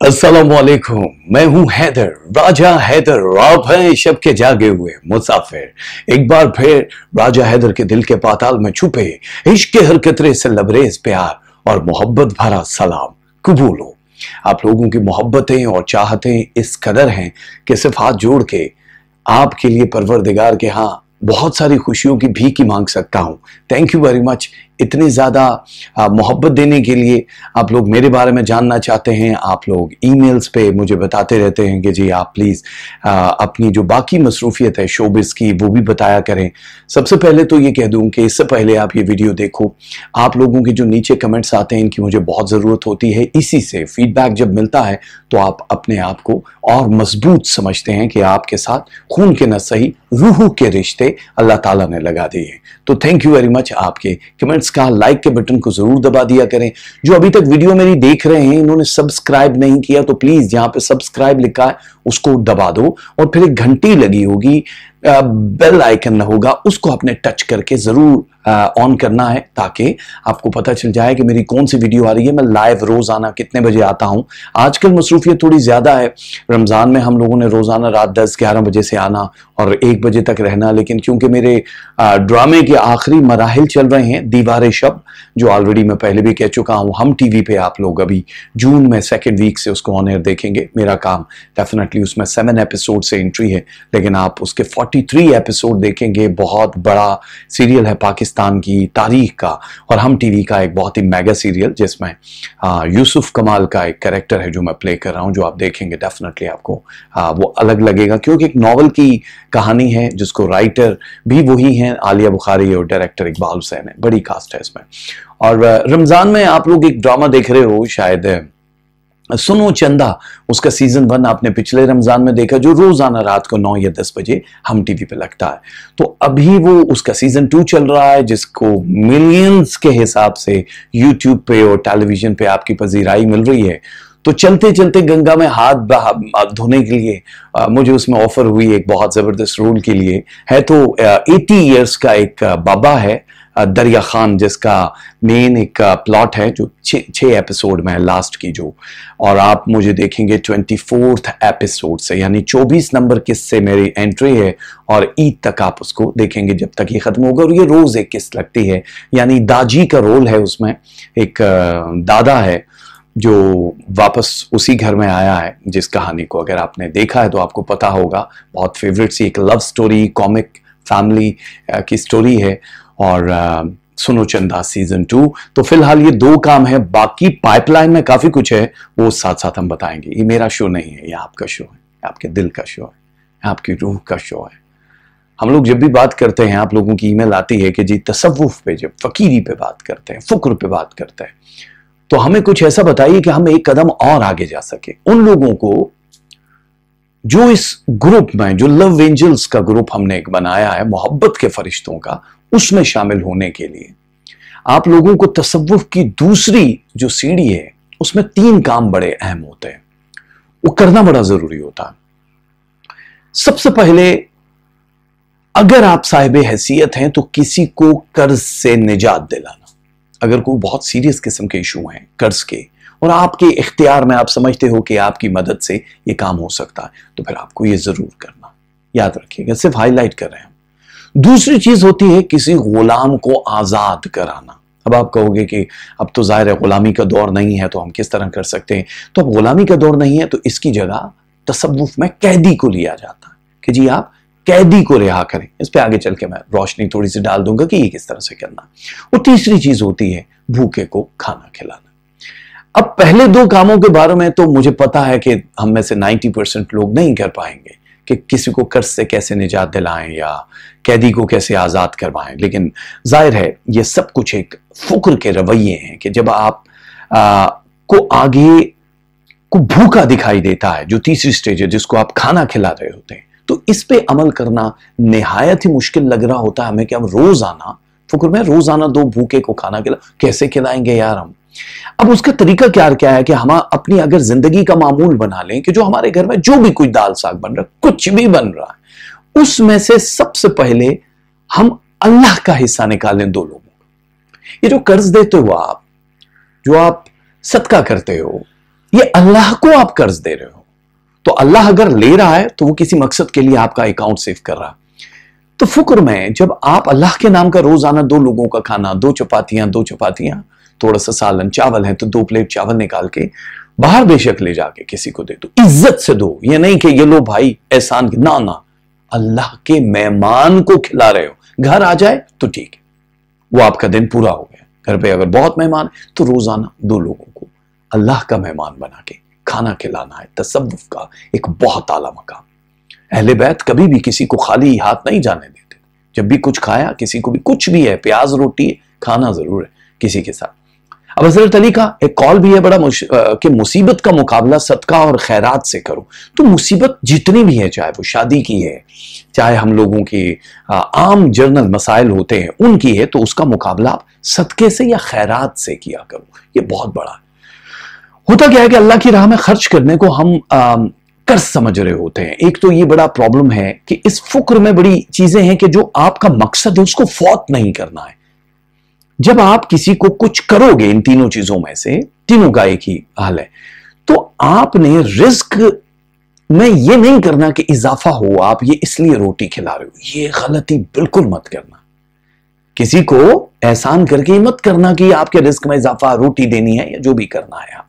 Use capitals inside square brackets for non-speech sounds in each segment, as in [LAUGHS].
السلام علیکم، میں ہوں حیدر، راجہ حیدر آپ ہیں شب کے جاگے ہوئے مسافر۔ ایک بار پھر راجہ حیدر کے دل کے پاتال میں چھپے، عشق کے ہر قطرے سے لبریز پیار اور محبت بھرا سلام قبول ہو۔ آپ لوگوں کی محبتیں اور چاہتیں اس قدر ہیں کہ صرف ہاتھ جوڑ کے آپ کے لیے پروردگار کے ہاں بہت ساری خوشیوں کی بھی کی مانگ سکتا ہوں۔ تھینک یو ویری مچ اتنی زیادہ محبت دینے کے لیے آپ لوگ میرے بارے میں جاننا چاہتے ہیں، آپ لوگ ای میلز پہ مجھے بتاتے رہتے ہیں کہ جی آپ پلیز اپنی جو باقی مصروفیت ہے شوبز کی وہ بھی بتایا کریں۔ سب سے پہلے تو یہ کہہ دوں کہ اس سے پہلے آپ یہ ویڈیو دیکھو۔ آپ لوگوں کی جو نیچے کمنٹس آتے ہیں، ان کی مجھے بہت ضرورت ہوتی ہے۔ اسی سے فیڈ بیک جب ملتا ہے، تو آپ اپنے آپ کو اور مضبوط سمجھتے ہیں کہ آپ کے ساتھ خون کے نہ صحیح روحو کے رشتے اللہ تعالیٰ نے لگا دیے۔ تو تھینک یو ویری مچ آپ کے کمنٹس کا لائک کے بٹن کو ضرور دبا دیا کریں۔ جو ابھی تک ویڈیو میری دیکھ رہے ہیں، انہوں نے سبسکرائب نہیں کیا، تو پلیز جہاں پہ سبسکرائب لکھا ہے، اس کو دبا دو۔ اور پھر ایک گھنٹی لگی ہوگی بیل آئیکن نہ ہوگا، اس کو اپنے ٹچ کر کے ضرور آن کرنا ہے تاکہ آپ کو پتہ چل جائے کہ میری کون سی ویڈیو آ رہی ہے، میں لائیو روزانہ کتنے بجے آتا ہوں۔ آج کل مصروفیت تھوڑی زیادہ ہے۔ رمضان میں ہم لوگوں نے روزانہ رات دس، گیارہ بجے سے آنا اور ایک بجے تک رہنا، لیکن کیونکہ میرے ڈرامے کے آخری مراحل چل رہے ہیں، دیوار شب، جو آلریڈی میں پہلے بھی کہہ چکا ہوں، ہم ٹی وی پہ آپ لوگ ابھی جون میں سیکنڈ ویک سے اس کو آن ایئر دیکھیں گے۔ میرا کام ڈیفینیٹلی اس میں سیون ایپیسوڈ سے انٹری ہے، لیکن آپ اس کے فورٹی تھری ایپیسوڈ دیکھیں گے۔ بہت بڑا سیریل ہے پاکستان کی تاریخ کا اور ہم ٹی وی کا ایک بہت ہی میگا سیریل جس میں یوسف کمال کا ایک کریکٹر ہے جو میں پلے کر رہا ہوں جو آپ دیکھیں گے ڈیفینیٹلی آپ کو وہ الگ لگے گا کیونکہ ایک ناول کی کہانی ہے جس کو رائٹر بھی وہی ہیں، عالیہ بخاری اور ڈائریکٹر اقبال حسین ہے بڑی کاسٹ ہے اس میں۔ اور رمضان میں آپ لوگ ایک ڈرامہ دیکھ رہے ہو شاید سنو چندہ، اس کا سیزن ون آپ نے پچھلے رمضان میں دیکھا جو روزانہ رات کو نو یا دس بجے ہم ٹی وی پہ لگتا ہے۔ تو ابھی وہ اس کا سیزن ٹو چل رہا ہے، جس کو ملینز کے حساب سے یوٹیوب پہ اور ٹیلی ویژن پہ آپ کی پذیرائی مل رہی ہے۔ تو چلتے چلتے گنگا میں ہاتھ دھونے کے لیے مجھے اس میں آفر ہوئی ایک بہت زبردست رول کے لیے۔ ہے تو ایٹی ایئرس کا ایک بابا ہے۔ دریا خان، جس کا مین ایک پلاٹ ہے، جو چھ ایپیسوڈ میں ہے لاسٹ کی جو۔ اور آپ مجھے دیکھیں گے ٹوینٹی فورتھ ایپیسوڈ سے یعنی چوبیس نمبر کس سے میری انٹری ہے، اور عید تک آپ اس کو دیکھیں گے جب تک یہ ختم ہوگا۔ اور یہ روز ایک قسط لگتی ہے یعنی داجی کا رول ہے اس میں۔ ایک دادا ہے، جو واپس اسی گھر میں آیا ہے، جس کہانی کو اگر آپ نے دیکھا ہے تو آپ کو پتا ہوگا۔ بہت فیوریٹ سی ایک لو سٹوری کامک فیملی کی سٹوری ہے۔ اور سنو چندہ سیزن ٹو تو فی الحال یہ دو کام ہے باقی پائپ لائن میں کافی کچھ ہے، وہ ساتھ ساتھ ہم بتائیں گے۔ یہ میرا شو نہیں ہے، یہ آپ کا شو ہے آپ کے دل کا شو ہے آپ کی روح کا شو ہے۔ ہم لوگ جب بھی بات کرتے ہیں، آپ لوگوں کی ای میل آتی ہے کہ جی تصوف پہ جب فقیری پہ بات کرتے ہیں فکر پہ بات کرتے ہیں، تو ہمیں کچھ ایسا بتائیے کہ ہم ایک قدم اور آگے جا سکے ان لوگوں کو جو اس گروپ میں، جو لو اینجلز کا گروپ ہم نے ایک بنایا ہے، محبت کے فرشتوں کا اس میں شامل ہونے کے لیے۔ آپ لوگوں کو تصوف کی دوسری جو سیڑھی ہے، اس میں تین کام بڑے اہم ہوتے ہیں۔ وہ کرنا بڑا ضروری ہوتا۔ سب سے پہلے، اگر آپ صاحب حیثیت ہیں تو کسی کو قرض سے نجات دلانا۔ اگر کوئی بہت سیریس قسم کے ایشو ہیں، قرض کے، اور آپ کے اختیار میں آپ سمجھتے ہو کہ آپ کی مدد سے یہ کام ہو سکتا ہے، تو پھر آپ کو یہ ضرور کرنا۔ یاد رکھیے گا صرف ہائی لائٹ کر رہے ہیں دوسری چیز ہوتی ہے کسی غلام کو آزاد کرانا۔ اب آپ کہو گے کہ اب تو ظاہر ہے غلامی کا دور نہیں ہے، تو ہم کس طرح کر سکتے ہیں؟ تو اب غلامی کا دور نہیں ہے تو اس کی جگہ تصوف میں قیدی کو لیا جاتا ہے۔ کہ جی آپ قیدی کو رہا کریں۔ اس پہ آگے چل کے میں روشنی تھوڑی سی ڈال دوں گا کہ یہ کس طرح سے کرنا۔ اور تیسری چیز ہوتی ہے بھوکے کو کھانا کھلانا۔ اب پہلے دو کاموں کے بارے میں تو مجھے پتا ہے کہ ہم میں سے نائنٹی پرسنٹ لوگ نہیں کر پائیں گے۔ کہ کسی کو قرض سے کیسے نجات دلائیں یا قیدی کو کیسے آزاد کروائیں۔ لیکن ظاہر ہے، یہ سب کچھ ایک فکر کے رویے ہیں کہ جب آپ کو آگے، کو بھوکا دکھائی دیتا ہے جو تیسری سٹیج ہے، جس کو آپ کھانا کھلا رہے ہوتے ہیں، تو اس پہ عمل کرنا نہایت ہی مشکل لگ رہا ہوتا ہے۔ ہمیں کہ ہم روز آنا فکر میں روز آنا دو بھوکے کو کھانا کھلا، کیسے کھلائیں گے یار ہم؟ اب اس کا طریقہ کیا کیا ہے کہ ہم اپنی اگر زندگی کا معمول بنا لیں کہ جو ہمارے گھر میں جو بھی کوئی دال ساگ بن رہا ہے، کچھ بھی بن رہا ہے، اس میں سے سب سے پہلے ہم اللہ کا حصہ نکالیں دو لوگوں کا یہ جو قرض دیتے ہو آپ، جو آپ صدقہ کرتے ہو، یہ اللہ کو آپ قرض دے رہے ہو۔ تو اللہ اگر لے رہا ہے تو وہ کسی مقصد کے لیے آپ کا اکاؤنٹ سیو کر رہا تو فکر میں جب آپ اللہ کے نام کا روزانہ دو لوگوں کا کھانا، دو چپاتیاں دو چپاتیاں تھوڑا سا سالن چاول ہے تو دو پلیٹ چاول نکال کے باہر بے شک لے جا کے کسی کو دے دو، عزت سے دو۔ یہ نہیں کہ یہ لو بھائی، احسان نہ نہ۔ اللہ کے مہمان کو کھلا رہے ہو۔ گھر آ جائے تو ٹھیک ہے۔ وہ آپ کا دن پورا ہو گیا۔ گھر پہ اگر بہت مہمان تو روزانہ دو لوگوں کو اللہ کا مہمان بنا کے کھانا کھلانا ہے، تصوف کا ایک بہت اعلیٰ مقام۔ اہل بیت کبھی بھی کسی کو خالی ہاتھ نہیں جانے دیتے۔ جب بھی کچھ کھایا، کسی کو بھی کچھ بھی ہے، پیاز، روٹی ہے، کھانا ضرور ہے کسی کے ساتھ۔ اب حضرت علی کا ایک کال بھی ہے بڑا کہ مصیبت کا مقابلہ صدقہ اور خیرات سے کرو۔ تو مصیبت جتنی بھی ہے، چاہے وہ شادی کی ہے، چاہے ہم لوگوں کی عام جرنل مسائل ہوتے ہیں، ان کی ہے، تو اس کا مقابلہ آپ صدقے سے یا خیرات سے کیا کرو۔ یہ بہت بڑا ہے۔ ہوتا کیا ہے کہ اللہ کی راہ میں خرچ کرنے کو ہم قرض سمجھ رہے ہوتے ہیں۔ ایک تو یہ بڑا پرابلم ہے کہ اس فکر میں بڑی چیزیں ہیں کہ جو آپ کا مقصد ہے، اس کو فوت نہیں کرنا ہے۔ جب آپ کسی کو کچھ کرو گے ان تینوں چیزوں میں سے، تینوں کا ایک ہی حال ہے۔ تو آپ نے رزق میں یہ نہیں کرنا کہ اضافہ ہو، آپ یہ اس لیے روٹی کھلا رہے ہو۔ یہ غلطی بالکل مت کرنا۔ کسی کو احسان کر کے مت کرنا کہ آپ کے رزق میں اضافہ، روٹی دینی ہے یا جو بھی کرنا ہے آپ۔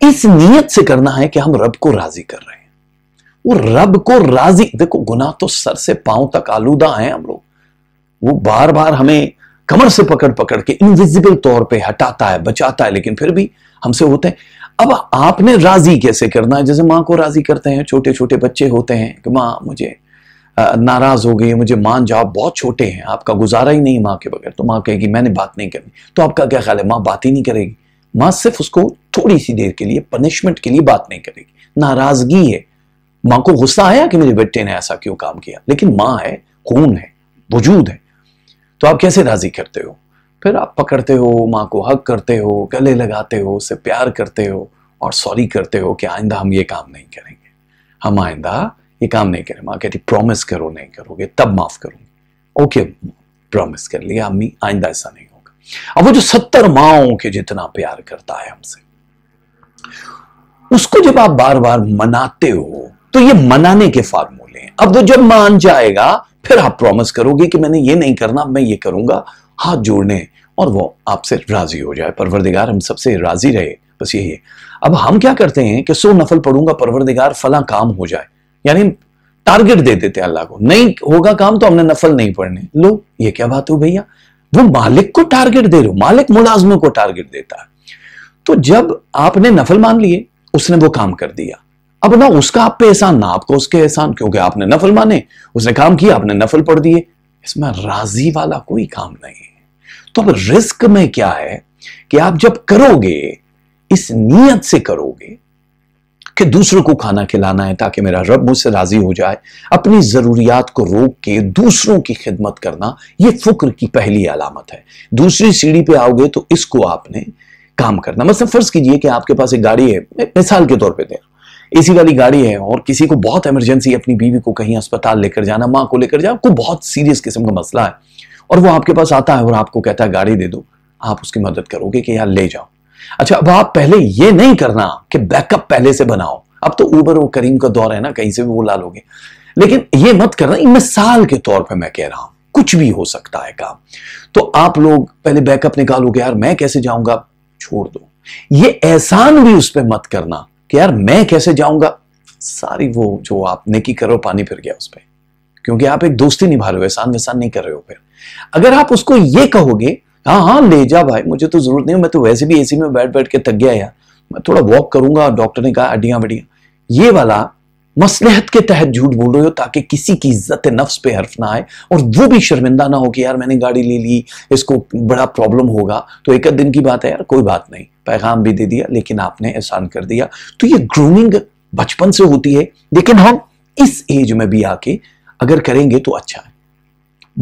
اس نیت سے کرنا ہے کہ ہم رب کو راضی کر رہے ہیں۔ وہ رب کو راضی، دیکھو، گناہ تو سر سے پاؤں تک آلودہ ہیں ہم لوگ۔ وہ بار بار ہمیں کمر سے پکڑ پکڑ کے انویزیبل طور پہ ہٹاتا ہے، بچاتا ہے، لیکن پھر بھی ہم سے ہوتے ہیں۔ اب آپ نے راضی کیسے کرنا ہے؟ جیسے ماں کو راضی کرتے ہیں، چھوٹے چھوٹے بچے ہوتے ہیں کہ ماں مجھے ناراض ہو گئی مجھے مان جاؤ بہت چھوٹے ہیں، آپ کا گزارا ہی نہیں ماں کے بغیر۔ تو ماں کہے گی، میں نے بات نہیں کرنی۔ تو آپ کا کیا خیال ہے؟ ماں بات ہی نہیں کرے گی۔ ماں صرف اس کو تھوڑی سی دیر کے لیے پنشمنٹ کے لیے بات نہیں کرے گی۔ ناراضگی ہے۔ ماں کو غصہ آیا کہ میرے بیٹے نے ایسا کیوں کام کیا؟ لیکن ماں ہے، خون ہے، وجود ہے۔ تو آپ کیسے راضی کرتے ہو؟ پھر آپ پکڑتے ہو، ماں کو حق کرتے ہو، گلے لگاتے ہو اسے پیار کرتے ہو اور سوری کرتے ہو کہ آئندہ ہم یہ کام نہیں کریں گے۔ ہم آئندہ یہ کام نہیں کریں ماں کہتی پرومس کرو، نہیں کرو گے، تب معاف کروں گی۔ اوکے پرومس کر لیا۔ امی، آئندہ ایسا نہیں ہوگا۔ اب وہ جو ستر ماؤں کے جتنا پیار کرتا ہے ہم سے، اس کو جب آپ بار بار مناتے ہو، تو یہ منانے کے فارمولے ہیں۔ اب وہ جب مان جائے گا پھر آپ پرومس کرو گے کہ میں نے یہ نہیں کرنا، میں یہ کروں گا۔ ہاتھ جوڑنے اور وہ آپ سے راضی ہو جائے۔ پروردگار ہم سب سے راضی رہے۔ بس یہی ہے۔ اب ہم کیا کرتے ہیں کہ سو نفل پڑھوں گا، پروردگار فلاں کام ہو جائے۔ یعنی ٹارگٹ دے دیتے اللہ کو۔ نہیں ہوگا کام تو ہم نے نفل نہیں پڑھنے۔ لو، یہ کیا بات ہو بھیا؟ وہ مالک کو ٹارگٹ دے رہے ہو، مالک ملازموں کو ٹارگٹ دیتا ہے۔ تو جب آپ نے نفل مان لیے، اس نے وہ کام کر دیا۔ اب نہ اس کا آپ پہ احسان، نہ آپ کو اس کے احسان، کیونکہ آپ نے نفل مانے، اس نے کام کیا، آپ نے نفل پڑھ دیے۔ اس میں راضی والا کوئی کام نہیں تو اب رزق میں کیا ہے کہ آپ جب کرو گے اس نیت سے کرو گے کہ دوسروں کو کھانا کھلانا ہے تاکہ میرا رب مجھ سے راضی ہو جائے، اپنی ضروریات کو روک کے دوسروں کی خدمت کرنا، یہ فکر کی پہلی علامت ہے۔ دوسری سیڑھی پہ آؤ گے تو اس کو آپ نے کام کرنا۔ مثلا فرض کیجیے کہ آپ کے پاس ایک گاڑی ہے، مثال کے طور پہ دے اسی والی گاڑی ہے اور کسی کو بہت ایمرجنسی اپنی بیوی کو کہیں اسپتال لے کر جانا، ماں کو لے کر جانا کوئی بہت سیریس قسم کا مسئلہ ہے اور وہ آپ کے پاس آتا ہے اور آپ کو کہتا ہے، گاڑی دے دو، آپ اس کی مدد کرو گے کہ یار لے جاؤ۔ اچھا اب آپ پہلے یہ نہیں کرنا کہ بیک اپ پہلے سے بناؤ۔ اب تو اوبر اور کریم کا دور ہے نا، کہیں سے بھی وہ لا لو گے۔ لیکن یہ مت کرنا مثال کے طور پہ میں کہہ رہا ہوں، کچھ بھی ہو سکتا ہے کام۔ تو آپ لوگ پہلے بیک اپ نکالو گے یار میں کیسے جاؤں گا؟ چھوڑ دو۔ یہ احسان بھی اس پہ مت کرنا۔ کہ یار میں کیسے جاؤں گا؟ ساری وہ جو آپ نیکی کرو پانی پھر گیا اس پہ۔ کیونکہ آپ ایک دوستی نبھا رہے ہو، احسان وحسان نہیں کر رہے ہو پھر۔ اگر آپ اس کو یہ کہو گے ہاں ہاں لے جا بھائی، مجھے تو ضرورت نہیں میں تو ویسے بھی اے سی میں بیٹھ بیٹھ کے تک گیا یار میں تھوڑا واک کروں گا، ڈاکٹر نے کہا اڈیاں بڑیاں یہ والا مسلحت کے تحت جھوٹ بول رہے ہو تاکہ کسی کی عزت نفس پہ حرف نہ آئے اور وہ بھی شرمندہ نہ ہو کہ یار میں نے گاڑی لے لی، اس کو بڑا پرابلم ہوگا۔ تو ایک دن کی بات ہے یار، کوئی بات نہیں۔ پیغام بھی دے دیا، لیکن آپ نے احسان کر دیا۔ تو یہ گرومنگ بچپن سے ہوتی ہے۔ لیکن ہم اس ایج میں بھی آ کے اگر کریں گے تو اچھا ہے۔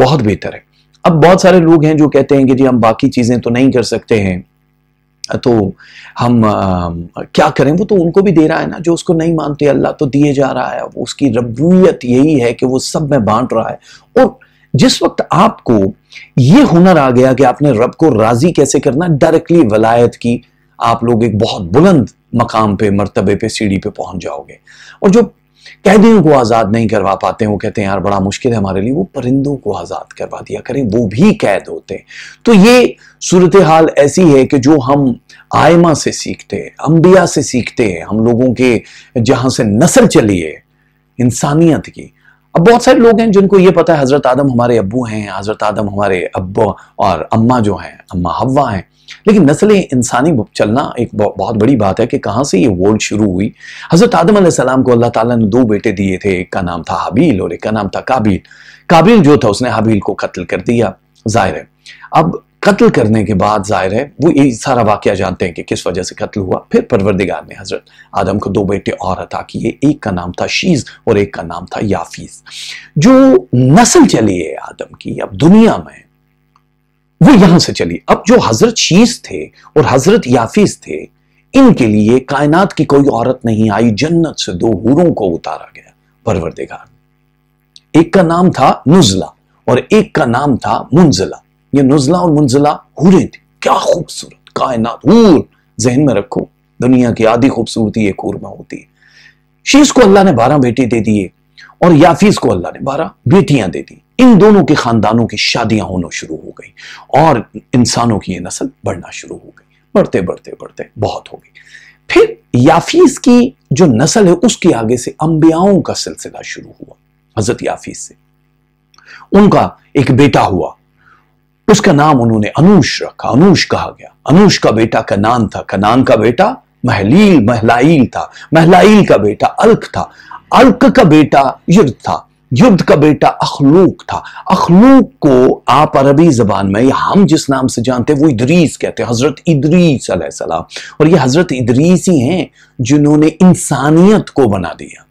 بہت بہتر ہے۔ اب بہت سارے لوگ ہیں جو کہتے ہیں کہ جی ہم باقی چیزیں تو نہیں کر سکتے ہیں۔ تو ہم کیا کریں؟ وہ تو ان کو بھی دے رہا ہے نا، جو اس کو نہیں مانتے، اللہ تو دیے جا رہا ہے اس کی ربویت یہی ہے کہ وہ سب میں بانٹ رہا ہے۔ اور جس وقت آپ کو یہ ہنر آ گیا کہ آپ نے رب کو راضی کیسے کرنا ڈائریکٹلی ولایت کی، آپ لوگ ایک بہت بلند مقام پہ، مرتبے پہ، سیڑھی پہ پہنچ جاؤ گے۔ اور جو قیدیوں کو آزاد نہیں کروا پاتے ہیں، وہ کہتے ہیں، یار بڑا مشکل ہے ہمارے لیے، وہ پرندوں کو آزاد کروا دیا کریں، وہ بھی قید ہوتے ہیں۔ تو یہ صورتحال ایسی ہے کہ جو ہم آئمہ سے سیکھتے ہیں، انبیاء سے سیکھتے ہیں، ہم لوگوں کے جہاں سے نسل چلی ہے، انسانیت کی اب بہت سارے لوگ ہیں جن کو یہ پتا ہے حضرت آدم ہمارے ابو ہیں، حضرت آدم ہمارے ابو اور اماں جو ہیں، اماں ہوا ہیں۔ لیکن نسل انسانی چلنا ایک بہت بڑی بات ہے کہ کہاں سے یہ ورلڈ شروع ہوئی۔ حضرت آدم علیہ السلام کو اللہ تعالیٰ نے دو بیٹے دیے تھے، ایک کا نام تھا حبیل اور ایک کا نام تھا کابیل کابیل جو تھا، اس نے حبیل کو قتل کر دیا، ظاہر ہے۔ اب قتل کرنے کے بعد ظاہر ہے، وہ یہ سارا واقعہ جانتے ہیں کہ کس وجہ سے قتل ہوا۔ پھر پروردگار نے حضرت آدم کو دو بیٹے اور عطا کیے، ایک کا نام تھا شیز اور ایک کا نام تھا یافیز۔ جو نسل چلی ہے آدم کی اب دنیا میں، وہ یہاں سے چلی۔ اب جو حضرت شیز تھے اور حضرت یافیز تھے، ان کے لیے کائنات کی کوئی عورت نہیں آئی، جنت سے دو ہوروں کو اتارا گیا۔ پروردگار، ایک کا نام تھا نزلہ اور ایک کا نام تھا منزلہ۔ یہ نزلہ اور منزلہ ہورے تھی کیا خوبصورت کائنات۔ ہور ذہن میں رکھو، دنیا کی آدھی خوبصورتی ایک ہور میں ہوتی ہے۔ شیز کو اللہ نے بارہ بیٹے دے دیے اور یافیز کو اللہ نے بارہ بیٹیاں دے دی۔ ان دونوں کے خاندانوں کی شادیاں ہونا شروع ہو گئی اور انسانوں کی یہ نسل بڑھنا شروع ہو گئی۔ بڑھتے بڑھتے بڑھتے، بہت ہو گئی۔ پھر یافیز کی جو نسل ہے، اس کے آگے سے انبیاؤں کا سلسلہ شروع ہوا، حضرت یافیز سے۔ ان کا ایک بیٹا ہوا۔ اس کا نام انہوں نے انوش رکھا، انوش کہا گیا۔ انوش کا بیٹا کنان تھا۔ کنان کا بیٹا محلیل محلائیل تھا۔ محلائیل کا بیٹا الک تھا۔ الک کا بیٹا یرد تھا۔ یرد کا بیٹا اخلوق تھا۔ اخلوق کو آپ عربی زبان میں ہم جس نام سے جانتے وہ ادریس کہتے ہیں، حضرت ادریس علیہ السلام۔ اور یہ حضرت ادریس ہی ہیں جنہوں نے انسانیت کو بنا دیا۔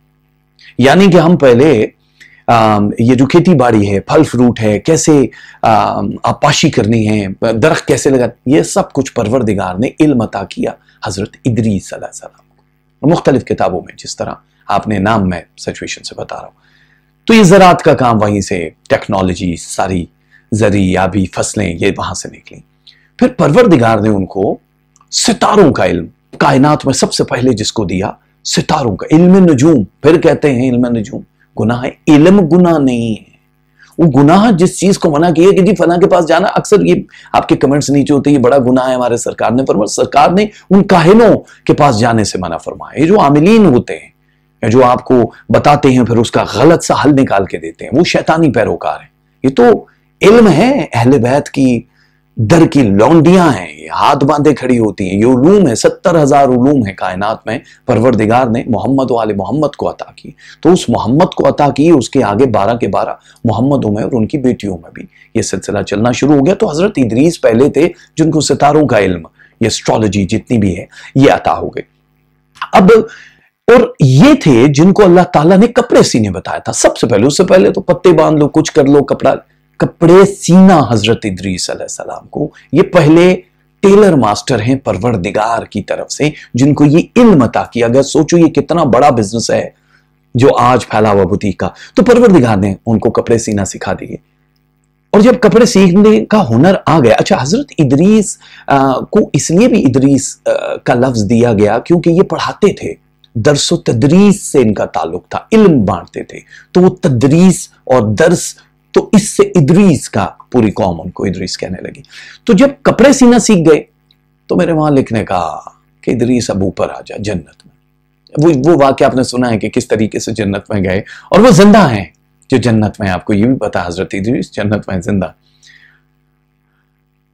یعنی کہ ہم پہلے یہ جو کھیتی باڑی ہے، پھل فروٹ ہے، کیسے آپاشی کرنی ہے، درخت کیسے لگا، یہ سب کچھ پروردگار نے علم عطا کیا حضرت ادریس علیہ السلام کو۔ مختلف کتابوں میں جس طرح آپ نے نام میں سچویشن سے بتا رہا ہوں۔ تو یہ زراعت کا کام وہیں سے ٹیکنالوجی ساری زرعی یا بھی فصلیں یہ وہاں سے نکلی پھر پروردگار نے ان کو ستاروں کا علم، کائنات میں سب سے پہلے جس کو دیا، ستاروں کا، علم نجوم پھر کہتے ہیں علم نجوم گناہ علم گناہ نہیں ہے۔ وہ گناہ جس چیز کو منع کیا کہ جی فلاں کے پاس جانا، اکثر یہ آپ کے کمنٹس نیچے ہوتے ہیں یہ بڑا گناہ ہے ہمارے سرکار نے فرمایا۔ سرکار نے ان کاہنوں کے پاس جانے سے منع فرمایا۔ یہ جو عاملین ہوتے ہیں یا جو آپ کو بتاتے ہیں، پھر اس کا غلط سا حل نکال کے دیتے ہیں۔ وہ شیطانی پیروکار ہیں۔ یہ تو علم ہے، اہل بیت کی در کی لونڈیاں ہیں، یہ ہاتھ باندھے کھڑی ہوتی ہیں، یہ علوم ہے ستر ہزار علوم ہے کائنات میں۔ پروردگار نے محمد والے محمد کو عطا کی۔ تو اس محمد کو عطا کی، اس کے آگے بارہ کے بارہ محمدوں میں اور ان کی بیٹیوں میں بھی۔ یہ سلسلہ چلنا شروع ہو گیا۔ تو حضرت ادریس پہلے تھے جن کو ستاروں کا علم، یہ اسٹرالوجی جتنی بھی ہے، یہ عطا ہو گئے۔ اب، اور یہ تھے جن کو اللہ تعالیٰ نے کپڑے سینے بتایا تھا۔ سب سے پہلے، اس سے پہلے تو پتے باندھ لو، کچھ کر لو، کپڑا۔ کپڑے سینا حضرت ادریس علیہ السلام کو، یہ پہلے ٹیلر ماسٹر ہیں، پروردگار کی طرف سے، جن کو یہ علم عطا کیا گیا۔ سوچو یہ کتنا بڑا بزنس ہے جو آج پھیلا ہوا بوتیک کا۔ تو پروردگار نے ان کو کپڑے سینا سکھا دیے۔ اور جب کپڑے سیکھنے کا ہنر آ گیا اچھا حضرت ادریس کو اس لیے بھی ادریس کا لفظ دیا گیا کیونکہ یہ پڑھاتے تھے۔ درس و تدریس سے ان کا تعلق تھا، علم بانٹتے تھے۔ تو وہ تدریس اور درس تو اس سے ادریس کا پوری قوم ان کو ادریس کہنے لگی۔ تو جب کپڑے سینا سیکھ گئے، تو میرے وہاں لکھنے کا کہ ادریس اب اوپر آ جا جنت میں۔ وہ وہ واقعہ آپ نے سنا ہے کہ کس طریقے سے جنت میں گئے۔ اور وہ زندہ ہیں جو جنت میں آپ کو یہ بھی پتا حضرت ادریس جنت میں زندہ۔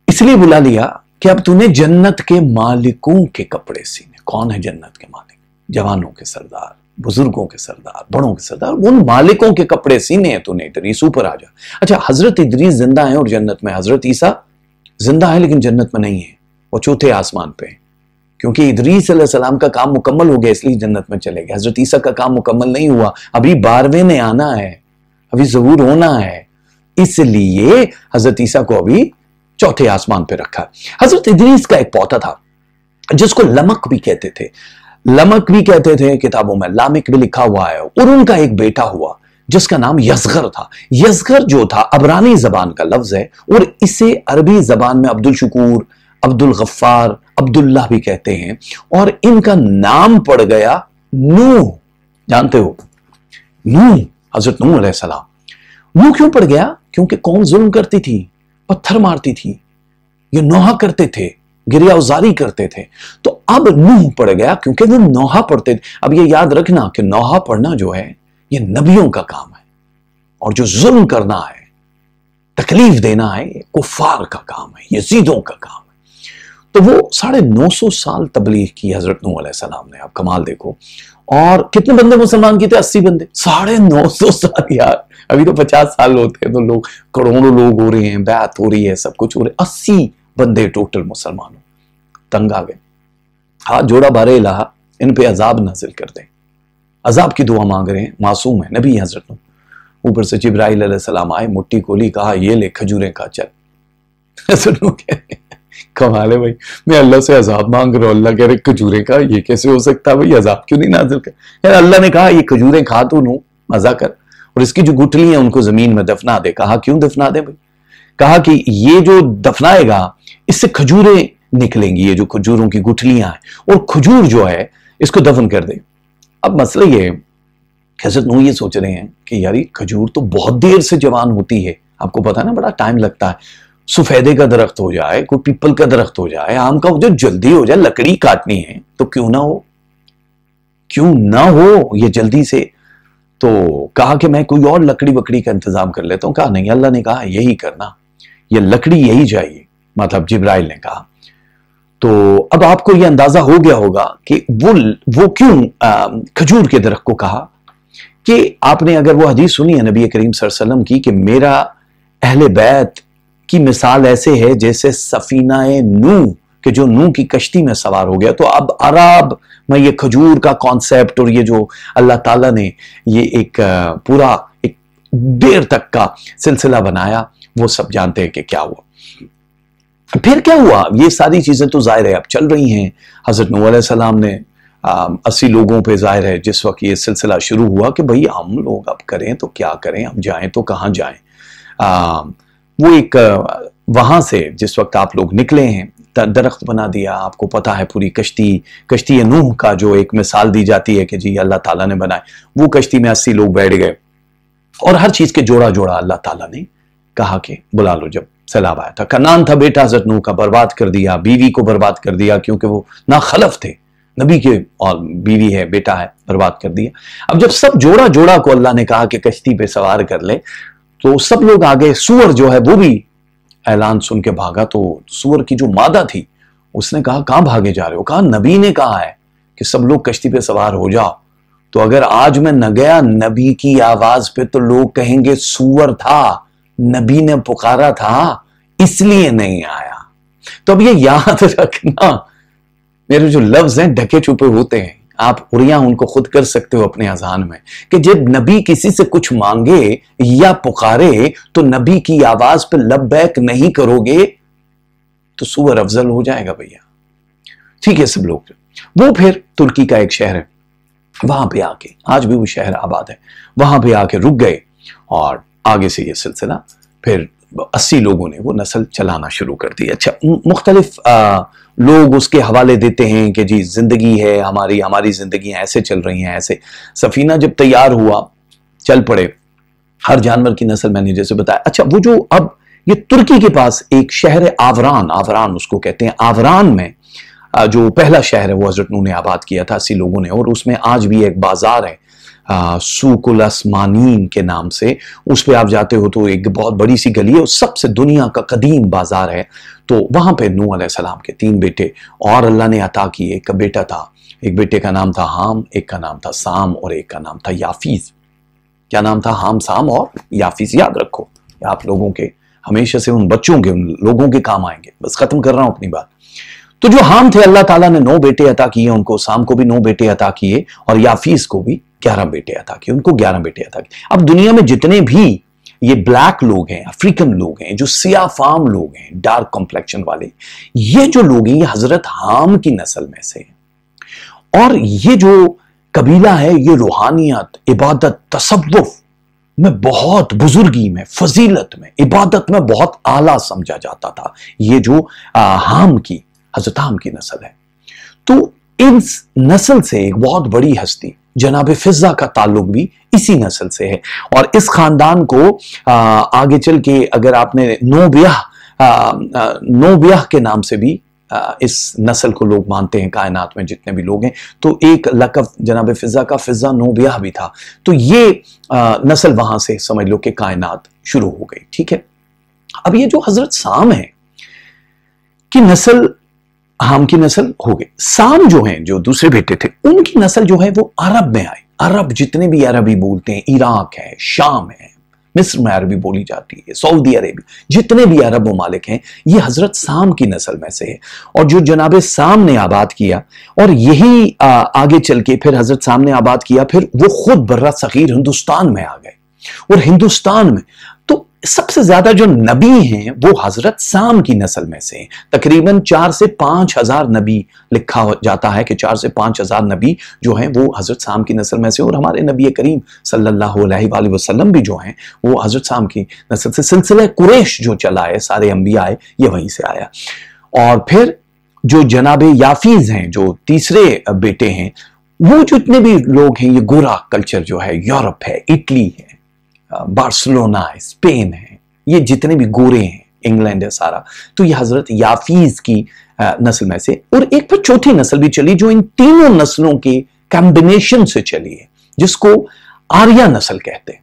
اس لیے بلا لیا کہ اب تو نے جنت کے مالکوں کے کپڑے سینے۔ کون ہے جنت کے مالک؟ جوانوں کے سردار۔ بزرگوں کے سردار، بڑوں کے سردار، ان مالکوں کے کپڑے سینے ہیں تو نہیں ادریس اوپر آ جا اچھا حضرت ادریس زندہ ہیں اور جنت میں، حضرت عیسیٰ زندہ ہے لیکن جنت میں نہیں ہے وہ چوتھے آسمان پہ ہیں۔ کیونکہ ادریس علیہ السلام کا کام مکمل ہو گیا، اس لیے جنت میں چلے گئے۔ حضرت عیسیٰ کا کام مکمل نہیں ہوا، ابھی بارہویں نے آنا ہے، ابھی ظہور ہونا ہے۔ اس لیے حضرت عیسیٰ کو ابھی چوتھے آسمان پہ رکھا۔ حضرت ادریس کا ایک پوتا تھا، جس کو لمک بھی کہتے تھے۔ لمک بھی کہتے تھے کتابوں میں، لامک بھی لکھا ہوا ہے۔ اور ان کا ایک بیٹا ہوا، جس کا نام یزغر تھا۔ یزغر جو تھا، عبرانی زبان کا لفظ ہے، اور اسے عربی زبان میں عبد الشکور عبد الغفار عبداللہ بھی کہتے ہیں۔ اور ان کا نام پڑ گیا نو جانتے ہو؟ نو حضرت نو علیہ السلام۔ نو کیوں پڑ گیا؟ کیونکہ کون ظلم کرتی تھی؟ پتھر مارتی تھی۔ یہ نوحہ کرتے تھے۔ گریا ازاری کرتے تھے۔ تو اب نوح پڑ گیا کیونکہ وہ نوحہ پڑھتے تھے۔ اب یہ یاد رکھنا کہ نوحہ پڑھنا جو ہے، یہ نبیوں کا کام ہے۔ اور جو ظلم کرنا ہے، تکلیف دینا ہے، یہ کفار کا کام ہے، یزیدوں کا کام ہے۔ تو وہ ساڑھے نو سو سال تبلیغ کی حضرت نو علیہ السلام نے۔ آپ کمال دیکھو۔ اور کتنے بندے مسلمان کی تھے؟ اسی بندے۔ ساڑھے نو سو سال، یار۔ ابھی تو پچاس سال ہوتے ہیں تو لوگ، کروڑوں لوگ ہو رہے ہیں، بیعت ہو رہی ہے، سب کچھ ہو رہے ہیں اسی بندے ٹوٹل مسلمانوں تنگ آ گئے۔ ہاتھ جوڑا بارے الہ ان پہ عذاب نازل کر دیں۔ عذاب کی دعا مانگ رہے ہیں، معصوم ہے نبی حضرت اوپر سے جبرائیل علیہ السلام آئے، مٹی کولی، کہا، یہ لے، کھجوریں کا چل۔ حضرت کمال ہے بھائی، میں اللہ سے عذاب مانگ رہا ہوں۔ اللہ کہہ رہے کھجوریں کا یہ کیسے ہو سکتا ہے بھائی؟ عذاب کیوں نہیں نازل کر یار، اللہ نے کہا، یہ کھجوریں کھا تو نو، مزہ کر۔ اور اس کی جو گٹھلی ہیں، ان کو زمین میں دفنا دے۔ کہا، کیوں دفنا دے بھائی؟ کہا کہ یہ جو دفنائے گا، اس سے کھجوریں نکلیں گی، یہ جو کھجوروں کی گٹھلیاں ہیں، اور کھجور جو ہے، اس کو دفن کر دے اب مسئلہ یہ حضرت نو یہ سوچ رہے ہیں کہ یاری کھجور تو بہت دیر سے جوان ہوتی ہے۔ آپ کو پتا نا، بڑا ٹائم لگتا ہے۔ سفیدے کا درخت ہو جائے، کوئی پیپل کا درخت ہو جائے، آم کا جو جلدی ہو جائے، لکڑی کاٹنی ہے، تو کیوں نہ ہو؟ کیوں نہ ہو یہ جلدی سے؟ تو کہا کہ میں کوئی اور لکڑی وکڑی کا انتظام کر لیتا ہوں۔ کہا، نہیں، اللہ نے کہا، یہی کرنا۔ یہ لکڑی یہی چاہیے۔ مطلب جبرائیل نے کہا۔ تو اب آپ کو یہ اندازہ ہو گیا ہوگا کہ وہ وہ کیوں کھجور کے درخت کو کہا کہ آپ نے اگر وہ حدیث سنی ہے نبی کریم صلی اللہ علیہ وسلم کی کہ میرا اہل بیت کی مثال ایسے ہے جیسے سفینہ نو کہ جو نو کی کشتی میں سوار ہو گیا۔ تو اب عرب میں یہ کھجور کا کانسیپٹ اور یہ جو اللہ تعالیٰ نے یہ ایک پورا ایک دیر تک کا سلسلہ بنایا، وہ سب جانتے ہیں کہ کیا ہوا۔ پھر کیا ہوا؟ یہ ساری چیزیں تو ظاہر ہے، اب چل رہی ہیں۔ حضرت نو علیہ السلام نے اسی لوگوں پہ ظاہر ہے، جس وقت یہ سلسلہ شروع ہوا کہ بھئی ہم لوگ اب کریں تو کیا کریں؟ ہم جائیں تو کہاں جائیں؟ وہ ایک، وہاں سے جس وقت آپ لوگ نکلے ہیں درخت بنا دیا، آپ کو پتا ہے پوری کشتی کشتی نوح کا جو ایک مثال دی جاتی ہے کہ جی اللہ تعالیٰ نے بنائے وہ کشتی میں اسی لوگ بیٹھ گئے۔ اور ہر چیز کے جوڑا جوڑا اللہ تعالیٰ نے کہا کہ بلا لو جب۔ سیلاب آیا تھا۔ کنان تھا بیٹا، حضرت نوح کا برباد کر دیا، بیوی کو برباد کر دیا کیونکہ وہ ناخلف تھے۔ نبی کے اور بیوی ہے، بیٹا ہے، برباد کر دیا۔ اب جب سب جوڑا جوڑا کو اللہ نے کہا کہ کشتی پہ سوار کر لے تو سب لوگ آگے سور جو ہے، وہ بھی اعلان سن کے بھاگا۔ تو سور کی جو مادہ تھی، اس نے کہا، کہاں بھاگے جا رہے ہو؟ کہا، نبی نے کہا ہے کہ سب لوگ کشتی پہ سوار ہو جاؤ۔ تو اگر آج میں نہ گیا نبی کی آواز پہ تو لوگ کہیں گے، سور تھا۔ نبی نے پکارا تھا، اس لیے نہیں آیا۔ تو اب یہ یاد [LAUGHS] رکھنا، میرے جو لفظ ہیں، ڈھکے چھپے ہوتے ہیں۔ آپ اریاں ان کو خود کر سکتے ہو اپنے اذان میں کہ جب نبی کسی سے کچھ مانگے یا پکارے تو نبی کی آواز پہ لب بیک نہیں کرو گے تو سور افضل ہو جائے گا بھیا۔ ٹھیک ہے سب لوگ۔ وہ پھر ترکی کا ایک شہر ہے، وہاں پہ آ کے، آج بھی وہ شہر آباد ہے۔ وہاں پہ آ کے رک گئے اور آگے سے یہ سلسلہ پھر اسی لوگوں نے وہ نسل چلانا شروع کر دی۔ اچھا مختلف لوگ اس کے حوالے دیتے ہیں کہ جی زندگی ہے، ہماری ہماری زندگیاں ایسے چل رہی ہیں، ایسے۔ سفینہ جب تیار ہوا، چل پڑے۔ ہر جانور کی نسل میں نے جیسے بتایا۔ اچھا وہ جو اب یہ ترکی کے پاس ایک شہر ہے آوران آوران اس کو کہتے ہیں۔ آوران میں جو پہلا شہر ہے، وہ حضرت نو نے آباد کیا تھا، اسی لوگوں نے۔ اور اس میں آج بھی ایک بازار ہے۔ سوک الاسمانین کے نام سے۔ اس پہ آپ جاتے ہو تو ایک بہت بڑی سی گلی ہے سب سے دنیا کا قدیم بازار ہے۔ تو وہاں پہ نو علیہ السلام کے تین بیٹے اور اللہ نے عطا کی ایک بیٹا تھا، ایک بیٹے کا نام تھا حام، ایک کا نام تھا سام اور ایک کا نام تھا یافیز۔ کیا نام تھا؟ حام، سام اور یافیز۔ یاد رکھو آپ لوگوں کے، ہمیشہ سے ان بچوں کے، ان لوگوں کے کام آئیں گے۔ بس ختم کر رہا ہوں اپنی بات۔ تو جو حام تھے، اللہ تعالیٰ نے نو بیٹے عطا کیے ان کو، سام کو بھی نو بیٹے عطا کیے اور یافیز کو بھی گیارہ بیٹے عطا کیے، ان کو گیارہ بیٹے عطا کیے۔ اب دنیا میں جتنے بھی یہ بلیک لوگ ہیں، افریقن لوگ ہیں، جو سیاہ فام لوگ ہیں، ڈارک کمپلیکشن والے، یہ جو لوگ ہیں، یہ حضرت حام کی نسل میں سے اور یہ جو قبیلہ ہے، یہ روحانیت، عبادت، تصوف میں بہت بزرگی میں، فضیلت میں، عبادت میں بہت اعلیٰ سمجھا جاتا تھا۔ یہ جو حام کی حضرت حام کی نسل ہے۔ تو اس نسل سے ایک بہت بڑی ہستی، جناب فضا کا تعلق بھی اسی نسل سے ہے۔ اور اس خاندان کو آگے چل کے اگر آپ نے نو بیاہ نو بیاہ کے نام سے بھی اس نسل کو لوگ مانتے ہیں، کائنات میں جتنے بھی لوگ ہیں، تو ایک لقب جناب فضا کا فضا نو بیاہ بھی تھا۔ تو یہ نسل وہاں سے سمجھ لو کہ کائنات شروع ہو گئی، ٹھیک ہے۔ اب یہ جو حضرت سام ہے کہ نسل حام کی نسل ہو گئی۔ سام جو ہیں، جو دوسرے بیٹے تھے، ان کی نسل جو ہے، وہ عرب میں آئی۔ عرب جتنے بھی عربی بولتے ہیں، عراق ہے، شام ہے، مصر میں عربی بولی جاتی ہے، سعودی عربی، جتنے بھی عرب ممالک ہیں، یہ حضرت سام کی نسل میں سے ہے اور جو جناب سام نے آباد کیا، اور یہی آگے چل کے پھر حضرت سام نے آباد کیا، پھر وہ خود برہ صغیر ہندوستان میں آ گئے۔ اور ہندوستان میں سب سے زیادہ جو نبی ہیں وہ حضرت سام کی نسل میں سے تقریباً چار سے پانچ ہزار نبی لکھا جاتا ہے کہ چار سے پانچ ہزار نبی جو ہیں وہ حضرت سام کی نسل میں سے اور ہمارے نبی کریم صلی اللہ علیہ وآلہ وسلم بھی جو ہیں وہ حضرت سام کی نسل سے سلسلہ قریش جو چلا ہے، سارے انبیاء آئے، یہ وہیں سے آیا۔ اور پھر جو جناب یافیز ہیں، جو تیسرے بیٹے ہیں، وہ جو اتنے بھی لوگ ہیں، یہ گورا کلچر جو ہے، یورپ ہے، اٹلی ہے۔ بارسلونا ہے اسپین ہے یہ جتنے بھی گورے ہیں، انگلینڈ ہے سارا۔ تو یہ حضرت یافیز کی نسل میں سے۔ اور ایک پھر چوتھی نسل بھی چلی جو ان تینوں نسلوں کے کمبینیشن سے چلی ہے، جس کو آریہ نسل کہتے ہیں۔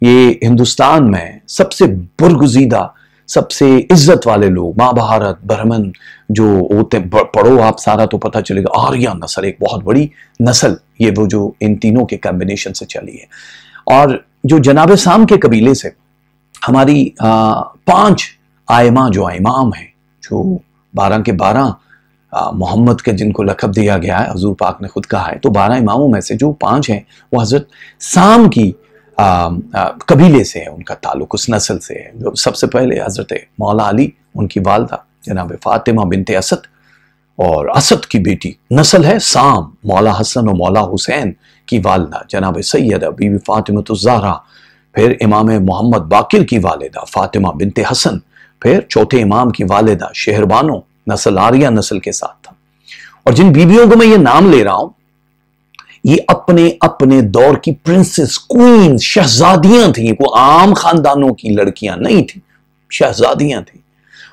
یہ ہندوستان میں سب سے برگزیدہ، سب سے عزت والے لوگ، ماں بھارت برہمن، جو ہوتے پڑھو آپ سارا تو پتہ چلے گا، آریہ نسل ایک بہت بڑی نسل، یہ وہ جو ان تینوں کے کمبینیشن سے چلی ہے۔ اور جو جناب سام کے قبیلے سے ہماری پانچ آئمہ جو امام ہیں، جو بارہ کے بارہ محمد کے جن کو لقب دیا گیا ہے، حضور پاک نے خود کہا ہے، تو بارہ اماموں میں سے جو پانچ ہیں، وہ حضرت سام کی قبیلے سے ہے ان کا تعلق اس نسل سے ہے۔ جو سب سے پہلے حضرت مولا علی، ان کی والدہ جناب فاطمہ بنت اسد اور اسد کی بیٹی نسل ہے، سام، مولا حسن و مولا حسین کی والدہ، جناب سیدہ بی بی فاطمہ الزہرا، پھر امام محمد باقر کی والدہ فاطمہ بنت حسن، پھر چوتھے امام کی والدہ شہربانو نسل آریہ نسل کے ساتھ تھا۔ اور جن بیویوں کو میں یہ نام لے رہا ہوں، یہ اپنے اپنے دور کی پرنسس کوئن شہزادیاں تھیں۔ وہ عام خاندانوں کی لڑکیاں نہیں تھیں، شہزادیاں تھیں۔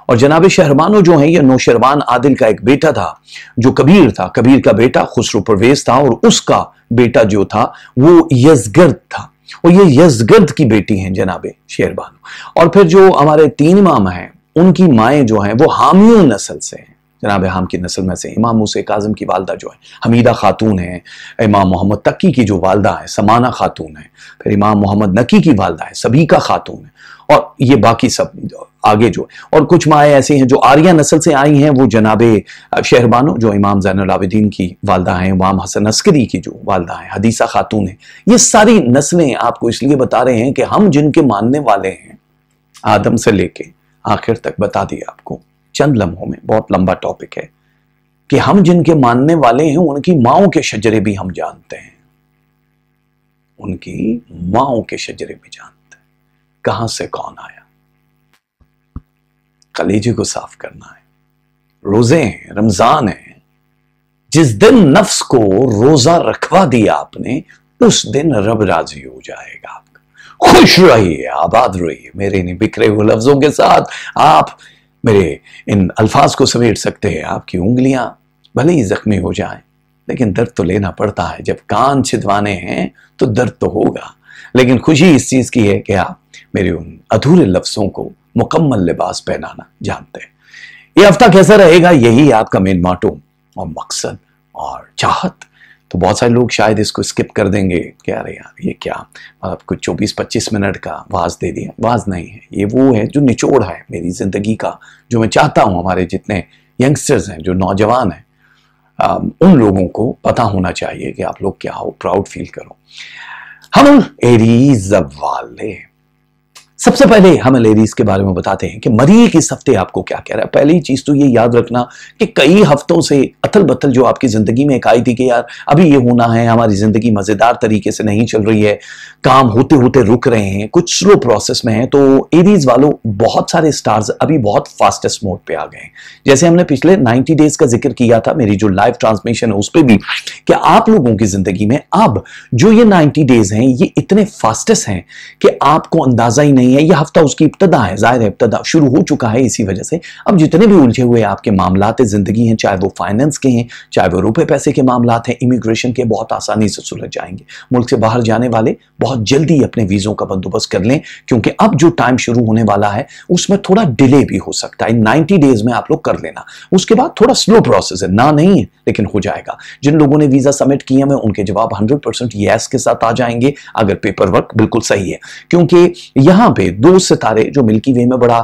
اور جناب شہربانو جو ہیں، یہ نوشروان عادل کا ایک بیٹا تھا، جو کبیر تھا، کبیر کا بیٹا خسرو پرویز تھا اور اس کا بیٹا جو تھا، وہ یزگرد تھا۔ اور یہ یزگرد کی بیٹی ہیں جناب شہربانو اور پھر جو ہمارے تین امام ہیں، ان کی مائیں جو ہیں، وہ حامیوں نسل سے ہیں۔ جناب حام کی نسل میں سے امام موسیٰ کاظم کی والدہ جو ہے حمیدہ خاتون ہیں، امام محمد تقی کی جو والدہ ہے سمانہ خاتون ہے پھر امام محمد نقی کی والدہ ہے سبیکہ خاتون ہے اور یہ باقی سب آگے جو اور کچھ مائیں ایسی ہیں جو آریہ نسل سے آئی ہیں، وہ جناب شہربانو جو امام زین العابدین کی والدہ ہیں، امام حسن عسکری کی جو والدہ ہیں، حدیثہ خاتون ہیں۔ یہ ساری نسلیں آپ کو اس لیے بتا رہے ہیں کہ ہم جن کے ماننے والے ہیں، آدم سے لے کے آخر تک بتا دیا آپ کو۔ چند لمحوں میں، بہت لمبا ٹاپک ہے کہ ہم جن کے ماننے والے ہیں، ان کی ماؤں کے شجرے بھی ہم جانتے ہیں۔ ان کی ماؤں کے شجرے بھی جانتے ہیں۔ کہاں سے کون آیا؟ کلیجے کو صاف کرنا ہے۔ روزے ہیں، رمضان ہیں جس دن نفس کو روزہ رکھوا دیا آپ نے، اس دن رب راضی ہو جائے گا آپ کا۔ خوش رہیے، آباد رہیے۔ میرے نہیں بکھرے ہوئے لفظوں کے ساتھ آپ میرے ان الفاظ کو سمیٹ سکتے ہیں۔ آپ کی انگلیاں بھلے ہی زخمی ہو جائیں۔ لیکن درد تو لینا پڑتا ہے۔ جب کان چھدوانے ہیں تو درد تو ہوگا۔ لیکن خوشی اس چیز کی ہے کہ آپ میرے ان ادھورے لفظوں کو مکمل لباس پہنانا جانتے ہیں۔ یہ ہفتہ کیسا رہے گا؟ یہی آپ کا مین ماٹو اور مقصد اور چاہت۔ تو بہت سارے لوگ شاید اس کو اسکپ کر دیں گے کہ ارے یار، یہ کیا؟ مطلب کچھ چوبیس پچیس منٹ کا واز دے دیا۔ واز نہیں ہے۔ یہ وہ ہے جو نچوڑ ہے میری زندگی کا، جو میں چاہتا ہوں ہمارے جتنے ینگسٹرز ہیں، جو نوجوان ہیں ان لوگوں کو پتا ہونا چاہیے کہ آپ لوگ کیا ہو پراؤڈ فیل کرو۔ ہم ایریز والے سب سے پہلے ہم لیڈیز کے بارے میں بتاتے ہیں کہ مریخ اس ہفتے آپ کو کیا کہہ رہا ہے۔ پہلی چیز تو یہ یاد رکھنا کہ کئی ہفتوں سے اتل بتل جو آپ کی زندگی میں ایک آئی تھی کہ یار ابھی یہ ہونا ہے، ہماری زندگی مزیدار طریقے سے نہیں چل رہی ہے، کام ہوتے ہوتے رک رہے ہیں، کچھ سلو پروسیس میں ہیں، تو ایریز والوں بہت سارے سٹارز ابھی بہت فاسٹسٹ موڈ پہ آ گئے ہیں۔ جیسے ہم نے پچھلے نائنٹی ڈیز کا ذکر کیا تھا، میری جو لائف ٹرانسمیشن ہے اس پہ بھی، کہ آپ لوگوں کی زندگی میں اب جو یہ نائنٹی ڈیز ہیں، یہ اتنے فاسٹسٹ ہیں کہ آپ کو اندازہ ہی نہیں ہے، یہ ہفتہ اس کی ابتدا ہے، ظاہر ہے ابتدا شروع ہو چکا ہے اسی وجہ سے۔ اب جتنے بھی الجھے ہوئے آپ کے معاملات زندگی ہیں، چاہے وہ فائننس کے ہیں، چاہے وہ روپے پیسے کے معاملات ہیں امیگریشن کے بہت آسانی سے سلجھ جائیں گے۔ ملک سے باہر جانے والے بہت جلدی اپنے ویزوں کا بندوبست کر لیں، کیونکہ اب جو ٹائم شروع ہونے والا ہے، اس میں تھوڑا ڈیلے بھی ہو سکتا ہے۔ نائنٹی ڈیز میں آپ لوگ کر لینا۔ اس کے بعد تھوڑا سلو پروسیس ہے۔ نہ نہیں ہے، لیکن ہو جائے گا۔ جن لوگوں نے ویزا سبمٹ کیا میں ان کے جواب ہنڈریڈ پرسینٹ یس کے ساتھ آ جائیں گے۔ اگر پیپر ورک بالکل صحیح ہے۔ کیونکہ یہاں پہ دو ستارے جو ملکی وے میں بڑا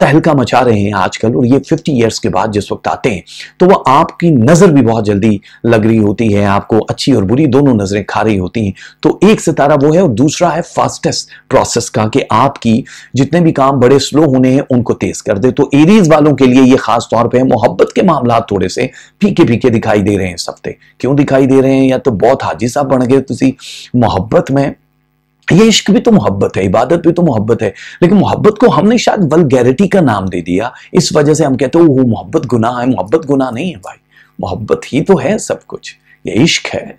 تہلکا مچا رہے ہیں آج کل، اور یہ ففٹی ایئرس کے بعد جس وقت آتے ہیں، تو وہ آپ کی نظر بھی بہت جلدی لگ رہی ہوتی ہے، آپ کو اچھی اور بری دونوں نظریں کھا رہی ہوتی ہیں۔ تو ایک ستارہ وہ ہے اور دوسرا ہے فاسٹس پروسیس کا کہ آپ کی جتنے بھی کام بڑے سلو ہونے ہیں، ان کو تیز کر دے۔ تو ایریز والوں کے لیے یہ خاص طور پہ محبت کے معاملات تھوڑے سے پھیکے پھیکے دکھائی دے رہے ہیں اس ہفتے کیوں دکھائی دے رہے ہیں؟ یا تو بہت حاجی صاحب بن گئے تسی محبت میں یہ عشق بھی تو محبت ہے، عبادت بھی تو محبت ہے، لیکن محبت کو ہم نے شاید ولگیرٹی کا نام دے دیا، اس وجہ سے ہم کہتے ہیں وہ محبت گناہ ہے، محبت گناہ نہیں ہے بھائی۔ محبت ہی تو ہے سب کچھ، یہ عشق ہے۔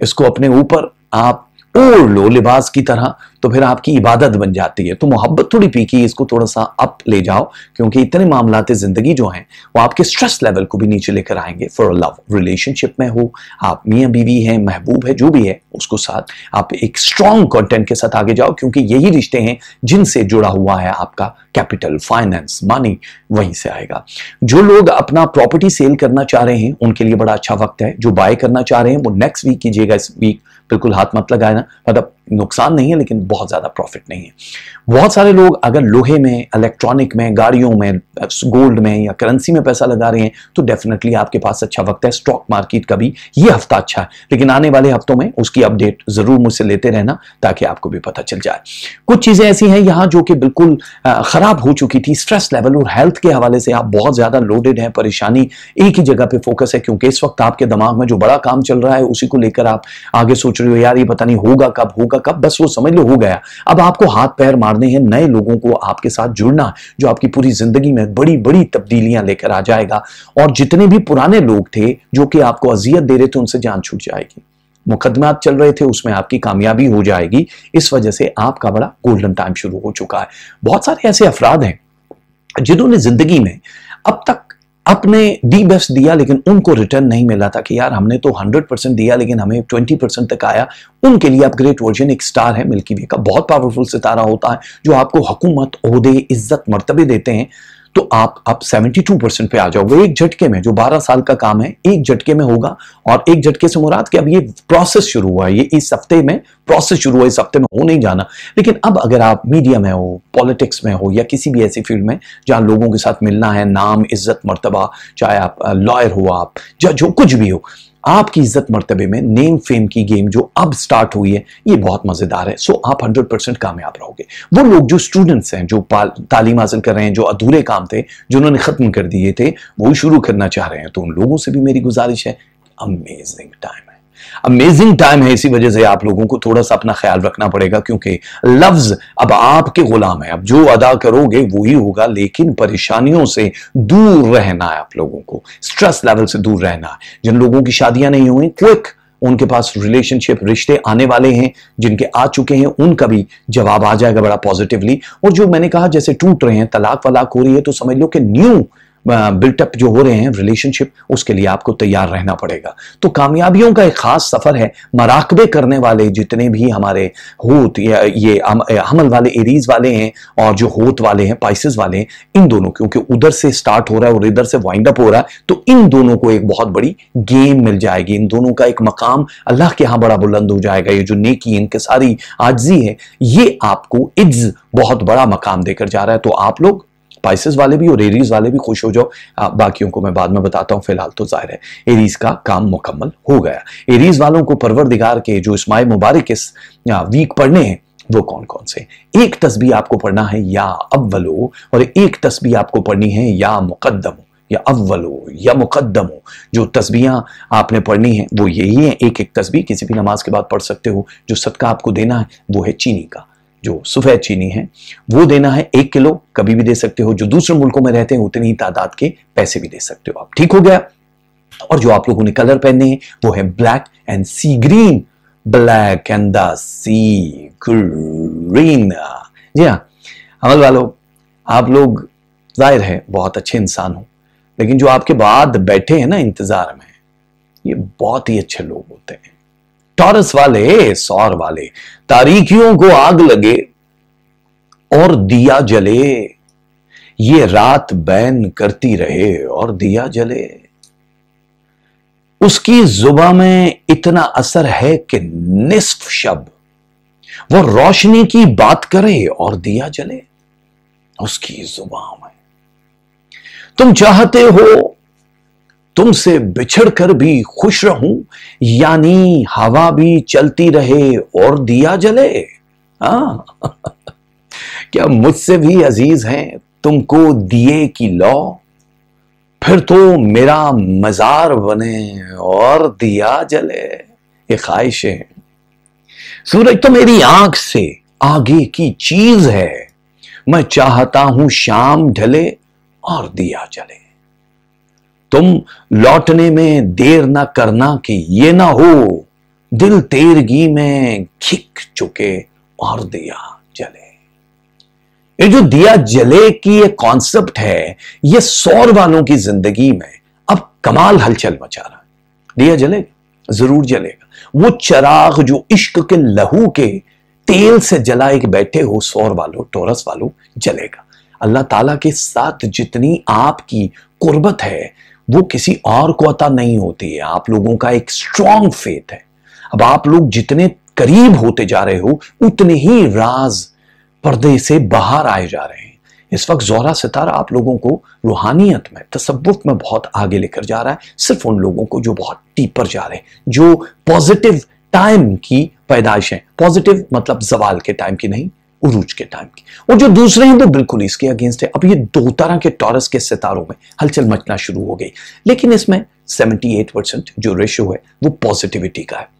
اس کو اپنے اوپر آپ اوڑ لو لباس کی طرح تو پھر آپ کی عبادت بن جاتی ہے۔ تو محبت تھوڑی پیکی اس کو تھوڑا سا اپ لے جاؤ، کیونکہ اتنے معاملات زندگی جو ہیں، وہ آپ کے سٹریس لیول کو بھی نیچے لے کر آئیں گے۔ فور لو ریلیشن شپ میں ہو، آپ میاں بیوی ہیں، محبوب ہے، جو بھی ہے، اس کو ساتھ آپ ایک سٹرونگ کنٹینٹ کے ساتھ آگے جاؤ، کیونکہ یہی رشتے ہیں جن سے جڑا ہوا ہے آپ کا کیپٹل فائننس مانی وہیں سے آئے گا۔ جو لوگ اپنا پراپرٹی سیل کرنا چاہ رہے ہیں، ان کے لیے بڑا اچھا وقت ہے۔ جو بائی کرنا چاہ رہے ہیں، وہ نیکسٹ ویک کیجیے گا اس ویک بالکل ہاتھ مت لگائے نا مطلب نقصان نہیں ہے، لیکن بہت زیادہ پروفٹ نہیں ہے۔ بہت سارے لوگ اگر لوہے میں الیکٹرانک میں، گاڑیوں میں گولڈ میں یا کرنسی میں پیسہ لگا رہے ہیں، تو ڈیفینیٹلی آپ کے پاس اچھا وقت ہے۔ سٹاک مارکیٹ کا بھی یہ ہفتہ اچھا ہے۔ لیکن آنے والے ہفتوں میں اس کی اپڈیٹ ضرور مجھ سے لیتے رہنا تاکہ آپ کو بھی پتہ چل جائے۔ کچھ چیزیں ایسی ہیں یہاں جو کہ بالکل خراب ہو چکی تھی۔ سٹریس لیول اور ہیلتھ کے حوالے سے آپ بہت زیادہ لوڈڈ ہیں، پریشانی ایک ہی جگہ پہ فوکس ہے۔ کیونکہ اس وقت آپ کے دماغ میں جو بڑا کام چل رہا ہے، اسی کو لے کر آپ آگے سوچ رہے ہو، یار یہ پتہ نہیں ہوگا کب، ہوگا کا کب بس وہ سمجھ لو، ہو گیا۔ اب آپ کو ہاتھ پیر مارنے ہیں، نئے لوگوں کو آپ کے ساتھ جڑنا، جو آپ کی پوری زندگی میں بڑی بڑی تبدیلیاں لے کر آ جائے گا۔ اور جتنے بھی پرانے لوگ تھے، جو کہ آپ کو اذیت دے رہے تھے، ان سے جان چھوٹ جائے گی۔ مقدمات چل رہے تھے، اس میں آپ کی کامیابی ہو جائے گی۔ اس وجہ سے آپ کا بڑا گولڈن ٹائم شروع ہو چکا ہے۔ بہت سارے ایسے افراد ہیں، جنہوں نے زندگی میں اب تک اپنے ڈی بیسٹ دیا لیکن ان کو ریٹرن نہیں ملا تھا کہ یار ہم نے تو ہنڈریڈ پرسنٹ دیا لیکن ہمیں ٹوینٹی پرسنٹ تک آیا۔ ان کے لیے اپ گریٹ ورژن ایک سٹار ہے ملکی وے کا بہت پاورفل ستارہ ہوتا ہے جو آپ کو حکومت، عہدے، عزت، مرتبے دیتے ہیں۔ تو آپ اب سیونٹی ٹو پرسنٹ پہ آ جاؤ۔ گے ایک جھٹکے میں جو بارہ سال کا کام ہے، ایک جھٹکے میں ہوگا۔ اور ایک جھٹکے سے مراد کہ اب یہ پروسیس شروع ہوا ہے۔ یہ اس ہفتے میں پروسیس شروع ہوا اس ہفتے میں ہو نہیں جانا۔ لیکن اب اگر آپ میڈیا میں ہو پالیٹکس میں ہو یا کسی بھی ایسی فیلڈ میں جہاں لوگوں کے ساتھ ملنا ہے، نام، عزت، مرتبہ، چاہے آپ لائر ہو آپ جو کچھ بھی ہو۔ آپ کی عزت مرتبے میں نیم فیم کی گیم جو اب سٹارٹ ہوئی ہے، یہ بہت مزیدار ہے۔ سو آپ ہنڈریڈ پرسنٹ کامیاب رہو گے۔ وہ لوگ جو سٹوڈنٹس ہیں، جو تعلیم حاصل کر رہے ہیں، جو ادھورے کام تھے جنہوں نے ختم کر دیے تھے، وہ شروع کرنا چاہ رہے ہیں۔ تو ان لوگوں سے بھی میری گزارش ہے۔ امیزنگ ٹائم امیزنگ ٹائم ہے اسی وجہ سے آپ لوگوں کو تھوڑا سا اپنا خیال رکھنا پڑے گا، کیونکہ لفظ اب آپ کے غلام ہے اب جو ادا کرو گے وہی ہوگا، لیکن پریشانیوں سے دور رہنا ہے آپ لوگوں کو۔ سٹریس لیول سے دور رہنا ہے۔ جن لوگوں کی شادیاں نہیں ہوئی کوئک ان کے پاس ریلیشن شپ رشتے آنے والے ہیں، جن کے آ چکے ہیں، ان کا بھی جواب آ جائے گا بڑا پوزیٹیولی اور جو میں نے کہا، جیسے ٹوٹ رہے ہیں، طلاق ولاق ہو رہی ہے، تو سمجھ لو کہ نیو بلٹ اپ جو ہو رہے ہیں ریلیشن شپ اس کے لیے آپ کو تیار رہنا پڑے گا۔ تو کامیابیوں کا ایک خاص سفر ہے مراقبے کرنے والے جتنے بھی ہمارے ہوت یا یہ حمل والے ایریز والے ہیں اور جو ہوت والے ہیں پائسز والے ہیں، ان دونوں کیونکہ ادھر سے سٹارٹ ہو رہا ہے اور ادھر سے وائنڈ اپ ہو رہا ہے، تو ان دونوں کو ایک بہت بڑی گیم مل جائے گی۔ ان دونوں کا ایک مقام اللہ کے ہاں بڑا بلند ہو جائے گا۔ یہ جو نیکی، ان کے ساری آجزی ہے، یہ آپ کو عز بہت بڑا مقام دے کر جا رہا ہے۔ تو آپ لوگ پائسز والے بھی اور ایریز والے بھی خوش ہو جاؤ۔ باقیوں کو میں بعد میں بتاتا ہوں، فی الحال تو ظاہر ہے ایریز کا کام مکمل ہو گیا۔ ایریز والوں کو پروردگار کے جو اسماعی مبارک اس ویک پڑھنے ہیں، وہ کون کون سے؟ ایک تسبیح آپ کو پڑھنا ہے، یا اولو، اور ایک تسبیح آپ کو پڑھنی ہے، یا مقدم یا اولو، یا مقدم جو تسبیحاں آپ نے پڑھنی ہیں، وہ یہی ہیں۔ ایک ایک تسبیح کسی بھی نماز کے بعد پڑھ سکتے ہو، جو صدقہ آپ کو دینا ہے، وہ ہے چینی کا۔ جو سفید چینی ہے وہ دینا ہے ایک کلو، کبھی بھی دے سکتے ہو، جو دوسرے ملکوں میں رہتے ہیں، اتنی ہی تعداد کے پیسے بھی دے سکتے ہو۔ آپ ٹھیک ہو گیا۔ اور جو آپ لوگوں نے کلر پہننے ہیں، وہ ہے black and sea green. Black and the sea green. جی ہاں عمل والو، آپ لوگ ظاہر ہے بہت اچھے انسان ہوں۔ لیکن جو آپ کے بعد بیٹھے ہیں نا، انتظار میں، یہ بہت ہی اچھے لوگ ہوتے ہیں۔ ٹورس والے سور والے تاریخیوں کو آگ لگے اور دیا جلے۔ یہ رات بین کرتی رہے اور دیا جلے۔ اس کی زبا میں اتنا اثر ہے کہ نصف شب وہ روشنی کی بات کرے اور دیا جلے۔ اس کی زبان میں۔ تم چاہتے ہو تم سے بچھڑ کر بھی خوش رہوں یعنی ہوا بھی چلتی رہے اور دیا جلے۔ ہاں کیا مجھ سے بھی عزیز ہیں تم کو دیے کی لو؟ پھر تو میرا مزار بنے اور دیا جلے۔ یہ خواہش ہے سورج تو میری آنکھ سے آگے کی چیز ہے۔ میں چاہتا ہوں شام ڈھلے اور دیا جلے۔ تم لوٹنے میں دیر نہ کرنا کہ یہ نہ ہو۔ دل تیرگی میں کھک چکے اور دیا جلے۔ یہ جو دیا جلے کی یہ کانسپٹ ہے، یہ سور والوں کی زندگی میں اب کمال ہلچل مچا رہا ہے۔ دیا جلے گا، ضرور جلے گا۔ وہ چراغ جو عشق کے لہو کے تیل سے جلا ایک بیٹھے ہو سور والوں، ٹورس والوں، جلے گا۔ اللہ تعالیٰ کے ساتھ جتنی آپ کی قربت ہے وہ کسی اور کو عطا نہیں ہوتی ہے۔ آپ لوگوں کا ایک سٹرونگ فیت ہے۔ اب آپ لوگ جتنے قریب ہوتے جا رہے ہو، اتنے ہی راز پردے سے باہر آئے جا رہے ہیں۔ اس وقت زورا ستارہ آپ لوگوں کو روحانیت میں، تصوف میں بہت آگے لے کر جا رہا ہے۔ صرف ان لوگوں کو جو بہت ٹیپر جا رہے ہیں، جو پوزیٹو ٹائم کی پیدائش ہیں۔ پوزیٹو مطلب زوال کے ٹائم کی نہیں۔ عروج کے ٹائم کی۔ اور جو دوسرے ہیں وہ بالکل اس کے اگینسٹ ہے اب یہ دو طرح کے ٹورس کے ستاروں میں ہلچل مچنا شروع ہو گئی۔ لیکن اس میں سیونٹی ایٹ پرسنٹ جو ریشو ہے وہ پوزیٹیوٹی کا ہے۔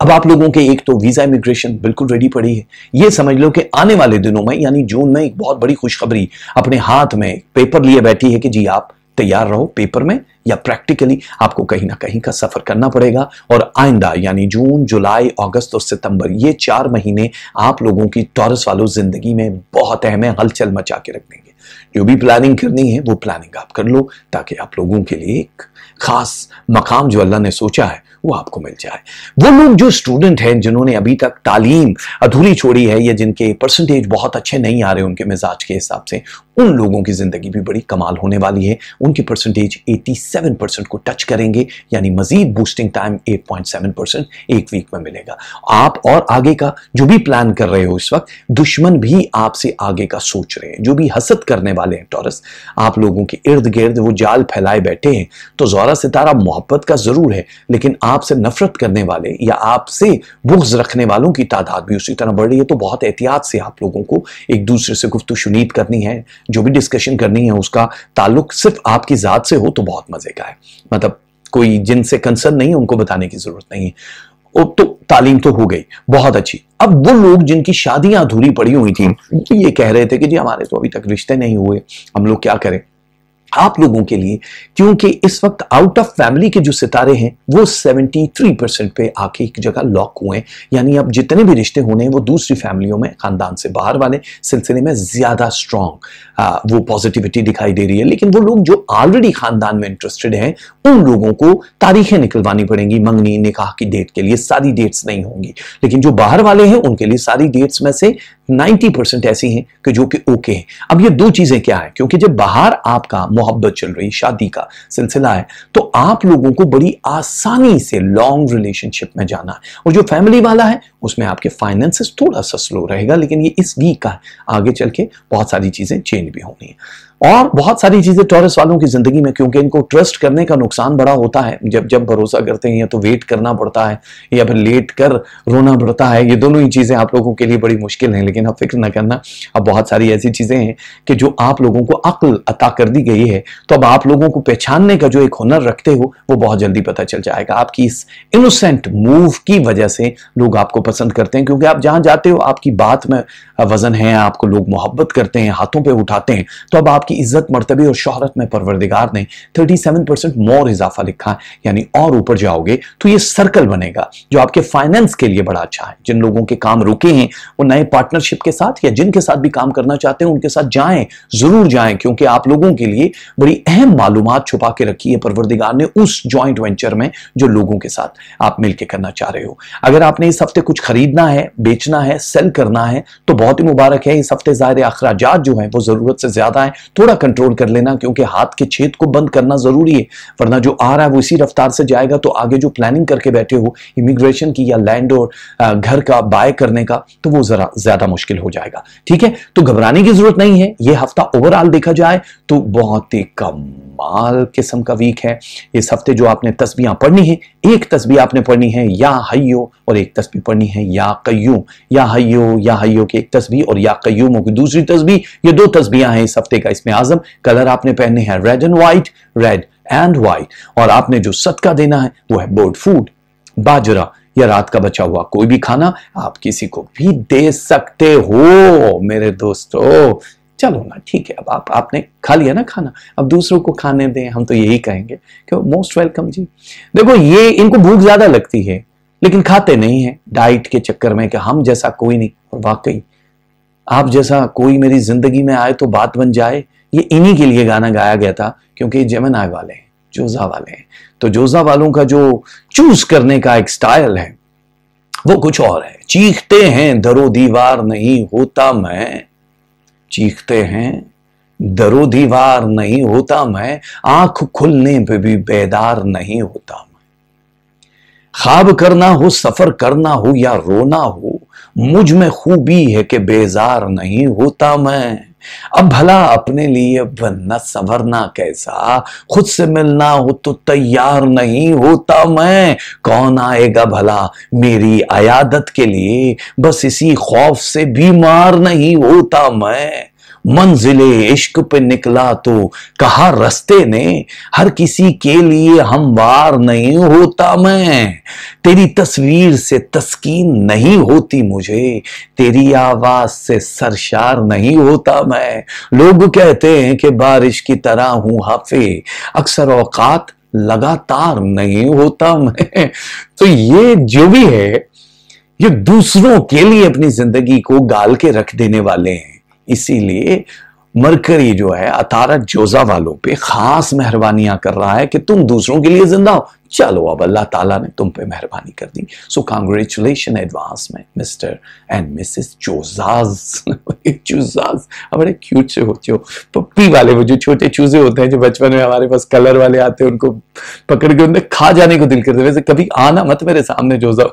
اب آپ لوگوں کے ایک تو ویزا امیگریشن بالکل ریڈی پڑی ہے۔ یہ سمجھ لو کہ آنے والے دنوں میں یعنی جون میں ایک بہت بڑی خوشخبری اپنے ہاتھ میں پیپر لیے بیٹھی ہے کہ جی آپ تیار رہو پیپر میں یا پریکٹیکلی آپ کو کہیں نہ کہیں کا سفر کرنا پڑے گا اور آئندہ یعنی جون، جولائی، اگست اور ستمبر، یہ چار مہینے آپ لوگوں کی ٹورس والوں زندگی میں بہت اہم ہے ہلچل مچا کے رکھ دیں گے۔ جو بھی پلاننگ کرنی ہے وہ پلاننگ آپ کر لو تاکہ آپ لوگوں کے لیے ایک خاص مقام جو اللہ نے سوچا ہے وہ آپ کو مل جائے۔ وہ لوگ جو اسٹوڈنٹ ہیں جنہوں نے ابھی تک تعلیم ادھوری چھوڑی ہے یا جن کے پرسنٹیج بہت اچھے نہیں آ رہے ان کے مزاج کے حساب سے، ان لوگوں کی زندگی بھی بڑی کمال ہونے والی ہے۔ ان کی پرسنٹیج ایٹی سیون پرسنٹ کو ٹچ کریں گے یعنی مزید boosting time eight point seven percent ایک ویک میں ملے گا۔ آپ اور آگے کا جو بھی پلان کر رہے ہو اس وقت، دشمن بھی آپ سے آگے کا سوچ رہے ہیں۔ جو بھی حسد کرنے والے ہیں ٹورس آپ لوگوں کے ارد گرد وہ جال پھیلائے بیٹھے ہیں۔ تو زورا ستارہ محبت کا ضرور ہے، لیکن آپ سے نفرت کرنے والے یا آپ سے بغض رکھنے والوں کی تعداد بھی اسی طرح بڑھ رہی ہے۔ تو بہت احتیاط سے آپ لوگوں کو ایک دوسرے سے گفتو شنید کرنی ہے، جو بھی ڈسکشن کرنی ہے، اس کا تعلق صرف آپ کی ذات سے ہو تو بہت مزے کا ہے۔ مطلب کوئی جن سے کنسرن نہیں ہے، ان کو بتانے کی ضرورت نہیں ہے۔ تو تعلیم تو ہو گئی، بہت اچھی۔ اب وہ لوگ جن کی شادیاں ادھوری پڑی ہوئی تھیں، یہ کہہ رہے تھے کہ جی ہمارے تو ابھی تک رشتے نہیں ہوئے، ہم لوگ کیا کریں؟ آپ لوگوں کے لیے، کیونکہ اس وقت آؤٹ آف فیملی کے جو ستارے ہیں، وہ سیونٹی تھری پرسنٹ پہ آ کے ایک جگہ لاک ہوئے ہیں۔ یعنی اب جتنے بھی رشتے ہونے ہیں، وہ دوسری فیملیوں میں، خاندان سے باہر والے سلسلے میں زیادہ اسٹرانگ وہ پازیٹیوٹی دکھائی دے رہی ہے۔ لیکن وہ لوگ جو آلریڈی خاندان میں انٹرسٹڈ ہیں، ان لوگوں کو تاریخیں نکلوانی پڑیں گی، منگنی، نکاح کی ڈیٹ کے لیے، ساری ڈیٹس نہیں ہوں گی۔ لیکن جو باہر والے ہیں، ان کے لیے ساری ڈیٹس میں سے نائنٹی پرسنٹ ایسی ہیں کہ جو کہ اوکے ہیں۔ اب یہ دو چیزیں کیا ہیں؟ کیونکہ جب باہر آپ کا محبت چل رہی شادی کا سلسلہ ہے۔ تو آپ لوگوں کو بڑی آسانی سے لانگ ریلیشن شپ میں جانا ہے۔ اور جو فیملی والا ہے، اس میں آپ کے فائننسز تھوڑا سا سلو رہے گا، لیکن یہ اس ویک کا ہے۔ آگے چل کے بہت ساری چیزیں چینج بھی ہونی ہیں۔ اور بہت ساری چیزیں ٹورس والوں کی زندگی میں، کیونکہ ان کو ٹرسٹ کرنے کا نقصان بڑا ہوتا ہے۔ جب جب بھروسہ کرتے ہیں یا تو ویٹ کرنا پڑتا ہے یا پھر لیٹ کر رونا پڑتا ہے، یہ دونوں ہی چیزیں آپ لوگوں کے لیے بڑی مشکل ہیں۔ لیکن اب فکر نہ کرنا، اب بہت ساری ایسی چیزیں ہیں کہ جو آپ لوگوں کو عقل عطا کر دی گئی ہے، تو اب آپ لوگوں کو پہچاننے کا جو ایک ہنر رکھتے ہو، وہ بہت جلدی پتہ چل جائے گا۔ آپ کی اس انوسینٹ موو کی وجہ سے لوگ آپ کو پسند کرتے ہیں، کیونکہ آپ جہاں جاتے ہو، آپ کی بات میں وزن ہے، آپ کو لوگ محبت کرتے ہیں، ہاتھوں پہ اٹھاتے ہیں، تو اب آپ کی عزت مرتبہ اور شہرت میں پروردگار نے 37% مور اضافہ لکھا ہے یعنی اور اوپر جاؤ گے تو یہ سرکل بنے گا، جو آپ کے فائننس کے لیے بڑا اچھا ہے۔ جن لوگوں کے کام رکے ہیں، وہ نئے پارٹنرشپ کے ساتھ یا جن کے ساتھ بھی کام کرنا چاہتے ہیں، ان کے ساتھ جائیں، ضرور جائیں، کیونکہ آپ لوگوں کے لیے بڑی اہم معلومات چھپا کے رکھی ہے۔ پروردگار نے اس جوائنٹ وینچر میں جو لوگوں کے ساتھ آپ مل کے کرنا چاہ رہے ہو۔ اگر آپ نے اس ہفتے کچھ خریدنا ہے، بیچنا ہے سیل کرنا ہے، تو بہت بہت ہی مبارک ہے اس ہفتے ظاہر اخراجات جو ہیں وہ ضرورت سے زیادہ ہیں۔ تھوڑا کنٹرول کر لینا کیونکہ ہاتھ کے چھید کو بند کرنا ضروری ہے۔ ورنہ جو آ رہا ہے وہ اسی رفتار سے جائے گا۔ تو آگے جو پلاننگ کر کے بیٹھے ہو امیگریشن کی یا لینڈ اور گھر کا بائے کرنے کا، تو وہ ذرا زیادہ مشکل ہو جائے گا۔ ٹھیک ہے؟ تو گھبرانے کی ضرورت نہیں ہے۔ یہ ہفتہ اوورال دیکھا جائے تو بہت ہی کم مال قسم کا ویک ہے۔ اس ہفتے جو آپ نے تسبیحاں پڑھنی ہیں، ایک تسبیح آپ نے پڑھنی ہے یا حیو اور ایک تسبیح پڑھنی ہے یا قیوم۔ یا حیو یا حیو کی ایک تسبیح اور یا قیوموں کی دوسری تسبیح، یہ دو تسبیحاں ہیں اس ہفتے کا اس میں اعظم۔ کلر آپ نے پہننے ہیں red and white, red and white. اور آپ نے جو صدقہ دینا ہے، وہ ہے بورڈ فوڈ۔ باجرہ یا رات کا بچا ہوا کوئی بھی کھانا آپ کسی کو بھی دے سکتے ہو، میرے دوستو۔ چلو نا، ٹھیک ہے، اب آپ آپ نے کھا لیا نا کھانا۔ اب دوسروں کو کھانے دیں، ہم تو یہی کہیں گے کہ موسٹ ویلکم جی۔ دیکھو، یہ ان کو بھوک زیادہ لگتی ہے، لیکن کھاتے نہیں ہیں۔ ڈائٹ کے چکر میں کہ ہم جیسا کوئی نہیں، اور واقعی آپ جیسا کوئی میری زندگی میں آئے تو بات بن جائے، یہ انہی کے لیے گانا گایا گیا تھا، کیونکہ یہ جمن آئے والے ہیں جوزا والے ہیں۔ تو جوزا والوں کا جو چوز کرنے کا ایک سٹائل ہے، وہ کچھ اور ہے۔ چیختے ہیں درو دیوار نہیں ہوتا میں۔ چیختے ہیں درو دیوار نہیں ہوتا میں۔ آنکھ کھلنے پہ بھی بیدار نہیں ہوتا میں۔ خواب کرنا ہو، سفر کرنا ہو یا رونا ہو مجھ میں خوبی ہے کہ بیزار نہیں ہوتا میں۔ اب بھلا اپنے لیے بننا سنورنا کیسا؟ خود سے ملنا ہو تو تیار نہیں ہوتا میں۔ کون آئے گا بھلا میری عیادت کے لیے؟ بس اسی خوف سے بیمار نہیں ہوتا میں۔ منزل عشق پہ نکلا تو کہا، رستے نے ہر کسی کے لیے ہموار نہیں ہوتا میں۔ تیری تصویر سے تسکین نہیں ہوتی مجھے، تیری آواز سے سرشار نہیں ہوتا میں۔ لوگ کہتے ہیں کہ بارش کی طرح ہوں حفے اکثر اوقات لگاتار نہیں ہوتا میں۔ تو یہ جو بھی ہے، یہ دوسروں کے لیے اپنی زندگی کو گال کے رکھ دینے والے ہیں۔ اسی لیے مرکری جو ہے، اطارت جوزہ والوں پہ خاص مہربانیاں کر رہا ہے کہ تم دوسروں کے لیے زندہ ہو۔ چلو، اب اللہ تعالیٰ نے تم پہ مہربانی کر دی۔ سو کانگریچولیشن ایڈوانس میں مسٹر اینڈ مسز چوزاز چوزاز بڑے کیوٹ سے ہوتے ہو۔ پپی والے، وہ جو چھوٹے چوزے ہوتے ہیں جو بچپن میں ہمارے پاس کلر والے آتے ہیں، ان کو پکڑ کے انہیں کھا جانے کو دل کرتے ویسے کبھی آنا مت میرے سامنے جوزا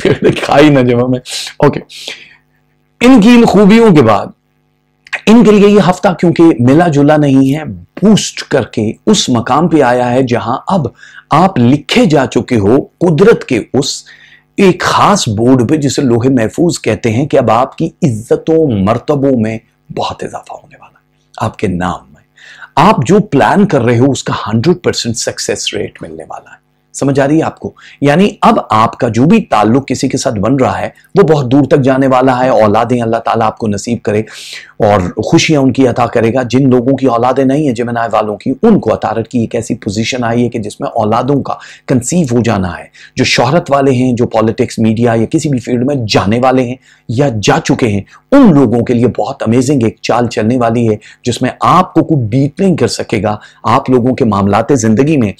[LAUGHS] کھائی نہ جمع میں اوکے ان کی ان خوبیوں کے بعد ان کے لیے یہ ہفتہ کیونکہ ملا جلا نہیں ہے، بوسٹ کر کے اس مقام پہ آیا ہے جہاں اب آپ لکھے جا چکے ہو قدرت کے اس ایک خاص بورڈ پہ، جسے لوہے محفوظ کہتے ہیں کہ اب آپ کی عزتوں مرتبوں میں بہت اضافہ ہونے والا ہے۔ آپ کے نام میں، آپ جو پلان کر رہے ہو، اس کا ہنڈریڈ پرسینٹ سکسیس ریٹ ملنے والا ہے۔ سمجھ آ رہی ہے آپ کو؟ یعنی اب آپ کا جو بھی تعلق کسی کے ساتھ بن رہا ہے، وہ بہت دور تک جانے والا ہے، اولادیں اللہ تعالیٰ آپ کو نصیب کرے اور خوشیاں ان کی عطا کرے گا۔ جن لوگوں کی اولادیں نہیں ہیں جمن والوں کی، ان کو اطارت کی، ایک ایسی پوزیشن آئی ہے کہ جس میں اولادوں کا کنسیو ہو جانا ہے۔ جو شہرت والے ہیں، جو پالیٹکس میڈیا یا کسی بھی فیلڈ میں جانے والے ہیں یا جا چکے ہیں، ان لوگوں کے لیے بہت امیزنگ ایک چال چلنے والی ہے، جس میں آپ کو کوئی بیٹ نہیں کر سکے گا۔ آپ لوگوں کے معاملات زندگی میں،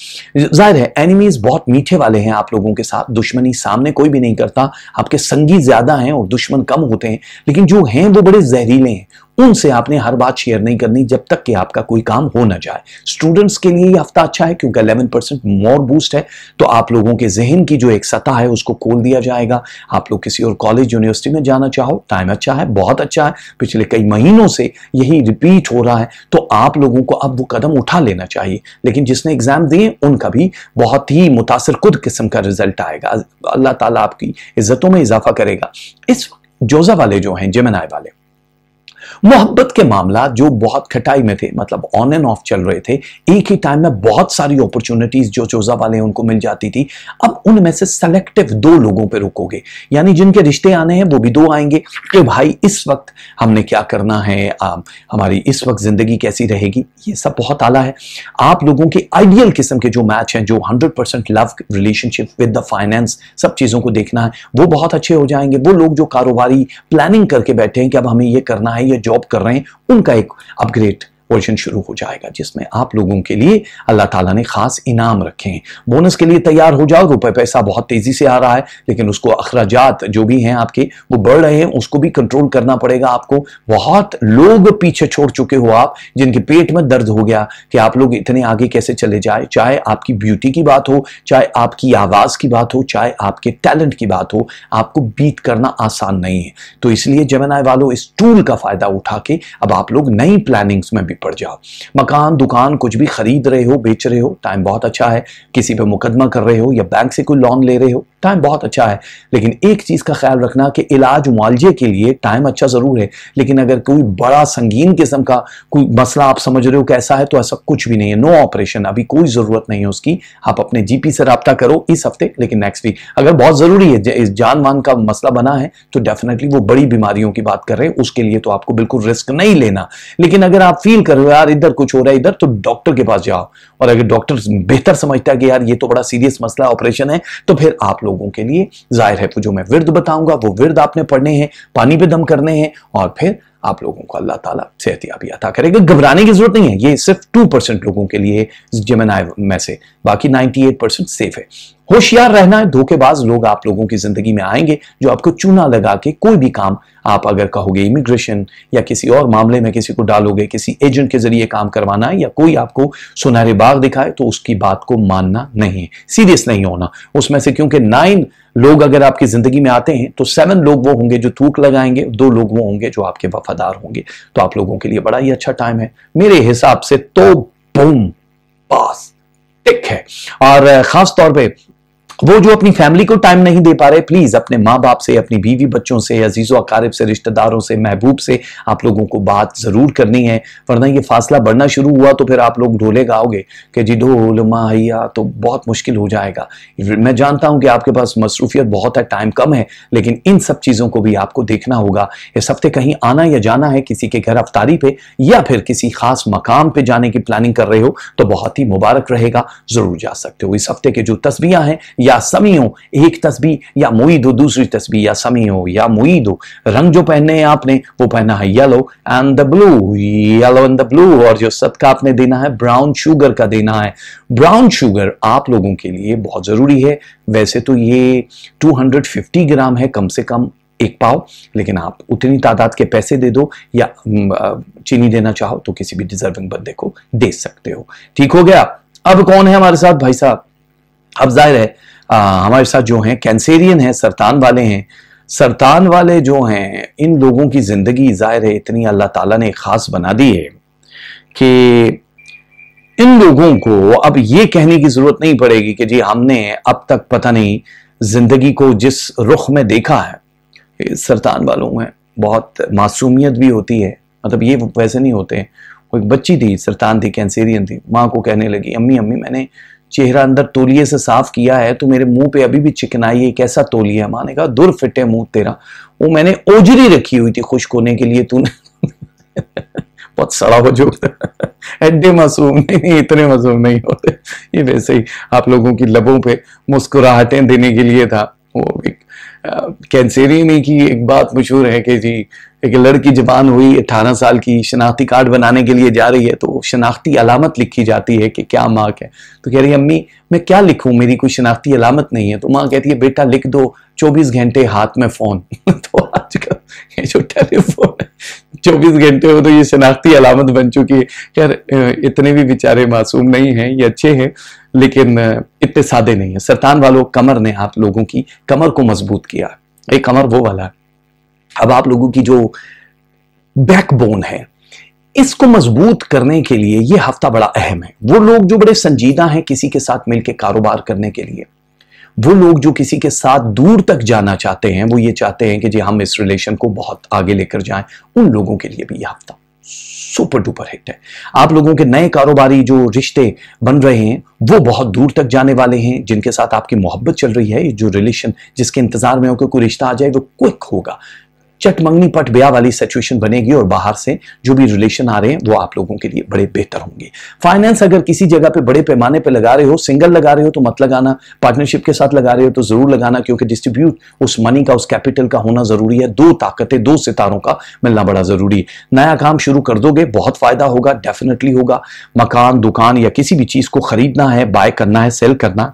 ظاہر ہے اینیمیز بہت میٹھے والے ہیں آپ لوگوں کے ساتھ، دشمنی سامنے کوئی بھی نہیں کرتا۔ آپ کے سنگی زیادہ ہیں اور دشمن کم ہوتے ہیں، لیکن جو ہیں وہ بڑے زہریلے ہیں۔ ان سے آپ نے ہر بات شیئر نہیں کرنی جب تک کہ آپ کا کوئی کام ہو نہ جائے۔ سٹوڈنٹس کے لیے یہ ہفتہ اچھا ہے کیونکہ 11% مور بوسٹ ہے۔ تو آپ لوگوں کے ذہن کی جو ایک سطح ہے اس کو کھول دیا جائے گا۔ آپ لوگ کسی اور کالج یونیورسٹی میں جانا چاہو ٹائم اچھا ہے، بہت اچھا ہے۔ پچھلے کئی مہینوں سے یہی ریپیٹ ہو رہا ہے۔ تو آپ لوگوں کو اب وہ قدم اٹھا لینا چاہیے۔ لیکن جس نے ایگزام دیے، ان کا بھی بہت ہی متاثر خود قسم کا رزلٹ آئے گا۔ اللہ تعالیٰ آپ کی عزتوں میں اضافہ کرے گا۔ اس جوزہ والے جو ہیں جمنائے والے محبت کے معاملات جو بہت کھٹائی میں تھے مطلب آن اینڈ آف چل رہے تھے۔ ایک ہی ٹائم میں بہت ساری اپرچونٹیز جو چوزہ والے ان کو مل جاتی تھی۔ اب ان میں سے سلیکٹیو دو لوگوں پہ رکو گے۔ یعنی جن کے رشتے آنے ہیں، وہ بھی دو آئیں گے کہ بھائی، اس وقت ہم نے کیا کرنا ہے؟ ہماری اس وقت زندگی کیسی رہے گی؟ یہ سب بہت اعلیٰ ہے۔ آپ لوگوں کے آئیڈیل قسم کے جو میچ ہیں، جو hundred percent love relationship with the finance سب چیزوں کو دیکھنا ہے۔ وہ بہت اچھے ہو جائیں گے۔ وہ لوگ جو کاروباری پلاننگ کر کے بیٹھے ہیں کہ اب ہمیں یہ کرنا ہے یا جاب کر رہے ہیں ان کا ایک اپ گریڈ ورژن شروع ہو جائے گا، جس میں آپ لوگوں کے لیے اللہ تعالیٰ نے خاص انعام رکھے ہیں۔ بونس کے لیے تیار ہو جاؤ، روپے پیسہ بہت تیزی سے آ رہا ہے، لیکن اس کو اخراجات جو بھی ہیں آپ کے، وہ بڑھ رہے ہیں، اس کو بھی کنٹرول کرنا پڑے گا آپ کو۔ بہت لوگ پیچھے چھوڑ چکے ہو آپ، جن کے پیٹ میں درد ہو گیا، کہ آپ لوگ اتنے آگے کیسے چلے جائے چاہے آپ کی بیوٹی کی بات ہو، چاہے آپ کی آواز کی بات ہو، چاہے آپ کے ٹیلنٹ کی بات ہو، آپ کو بیٹ کرنا آسان نہیں ہے۔ تو اس لیے جمنائے والوں اس ٹول کا فائدہ اٹھا کے اب آپ لوگ نئی پلاننگز میں بھی پڑ جاؤ۔ مکان، دکان، کچھ بھی خرید رہے ہو، بیچ رہے ہو ٹائم بہت اچھا ہے۔ کسی پہ مقدمہ کر رہے ہو یا بینک سے کوئی لون لے رہے ہو ٹائم بہت اچھا ہے۔ لیکن ایک چیز کا خیال رکھنا کہ علاج معالجے کے لیے ٹائم اچھا ضرور ہے۔ لیکن اگر کوئی بڑا سنگین قسم کا کوئی مسئلہ آپ سمجھ رہے ہو کیسا ہے تو ایسا کچھ بھی نہیں ہے۔ نو آپریشن ابھی کوئی ضرورت نہیں ہے اس کی۔ آپ اپنے جی پی سے رابطہ کرو اس ہفتے، لیکن نیکسٹ ویک اگر بہت ضروری ہے اس جان مان کا مسئلہ بنا ہے، تو ڈیفینیٹلی وہ بڑی بیماریوں کی بات کر رہے ہیں۔ اس کے لیے تو آپ کو بالکل رسک نہیں لینا۔ لیکن اگر آپ فیل کر رہے ہو یار، ادھر کچھ ہو رہا ہے، ادھر تو ڈاکٹر کے پاس جاؤ۔ اور اگر ڈاکٹر بہتر سمجھتا ہے کہ یار، یہ تو بڑا سیریس مسئلہ آپریشن ہے، تو پھر آپ لوگوں کے لیے ظاہر ہے جو میں ورد بتاؤں گا، وہ ورد آپ نے پڑھنے ہیں، پانی پہ دم کرنے ہیں، اور پھر آپ لوگوں کو اللہ تعالیٰ صحتیابی عطا کرے گا۔ گھبرانے کی ضرورت نہیں ہے، یہ صرف ٹو پرسنٹ لوگوں کے لیے جمنائے میں سے، باقی نائنٹی ایٹ پرسنٹ سیف ہے۔ ہوشیار رہنا ہے دھوکے باز لوگ آپ لوگوں کی زندگی میں آئیں گے جو آپ کو چونا لگا کے کوئی بھی کام آپ اگر کہو گے امیگریشن یا کسی اور معاملے میں کسی کو ڈالو گے، کسی ایجنٹ کے ذریعے کام کروانا ہے یا کوئی آپ کو سنہرے باغ دکھائے، تو اس کی بات کو ماننا نہیں سیریس نہیں ہونا۔ اس میں سے کیونکہ نائن لوگ اگر آپ کی زندگی میں آتے ہیں، تو سیون لوگ وہ ہوں گے جو تھوک لگائیں گے، دو لوگ وہ ہوں گے جو آپ کے وفادار ہوں گے۔ تو آپ لوگوں کے لیے بڑا ہی اچھا ٹائم ہے۔ میرے حساب سے تو بوم پاس ٹک ہے۔ اور خاص طور پہ وہ جو اپنی فیملی کو ٹائم نہیں دے پا رہے پلیز اپنے ماں باپ سے، اپنی بیوی بچوں سے عزیز و اقارب سے، رشتہ داروں سے، محبوب سے آپ لوگوں کو بات ضرور کرنی ہے۔ ورنہ یہ فاصلہ بڑھنا شروع ہوا تو پھر آپ لوگ ڈھولے گاؤ گے کہ جی ڈھول ماہیا تو بہت مشکل ہو جائے گا۔ میں جانتا ہوں کہ آپ کے پاس مصروفیت بہت ہے ٹائم کم ہے، لیکن ان سب چیزوں کو بھی آپ کو دیکھنا ہوگا۔ اس ہفتے کہیں آنا یا جانا ہے کسی کے گھر افطاری پہ یا پھر کسی خاص مقام پہ جانے کی پلاننگ کر رہے ہو تو بہت ہی مبارک رہے گا۔ ضرور جا سکتے ہو۔ اس ہفتے کے جو تصویریں ہیں یا سمیوں، ایک تسبیح، یا معید ہو دوسری تسبیح، یا سمی یا معید ہو رنگ جو پہننے ہیں آپ نے، وہ پہنا ہے yellow and the blue yellow and the blue اور جو صدقہ آپ نے دینا ہے براؤن شوگر کا دینا ہے۔ براؤن شوگر آپ لوگوں کے لیے بہت ضروری ہے۔ ویسے تو یہ 250 گرام ہے، کم سے کم ایک پاؤ۔ لیکن آپ اتنی تعداد کے پیسے دے دو، یا چینی دینا چاہو تو کسی بھی ڈیزرونگ بندے کو دے سکتے ہو۔ ٹھیک ہو گیا؟ اب کون ہے ہمارے ساتھ؟ بھائی صاحب، اب ظاہر ہے ہمارے ساتھ جو ہیں کینسیرین ہیں، سرطان والے ہیں۔ سرطان والے جو ہیں، ان لوگوں کی زندگی ظاہر ہے، اتنی اللہ تعالیٰ نے خاص بنا دی ہے کہ ان لوگوں کو اب یہ کہنے کی ضرورت نہیں پڑے گی کہ جی ہم نے اب تک پتہ نہیں زندگی کو جس رخ میں دیکھا ہے سرطان والوں میں بہت معصومیت بھی ہوتی ہے۔ مطلب یہ ویسے نہیں ہوتے۔ وہ ایک بچی تھی، سرطان تھی کینسیرین تھی، ماں کو کہنے لگی، امی امی، میں نے چہرہ اندر تولیے سے صاف کیا ہے تو میرے منہ پہ ابھی بھی چکنائی ہے کیسا تولیہ ہے ماں نے کہا در فٹے منہ تیرا۔ وہ میں نے اوجری رکھی ہوئی تھی خشک ہونے کے لیے، تو نے [LAUGHS] بہت سڑا ہو جو۔ [LAUGHS] ایڈے معصوم نہیں اتنے معصوم نہیں ہوتے۔ یہ ویسے ہی آپ لوگوں کی لبوں پہ مسکراہٹیں دینے کے لیے تھا۔ وہ ایک کینسیرینی کی، ایک بات مشہور ہے کہ جی ایک لڑکی جوان ہوئی، اٹھارہ سال کی شناختی کارڈ بنانے کے لیے جا رہی ہے، تو شناختی علامت لکھی جاتی ہے کہ کیا مارک ہے۔ تو کہہ رہی ہے، امی، میں کیا لکھوں؟ میری کوئی شناختی علامت نہیں ہے۔ تو ماں کہتی ہے، بیٹا، لکھ دو۔ چوبیس گھنٹے ہاتھ میں فون۔ [LAUGHS] تو آج کل یہ جو ٹیلی فون ہے، چوبیس گھنٹے ہو تو یہ شناختی علامت بن چکی ہے۔ خیر، اتنے بھی بیچارے معصوم نہیں ہیں، یہ اچھے ہیں، لیکن اتنے سادے نہیں ہیں۔ سرطان والوں کمر نے آپ لوگوں کی کمر کو مضبوط کیا۔ ایک کمر وہ والا ہے۔ اب آپ لوگوں کی جو بیک بون ہے، اس کو مضبوط کرنے کے لیے یہ ہفتہ بڑا اہم ہے۔ وہ لوگ جو بڑے سنجیدہ ہیں کسی کے ساتھ مل کے کاروبار کرنے کے لیے، وہ لوگ جو کسی کے ساتھ دور تک جانا چاہتے ہیں، وہ یہ چاہتے ہیں کہ جی ہم اس ریلیشن کو بہت آگے لے کر جائیں۔ ان لوگوں کے لیے بھی یہ ہفتہ سپر ڈوپر ہٹ ہے۔ آپ لوگوں کے نئے کاروباری جو رشتے بن رہے ہیں، وہ بہت دور تک جانے والے ہیں، جن کے ساتھ آپ کی محبت چل رہی ہے، جو ریلیشن جس کے انتظار میں ہو کہ کوئی رشتہ آ جائے، وہ کوئک ہوگا۔ چٹ منگنی پٹ بیا والی سیچویشن بنے گی اور باہر سے جو بھی ریلیشن آ رہے ہیں وہ آپ لوگوں کے لیے بڑے بہتر ہوں گے۔ فائنینس اگر کسی جگہ پہ بڑے پیمانے پہ لگا رہے ہو سنگل لگا رہے ہو، تو مت لگانا۔ پارٹنرشپ کے ساتھ لگا رہے ہو تو ضرور لگانا، کیونکہ ڈسٹریبیوٹ اس منی کا، اس کیپٹل کا ہونا ضروری ہے۔ دو طاقتیں، دو ستاروں کا ملنا بڑا ضروری ہے۔ نیا کام شروع کر دو گے، بہت فائدہ ہوگا ڈیفینیٹلی ہوگا۔ مکان، دکان یا کسی بھی چیز کو خریدنا ہے بائی کرنا ہے سیل کرنا۔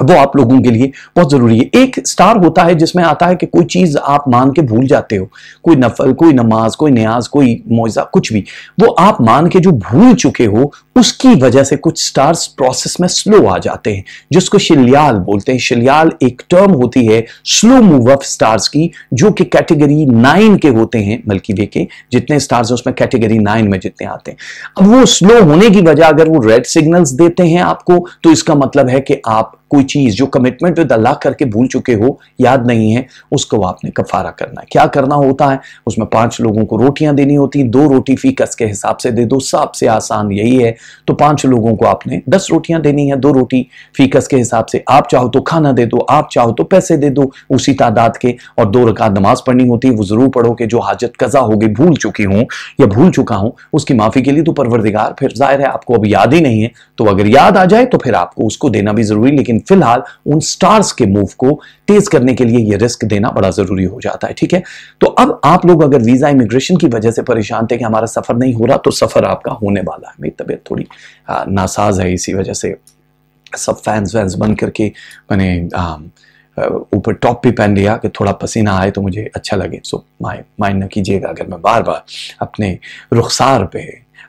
وہ آپ لوگوں کے لیے بہت ضروری ہے۔ ایک سٹار ہوتا ہے جس میں آتا ہے کہ کوئی چیز آپ مان کے بھول جاتے ہو۔ کوئی نفل، کوئی نماز، کوئی نیاز، کوئی معجزہ، کچھ بھی۔ وہ آپ مان کے جو بھول چکے ہو، اس کی وجہ سے کچھ سٹارز پروسیس میں سلو آ جاتے ہیں۔ جس کو شلیال بولتے ہیں۔ شلیال ایک ٹرم ہوتی ہے سلو موو اپ سٹارز کی، جو کہ کیٹیگری نائن کے ہوتے ہیں۔ ملکی وے کے جتنے سٹارز اس میں کیٹیگری نائن میں جتنے آتے ہیں۔ اب وہ سلو ہونے کی وجہ اگر وہ ریڈ سگنلز دیتے ہیں آپ کو، تو اس کا مطلب ہے کہ آپ کوئی چیز جو کمٹمنٹ ود اللہ کر کے بھول چکے ہو، یاد نہیں ہے، اس کو آپ نے کفارہ کرنا ہے۔ کیا کرنا ہوتا ہے؟ اس میں پانچ لوگوں کو روٹیاں دینی ہوتی ہیں، دو روٹی فی کس کے حساب سے دے دو، سب سے آسان یہی ہے۔ تو پانچ لوگوں کو آپ نے دس روٹیاں دینی ہیں، دو روٹی فی کس کے حساب سے۔ آپ چاہو تو کھانا دے دو، آپ چاہو تو پیسے دے دو۔ اسی تعداد کے اور دو رکعت نماز پڑھنی ہوتی ہے۔ وہ ضرور پڑھو کہ جو حاجت قضا ہوگی بھول چکی ہوں یا بھول چکا ہوں، اس کی معافی کے لیے تو پروردگار پھر ظاہر ہے آپ کو اب یاد ہی نہیں ہے۔ تو اگر یاد آ جائے تو پھر آپ کو اس کو دینا بھی ضروری لیکن لیکن فی الحال ان سٹارز کے موو کو تیز کرنے کے لیے یہ رسک دینا بڑا ضروری ہو جاتا ہے، ٹھیک ہے؟ تو اب آپ لوگ اگر ویزا امیگریشن کی وجہ سے پریشان تھے کہ ہمارا سفر نہیں ہو رہا، تو سفر آپ کا ہونے والا ہے۔ میری طبیعت تھوڑی ناساز ہے اسی وجہ سے سب فینز وینز بن کر کے میں نے اوپر ٹاپ بھی پہن لیا کہ تھوڑا پسینہ آئے تو مجھے اچھا لگے۔ سو مائنڈ نہ کیجیے گا اگر میں بار بار اپنے رخسار پہ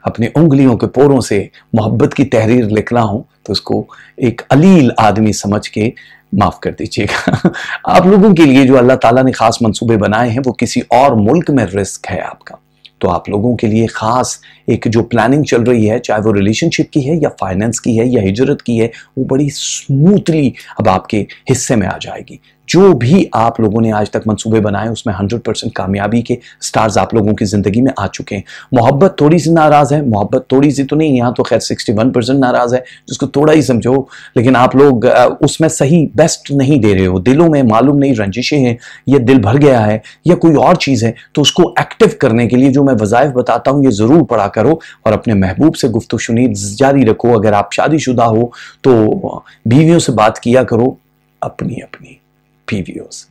اپنی انگلیوں کے پوروں سے محبت کی تحریر لکھ رہا ہوں تو اس کو ایک علیل آدمی سمجھ کے معاف کر دیجیے گا۔ آپ لوگوں کے لیے جو اللہ تعالیٰ نے خاص منصوبے بنائے ہیں، وہ کسی اور ملک میں رسک ہے آپ کا۔ تو آپ لوگوں کے لیے خاص ایک جو پلاننگ چل رہی ہے، چاہے وہ ریلیشن شپ کی ہے یا فائننس کی ہے یا ہجرت کی ہے، وہ بڑی سموتھلی اب آپ کے حصے میں آ جائے گی۔ جو بھی آپ لوگوں نے آج تک منصوبے بنائے اس میں ہنڈریڈ پرسنٹ کامیابی کے سٹارز آپ لوگوں کی زندگی میں آ چکے ہیں۔ محبت تھوڑی سی ناراض ہے، محبت تھوڑی سی تو نہیں، یہاں تو خیر سکسٹی ون پرسنٹ ناراض ہے، جس کو تھوڑا ہی سمجھو۔ لیکن آپ لوگ اس میں صحیح بیسٹ نہیں دے رہے ہو۔ دلوں میں معلوم نہیں، رنجشیں ہیں یہ دل بھر گیا ہے، یا کوئی اور چیز ہے، تو اس کو ایکٹیو کرنے کے لیے جو میں وظائف بتاتا ہوں، یہ ضرور پڑھا کرو۔ اور اپنے محبوب سے گفت و شنید جاری رکھو۔ اگر آپ شادی شدہ ہو تو بیویوں سے بات کیا کرو۔ اپنی اپنی۔ previews.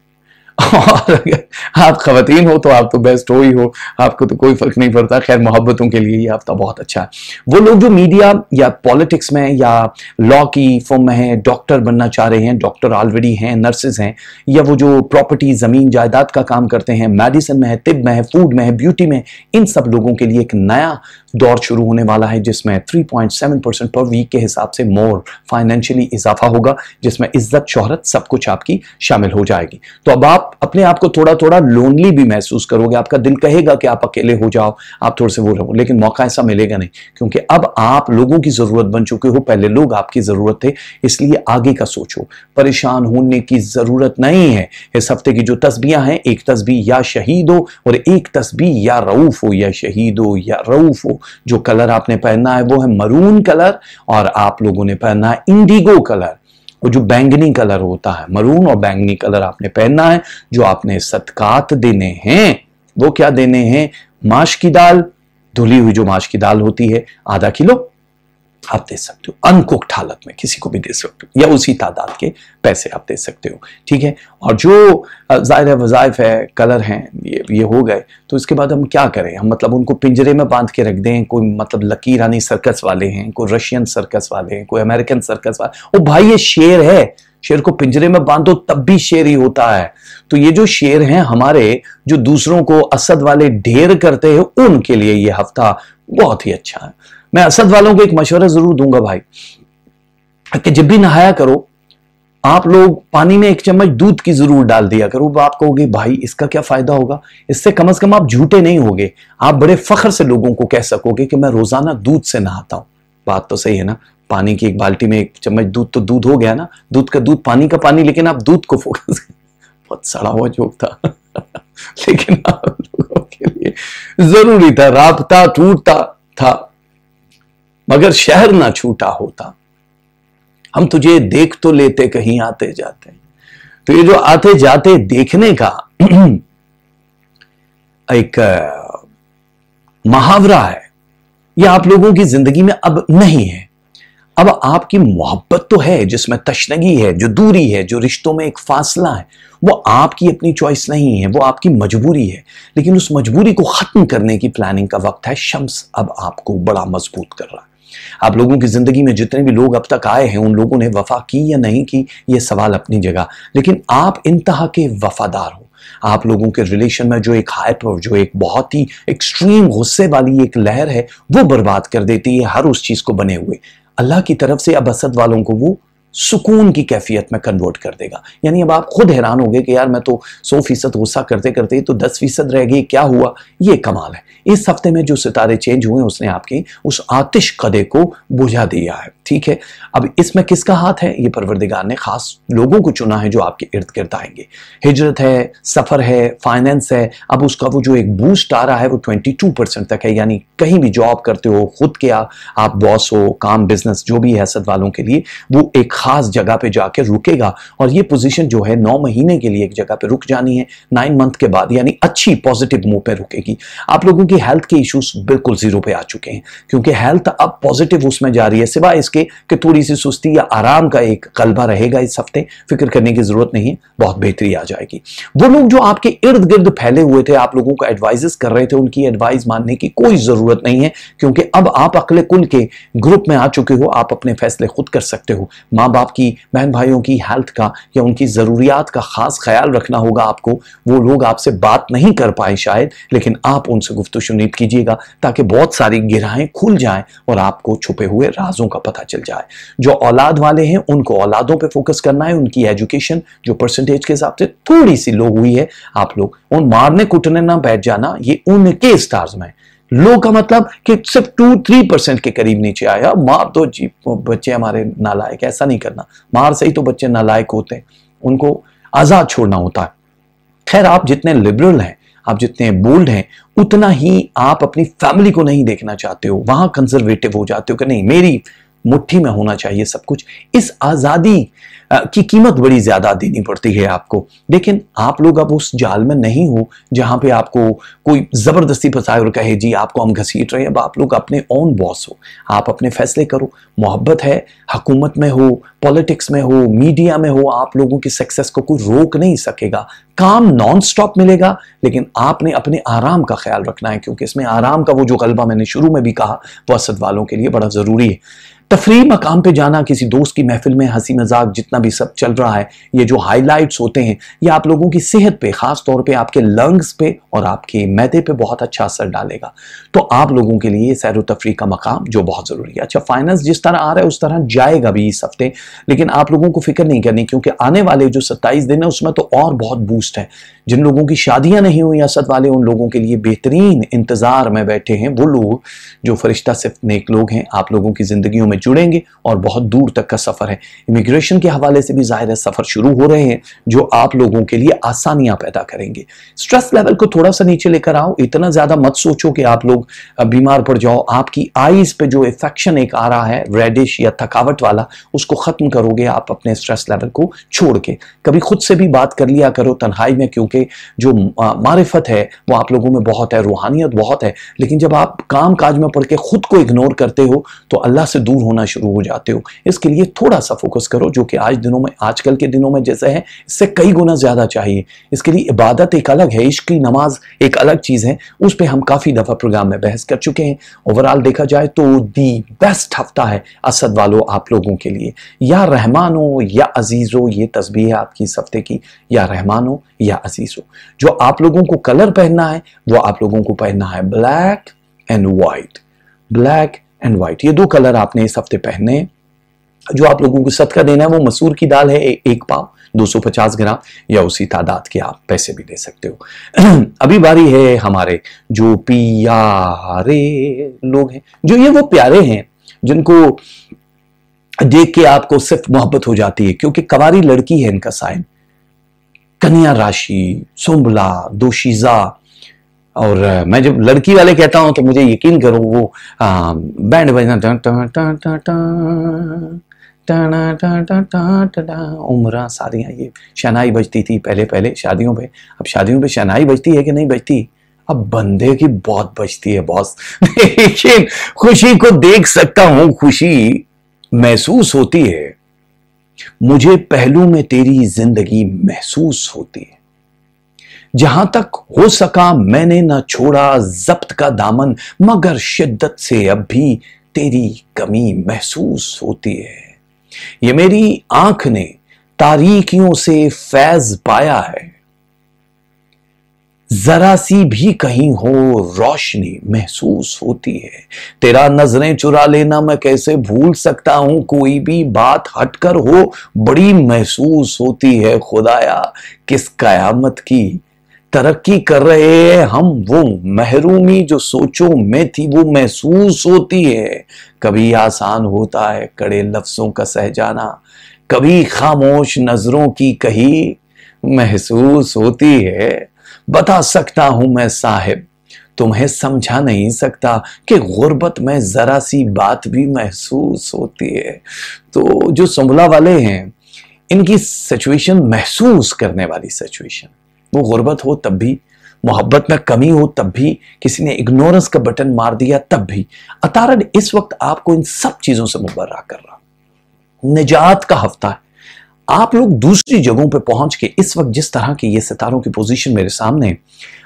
اور اگر آپ خواتین ہو تو آپ تو بیسٹ ہو ہی ہو۔ آپ کو تو کوئی فرق نہیں پڑتا۔ خیر، محبتوں کے لیے یہ ہفتہ بہت اچھا ہے۔ وہ لوگ جو میڈیا یا پالیٹکس میں یا لا کی فارم میں ہیں ڈاکٹر بننا چاہ رہے ہیں ڈاکٹر آلریڈی ہیں نرسز ہیں، یا وہ جو پراپرٹی زمین، جائیداد کا کام کرتے ہیں میڈیسن میں ہے، طب میں ہے فوڈ میں ہے بیوٹی میں ان سب لوگوں کے لیے ایک نیا دور شروع ہونے والا ہے، جس میں 3.7% پر ویک کے حساب سے مور فائنینشلی اضافہ ہوگا، جس میں عزت، شہرت سب کچھ آپ کی شامل ہو جائے گی۔ تو اب آپ اپنے آپ کو تھوڑا تھوڑا لونلی بھی محسوس کرو گے، آپ کا دل کہے گا کہ آپ اکیلے ہو جاؤ، آپ تھوڑے سے وہ رہو، لیکن موقع ایسا ملے گا نہیں، کیونکہ اب آپ لوگوں کی ضرورت بن چکے ہو، پہلے لوگ آپ کی ضرورت تھے، اس لیے آگے کا سوچو۔ پریشان ہونے کی ضرورت نہیں ہے، اس ہفتے کی جو تسبیحاں ہیں، ایک تسبیح یا شہید ہو اور ایک تسبیح یا روف ہو، یا شہید ہو یا روف ہو۔ جو کلر آپ نے پہننا ہے وہ ہے مرون کلر اور آپ لوگوں نے پہننا ہے انڈیگو کلر۔ وہ جو بینگنی کلر ہوتا ہے مرون اور بینگنی کلر آپ نے پہننا ہے، جو آپ نے صدقات دینے ہیں، وہ کیا دینے ہیں؟ ماش کی دال، دھلی ہوئی جو ماش کی دال ہوتی ہے، آدھا کلو۔ آپ دے سکتے ہو۔ انکوکٹ حالت میں کسی کو بھی دے سکتے ہو۔ یا اسی تعداد کے پیسے آپ دے سکتے ہو۔ ٹھیک ہے؟ اور جو ظاہر وظائف ہے، کلر ہیں، یہ یہ ہو گئے۔ تو اس کے بعد ہم کیا کریں؟ ہم مطلب ان کو پنجرے میں باندھ کے رکھ دیں۔ کوئی مطلب لکیرانی سرکس والے ہیں، کوئی رشین سرکس والے ہیں، کوئی امریکن سرکس والے وہ بھائی، یہ شیر ہے۔ شیر کو پنجرے میں باندھو، تب بھی شیر ہی ہوتا ہے۔ تو یہ جو شیر ہیں ہمارے، جو دوسروں کو اسد والے ڈھیر کرتے ہیں، ان کے لیے یہ ہفتہ بہت ہی اچھا ہے۔ میں اسد والوں کو ایک مشورہ ضرور دوں گا بھائی، کہ جب بھی نہایا کرو، آپ لوگ پانی میں ایک چمچ دودھ کی ضرور ڈال دیا کرو۔ آپ کہو گے، بھائی، اس کا کیا فائدہ ہوگا؟ اس سے کم از کم آپ جھوٹے نہیں ہوگے۔ آپ بڑے فخر سے لوگوں کو کہہ سکو گے کہ میں روزانہ دودھ سے نہاتا ہوں۔ بات تو صحیح ہے نا، پانی کی ایک بالٹی میں ایک چمچ دودھ تو دودھ ہو گیا نا۔ دودھ کا دودھ، پانی کا پانی، لیکن آپ دودھ کو فوکس [LAUGHS] بہت سڑا ہوا جوک تھا۔ [LAUGHS] لیکن آپ لوگوں کے لیے ضروری تھا، رابطہ ٹوٹتا تھا۔ مگر شہر نہ چھوٹا ہوتا۔ ہم تجھے دیکھ تو لیتے کہیں آتے جاتے۔ تو یہ جو آتے جاتے دیکھنے کا [CLEARS THROAT] ایک محاورہ ہے۔ یہ آپ لوگوں کی زندگی میں اب نہیں ہے۔ اب آپ کی محبت تو ہے جس میں تشنگی ہے، جو دوری ہے، جو رشتوں میں ایک فاصلہ ہے۔ وہ آپ کی اپنی چوائس نہیں ہے، وہ آپ کی مجبوری ہے۔ لیکن اس مجبوری کو ختم کرنے کی پلاننگ کا وقت ہے۔ شمس اب آپ کو بڑا مضبوط کر رہا ہے۔ آپ لوگوں کی زندگی میں جتنے بھی لوگ اب تک آئے ہیں، ان لوگوں نے وفا کی یا نہیں کی، یہ سوال اپنی جگہ۔ لیکن آپ انتہا کے وفادار ہو۔ آپ لوگوں کے ریلیشن میں جو ایک ہائپ اور جو ایک بہت ہی ایکسٹریم غصے والی ایک لہر ہے، وہ برباد کر دیتی ہے ہر اس چیز کو بنے ہوئے۔ اللہ کی طرف سے اب اسد والوں کو وہ سکون کی کیفیت میں کنورٹ کر دے گا۔ یعنی اب آپ خود حیران ہوگے کہ یار میں تو سو فیصد غصہ کرتے کرتے تو دس فیصد رہ گئی، کیا ہوا؟ یہ کمال ہے۔ اس ہفتے میں جو ستارے چینج ہوئے، اس نے آپ کی اس آتش قدے کو بجھا دیا ہے۔ ٹھیک ہے؟ اب اس میں کس کا ہاتھ ہے؟ یہ پروردگار نے خاص لوگوں کو چنا ہے جو آپ کے ارد گرد آئیں گے۔ ہجرت ہے، سفر ہے فائننس ہے، اب اس کا وہ جو ایک بوسٹ آ رہا ہے، وہ 22 پرسنٹ تک ہے۔ یعنی کہیں بھی جاب کرتے ہو، خود کیا، آپ باس ہو، کام بزنس جو بھی ہے والوں کے لیے، وہ ایک خاص جگہ پہ جا کے رکے گا اور یہ پوزیشن جو ہے نو مہینے کے لیے ایک جگہ پہ رک جانی ہے۔ نائن منتھ کے بعد یعنی اچھی پوزیٹیو مو پہ رکے گی۔ آپ لوگوں کی ہیلتھ کے ایشوز بالکل زیرو پہ آ چکے ہیں۔ کیونکہ ہیلتھ اب پوزیٹیو اس میں جاری ہے، سوائے اس کے کہ تھوڑی سی سستی یا آرام کا ایک قلبہ رہے گا اس ہفتے۔ فکر کرنے کی ضرورت نہیں بہت بہتری آ جائے گی۔ وہ لوگ جو آپ کے ارد گرد پھیلے ہوئے تھے، آپ لوگوں کو ایڈوائزز کر رہے تھے، ان کی ایڈوائز ماننے کی کوئی ضرورت نہیں ہے۔ کیونکہ اب آپ اقل کل کے گروپ میں آ چکے ہو، آپ اپنے فیصلے خود کر سکتے ہو۔ ماں باپ کی، بہن بھائیوں کی ہیلتھ کا یا ان کی ضروریات کا خاص خیال رکھنا ہوگا آپ کو، وہ لوگ آپ سے بات نہیں کر پائے شاید، لیکن آپ ان سے گفت و شنید کیجیے گا تاکہ بہت ساری گرہیں کھل جائیں اور آپ کو چھپے ہوئے رازوں کا پتہ چل جائے۔ جو اولاد والے ہیں، ان کو اولادوں پہ فوکس کرنا ہے، ان کی ایجوکیشن جو پرسنٹیج کے حساب سے تھوڑی سی لوگ ہوئی ہے، آپ لوگ ان مارنے کٹنے نہ بیٹھ جانا، یہ ان کے سٹارز میں لو کا مطلب کہ صرف ٹو، تھری پرسنٹ کے قریب نیچے آیا، مار تو جی بچے ہمارے نالائق، ایسا نہیں کرنا۔ مار سے ہی تو بچے نالائق ہوتے ہیں۔ ان کو آزاد چھوڑنا ہوتا ہے۔ خیر، آپ جتنے لبرل ہیں، آپ جتنے بولڈ ہیں، اتنا ہی آپ اپنی فیملی کو نہیں دیکھنا چاہتے ہو۔ وہاں کنزرویٹو ہو جاتے ہو کہ نہیں، میری مٹھی میں ہونا چاہیے سب کچھ۔ اس آزادی کی قیمت بڑی زیادہ دینی پڑتی ہے آپ کو۔ لیکن آپ لوگ اب اس جال میں نہیں ہو جہاں پہ آپ کو کوئی زبردستی پسائے اور کہے جی آپ کو ہم گھسیٹ رہے ہیں، اب آپ لوگ اپنے اون باس ہو۔ آپ اپنے فیصلے کرو۔ محبت ہے، حکومت میں ہو پولیٹکس میں ہو میڈیا میں ہو، آپ لوگوں کی سکسس کو کوئی روک نہیں سکے گا۔ کام نان سٹاپ ملے گا، لیکن آپ نے اپنے آرام کا خیال رکھنا ہے، کیونکہ اس میں آرام کا وہ جو غلبہ میں نے شروع میں بھی کہا، وہ اسد والوں کے لیے بڑا ضروری ہے۔ تفریح مقام پہ جانا، کسی دوست کی محفل میں ہنسی مزاق جتنا بھی سب چل رہا ہے، یہ جو ہائی لائٹس ہوتے ہیں، یہ آپ لوگوں کی صحت پہ، خاص طور پہ آپ کے لنگز پہ اور آپ کے میدے پہ بہت اچھا اثر ڈالے گا۔ تو آپ لوگوں کے لیے سیر و تفریح کا مقام جو بہت ضروری ہے۔ اچھا فائننس جس طرح آ رہا ہے، اس طرح جائے گا بھی اس ہفتے۔ لیکن آپ لوگوں کو فکر نہیں کرنی، کیونکہ آنے والے جو ستائیس دن ہے اس میں تو اور بہت بوسٹ ہے۔ جن لوگوں کی شادیاں نہیں ہوئی اسد والے، ان لوگوں کے لیے بہترین انتظار میں بیٹھے ہیں وہ لوگ جو فرشتہ صرف نیک لوگ ہیں۔ آپ لوگوں کی زندگیوں میں جڑیں گے اور بہت دور تک کا سفر ہے۔ امیگریشن کے حوالے سے بھی ظاہر ہے سفر شروع ہو رہے ہیں جو آپ لوگوں کے لیے آسانیاں پیدا کریں گے۔ سٹریس لیول کو تھوڑا سا نیچے لے کر آؤ، اتنا زیادہ مت سوچو کہ آپ لوگ بیمار پڑ جاؤ۔ آپ کی آئیز پہ جو افیکشن ایک آ رہا ہے ریڈش یا تھکاوٹ والا، اس کو ختم کرو گے آپ اپنے سٹریس لیول کو چھوڑ کے۔ کبھی خود سے بھی بات کر لیا کرو تنہائی میں، کیونکہ جو معرفت ہے وہ آپ لوگوں میں بہت ہے، روحانیت بہت ہے۔ لیکن جب آپ کام کاج میں پڑھ کے خود کو اگنور کرتے ہو، تو اللہ سے دور ہونا شروع ہو جاتے ہو۔ اس کے لیے تھوڑا سا فوکس کرو، جو کہ آج دنوں میں، آج کل کے دنوں میں جیسے ہے اس سے کئی گنا زیادہ چاہیے۔ اس کے لیے عبادت ایک الگ ہے، عشق کی نماز ایک الگ چیز ہے۔ اس پہ ہم کافی دفعہ پروگرام میں بحث کر چکے ہیں۔ اوورال دیکھا جائے تو دی بیسٹ ہفتہ ہے اسد والو آپ لوگوں کے لیے۔ یا رحمان ہو یا عزیز ہو یہ تصبیح ہے آپ کی اس ہفتے کی۔ یا رحمان ہو یا عزیز ہو جو آپ لوگوں کو کلر پہننا ہے، وہ آپ لوگوں کو پہننا ہے black and white black and white یہ دو کلر آپ نے اس ہفتے پہنے. جو آپ لوگوں کو صدقہ دینا ہے، وہ مسور کی دال ہے، ایک پاؤ، دو سو پچاس گرام، یا اسی تعداد کے آپ پیسے بھی دے سکتے ہو۔ [CLEARS THROAT] ابھی باری ہے ہمارے جو پیارے لوگ ہیں، جو یہ وہ پیارے ہیں، جن کو دیکھ کے آپ کو صرف محبت ہو جاتی ہے، کیونکہ کواری لڑکی ہے ان کا سائن۔ کنیا راشی سومبلا دوشیزہ اور میں جب لڑکی والے کہتا ہوں تو مجھے یقین کرو وہ بینڈ بجنا عمرہ ساریاں یہ شہنائی بجتی تھی پہلے پہلے شادیوں پہ اب شادیوں پہ شہنائی بجتی ہے کہ نہیں بجتی اب بندے کی بہت بجتی ہے باس لیکن خوشی کو دیکھ سکتا ہوں خوشی محسوس ہوتی ہے مجھے پہلو میں تیری زندگی محسوس ہوتی ہے جہاں تک ہو سکا میں نے نہ چھوڑا ضبط کا دامن، مگر شدت سے اب بھی تیری کمی محسوس ہوتی ہے۔ یہ میری آنکھ نے تاریکیوں سے فیض پایا ہے۔ ذرا سی بھی کہیں ہو روشنی محسوس ہوتی ہے۔ تیرا نظریں چرا لینا میں کیسے بھول سکتا ہوں؟ کوئی بھی بات ہٹ کر ہو، بڑی محسوس ہوتی ہے۔ خدایا، کس قیامت کی ترقی کر رہے ہیں، ہم وہ محرومی جو سوچوں میں تھی، وہ محسوس ہوتی ہے۔ کبھی آسان ہوتا ہے کڑے لفظوں کا سہ جانا، کبھی خاموش نظروں کی کہی محسوس ہوتی ہے۔ بتا سکتا ہوں میں صاحب، تمہیں سمجھا نہیں سکتا کہ غربت میں ذرا سی بات بھی محسوس ہوتی ہے۔ تو جو سنبلا والے ہیں، ان کی سچویشن محسوس کرنے والی سچویشن وہ غربت ہو تب بھی، محبت میں کمی ہو تب بھی، کسی نے اگنورنس کا بٹن مار دیا تب بھی۔ اتارڈ اس وقت آپ کو ان سب چیزوں سے مبرہ کر رہا نجات کا ہفتہ ہے۔ آپ لوگ دوسری جگہوں پہ پہنچ کے اس وقت جس طرح کی یہ ستاروں کی پوزیشن میرے سامنے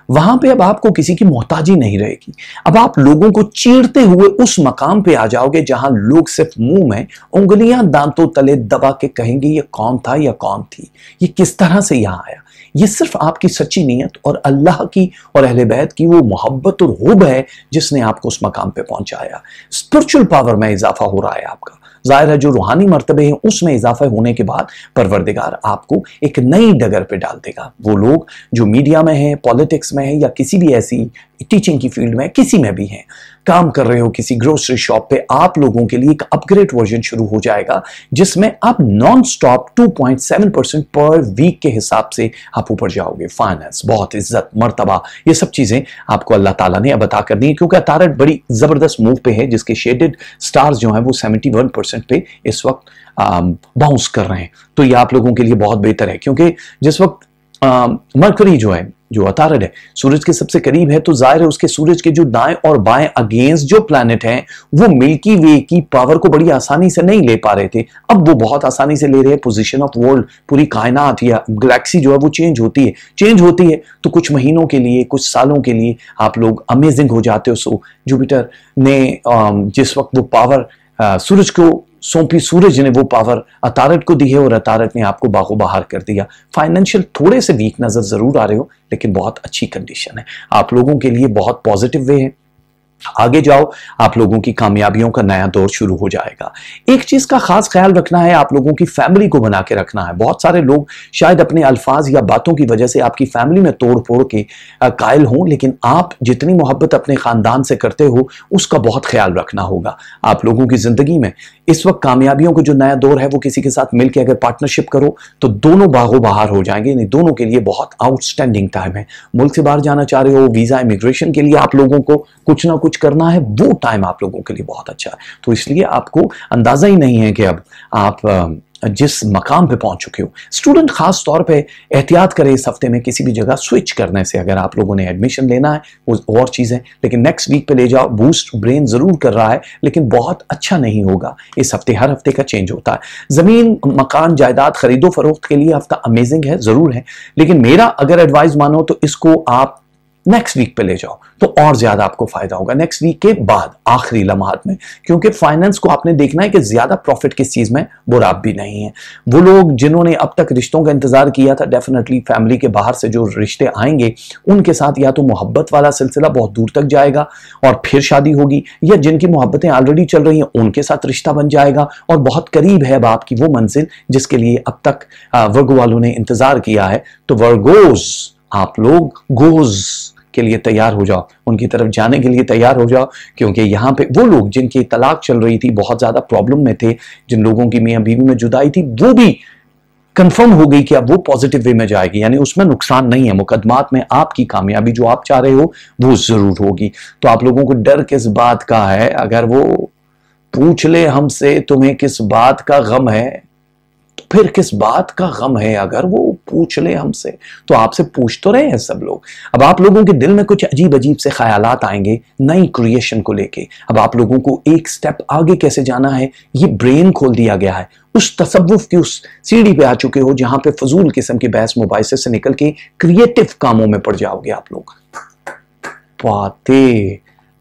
وہاں پہ اب آپ کو کسی کی محتاجی نہیں رہے گی۔ اب آپ لوگوں کو چیرتے ہوئے اس مقام پہ آ جاؤ گے جہاں لوگ صرف منہ میں انگلیاں دانتوں تلے دبا کے کہیں گے، یہ کون تھا یا کون تھی، یہ کس طرح سے یہاں آیا؟ یہ صرف آپ کی سچی نیت اور اللہ کی اور اہل بیت کی وہ محبت اور حب ہے جس نے آپ کو اس مقام پہ پہنچایا۔ اسپرچل پاور میں اضافہ ہو رہا ہے آپ کا۔ ظاہر ہے جو روحانی مرتبے ہیں اس میں اضافہ ہونے کے بعد پروردگار آپ کو ایک نئی ڈگر پہ ڈال دے گا۔ وہ لوگ جو میڈیا میں ہیں پالیٹکس میں ہیں یا کسی بھی ایسی ٹیچنگ کی فیلڈ میں کسی میں بھی ہیں۔ کام کر رہے ہو کسی گروسری شاپ پہ، آپ لوگوں کے لیے ایک اپ گریڈ ورژن شروع ہو جائے گا، جس میں آپ نان سٹاپ 2.7% پر ویک کے حساب سے آپ اوپر جاؤ گے۔ فائننس بہت عزت، مرتبہ، یہ سب چیزیں آپ کو اللہ تعالیٰ نے اب عطا کر دی کیونکہ اتارٹ بڑی زبردست موو پہ ہے، جس کے شیڈڈ سٹارز جو ہیں وہ 71% پہ اس وقت باؤنس کر رہے ہیں۔ تو یہ آپ لوگوں کے لیے بہت بہتر ہے، کیونکہ جس وقت مرکری جو ہے جو اتارڈ ہے۔ سورج کے سب سے قریب ہے تو ظاہر ہے اس کے سورج کے جو دائیں اور بائیں اگینسٹ جو پلانٹ ہیں، وہ ملکی وے کی پاور کو بڑی آسانی سے نہیں لے پا رہے تھے۔ اب وہ بہت آسانی سے لے رہے ہیں۔ پوزیشن آف ورلڈ پوری کائنات یا گلیکسی جو ہے وہ چینج ہوتی ہے۔ چینج ہوتی ہے تو کچھ مہینوں کے لیے، کچھ سالوں کے لیے آپ لوگ امیزنگ ہو جاتے ہو۔ سو جوپیٹر نے جس وقت وہ پاور سورج کو سونپی سورج نے وہ پاور اتارت کو دی ہے اور اتارت نے آپ کو باغو بہار کر دیا۔ فائنینشل تھوڑے سے ویک نظر ضرور آ رہے ہو، لیکن بہت اچھی کنڈیشن ہے۔ آپ لوگوں کے لیے بہت پوزیٹو وے ہے۔ آگے جاؤ، آپ لوگوں کی کامیابیوں کا نیا دور شروع ہو جائے گا۔ ایک چیز کا خاص خیال رکھنا ہے، آپ لوگوں کی فیملی کو بنا کے رکھنا ہے۔ بہت سارے لوگ شاید اپنے الفاظ یا باتوں کی وجہ سے آپ کی فیملی میں توڑ پھوڑ کے قائل ہوں، لیکن آپ جتنی محبت اپنے خاندان سے کرتے ہو، اس کا بہت خیال رکھنا ہوگا۔ آپ لوگوں کی زندگی میں اس وقت کامیابیوں کو جو نیا دور ہے وہ کسی کے ساتھ مل کے اگر پارٹنرشپ کرو تو دونوں باغوں باہر ہو جائیں گے یعنی دونوں کے لیے بہت آؤٹ سٹینڈنگ ٹائم ہے۔ ملک سے باہر جانا چاہ رہے ہو ویزا امیگریشن کے لیے آپ لوگوں کو کچھ نہ کچھ کرنا ہے، وہ ٹائم آپ لوگوں کے لیے بہت اچھا ہے۔ تو اس لیے آپ کو اندازہ ہی نہیں ہے کہ اب آپ جس مقام پہ پہنچ چکے ہو۔ اسٹوڈنٹ خاص طور پہ احتیاط کرے اس ہفتے میں کسی بھی جگہ سوئچ کرنے سے۔ اگر آپ لوگوں نے ایڈمیشن لینا ہے، وہ اور چیزیں لیکن نیکسٹ ویک پہ لے جاؤ بوسٹ برین ضرور کر رہا ہے، لیکن بہت اچھا نہیں ہوگا۔ اس ہفتے، ہر ہفتے کا چینج ہوتا ہے۔ زمین، مکان، جائیداد خرید و فروخت کے لیے ہفتہ امیزنگ ہے، ضرور ہے۔ لیکن میرا اگر ایڈوائز مانو تو اس کو آپ نیکسٹ ویک پہ لے جاؤ، تو اور زیادہ آپ کو فائدہ ہوگا۔ نیکسٹ ویک کے بعد، آخری لمحات میں، کیونکہ فائننس کو آپ نے دیکھنا ہے کہ زیادہ پروفٹ کس چیز میں، براب بھی نہیں ہے۔ وہ لوگ جنہوں نے اب تک رشتوں کا انتظار کیا تھا ڈیفینیٹلی فیملی کے باہر سے جو رشتے آئیں گے، ان کے ساتھ یا تو محبت والا سلسلہ بہت دور تک جائے گا اور پھر شادی ہوگی، یا جن کی محبتیں آلریڈی چل رہی ہیں، ان کے ساتھ رشتہ بن جائے گا۔ اور بہت قریب ہے اب آپ کی وہ منزل، جس کے لیے اب تک ورگو والوں نے انتظار کیا ہے۔ تو ورگوز، آپ لوگ گوز۔ کے لیے تیار ہو جاؤ۔ ان کی طرف جانے کے لیے تیار ہو جاؤ، کیونکہ یہاں پہ وہ لوگ جن کی طلاق چل رہی تھی، بہت زیادہ پرابلم میں تھے۔ جن لوگوں کی میاں بیوی میں جدائی تھی، وہ بھی کنفرم ہو گئی کہ اب وہ پوزیٹیو وے میں جائے گی۔ یعنی اس میں نقصان نہیں ہے۔ مقدمات میں آپ کی کامیابی جو آپ چاہ رہے ہو، وہ ضرور ہوگی۔ تو آپ لوگوں کو ڈر کس بات کا ہے؟ اگر وہ پوچھ لے ہم سے، تمہیں کس بات کا غم ہے؟ پھر کس بات کا غم ہے اگر وہ پوچھ لے ہم سے؟ تو آپ سے پوچھ تو رہے ہیں سب لوگ۔ اب آپ لوگوں کے دل میں کچھ عجیب عجیب سے خیالات آئیں گے نئی کریشن کو لے کے۔ اب آپ لوگوں کو ایک سٹیپ آگے کیسے جانا ہے؟ یہ برین کھول دیا گیا ہے۔ اس تصوف کی اس سیڑھی پہ آ چکے ہو جہاں پہ فضول قسم کے بحث مباحثے سے نکل کے کریٹو کاموں میں پڑ جاؤ گے آپ لوگ۔ پاتے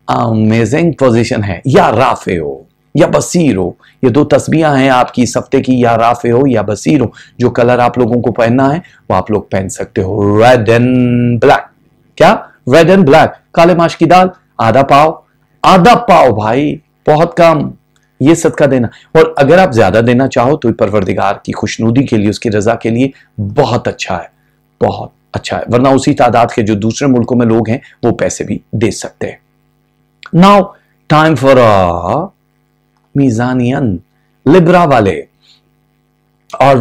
امیزنگ پوزیشن ہے۔ یا رافے ہو یا بصیر ہو، یہ دو تسبیحاں ہیں آپ کی سفتے کی، یا رافع ہو یا بصیر ہو، جو کلر آپ لوگوں کو پہننا ہے، وہ آپ لوگ پہن سکتے ہو۔ ریڈ اینڈ بلیک کیا؟ ریڈ اینڈ بلیک کالے ماش کی دال، آدھا پاؤ۔ آدھا پاؤ بھائی، بہت کم۔ یہ صدقہ دینا۔ اور اگر آپ زیادہ دینا چاہو تو پروردگار کی خوشنودی کے لیے، اس کی رضا کے لیے بہت اچھا ہے۔ بہت اچھا ہے۔ ورنہ اسی تعداد کے جو دوسرے ملکوں میں لوگ ہیں، وہ پیسے بھی دے سکتے ہیں۔ ناؤ ٹائم فار میزانین، لبرا والے۔ اور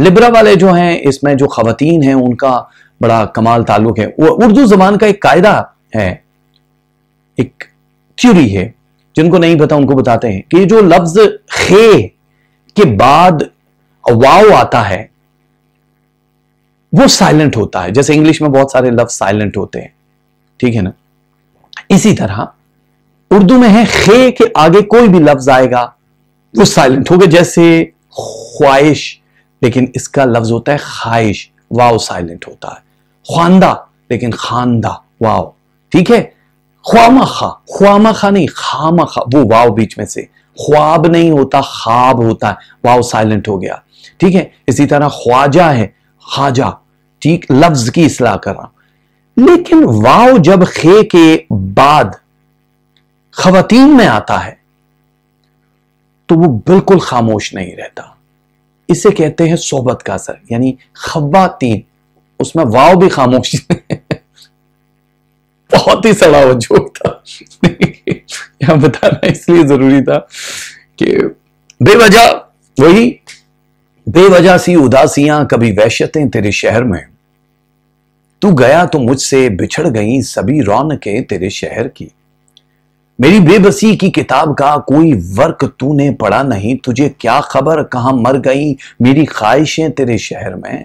لبرا والے جو ہیں، اس میں جو خواتین ہیں، ان کا بڑا کمال تعلق ہے۔ اردو زبان کا ایک قاعدہ ہے، ایک تھیوری ہے، جن کو نہیں پتا ان کو بتاتے ہیں کہ جو لفظ خے کے بعد واؤ آتا ہے، وہ سائلنٹ ہوتا ہے۔ جیسے انگلش میں بہت سارے لفظ سائلنٹ ہوتے ہیں۔ ٹھیک ہے نا؟ اسی طرح اردو میں ہے، خے کے آگے کوئی بھی لفظ آئے گا، وہ سائلنٹ ہوگا جیسے خواہش، لیکن اس کا لفظ ہوتا ہے خواہش واؤ سائلنٹ ہوتا ہے۔ خواندہ، لیکن خاندہ واؤ ٹھیک ہے؟ خوامہ خواہ خوامہ خواہ نہیں خامہ خواہ وہ واؤ بیچ میں سے۔ خواب نہیں ہوتا، خواب ہوتا ہے واؤ سائلنٹ ہو گیا۔ ٹھیک ہے؟ اسی طرح خواجہ ہے، خواجہ۔ ٹھیک، لفظ کی اصلاح کر رہا ہوں۔ لیکن واؤ جب خے کے بعد خواتین میں آتا ہے، تو وہ بالکل خاموش نہیں رہتا۔ اسے کہتے ہیں صحبت کا اثر یعنی خواتین، اس میں واؤ بھی خاموش بہت ہی سڑا ہوا جوک تھا۔ یہاں بتانا اس لیے ضروری تھا کہ بے وجہ وہی، بے وجہ سی اداسیاں، کبھی وحشتیں تیرے شہر میں۔ تو گیا تو مجھ سے بچھڑ گئی سبھی رونقیں تیرے شہر کی۔ میری بے بسی کی کتاب کا کوئی ورک تو نے پڑھا نہیں؟ تجھے کیا خبر؟ کہاں مر گئی میری خواہشیں تیرے شہر میں؟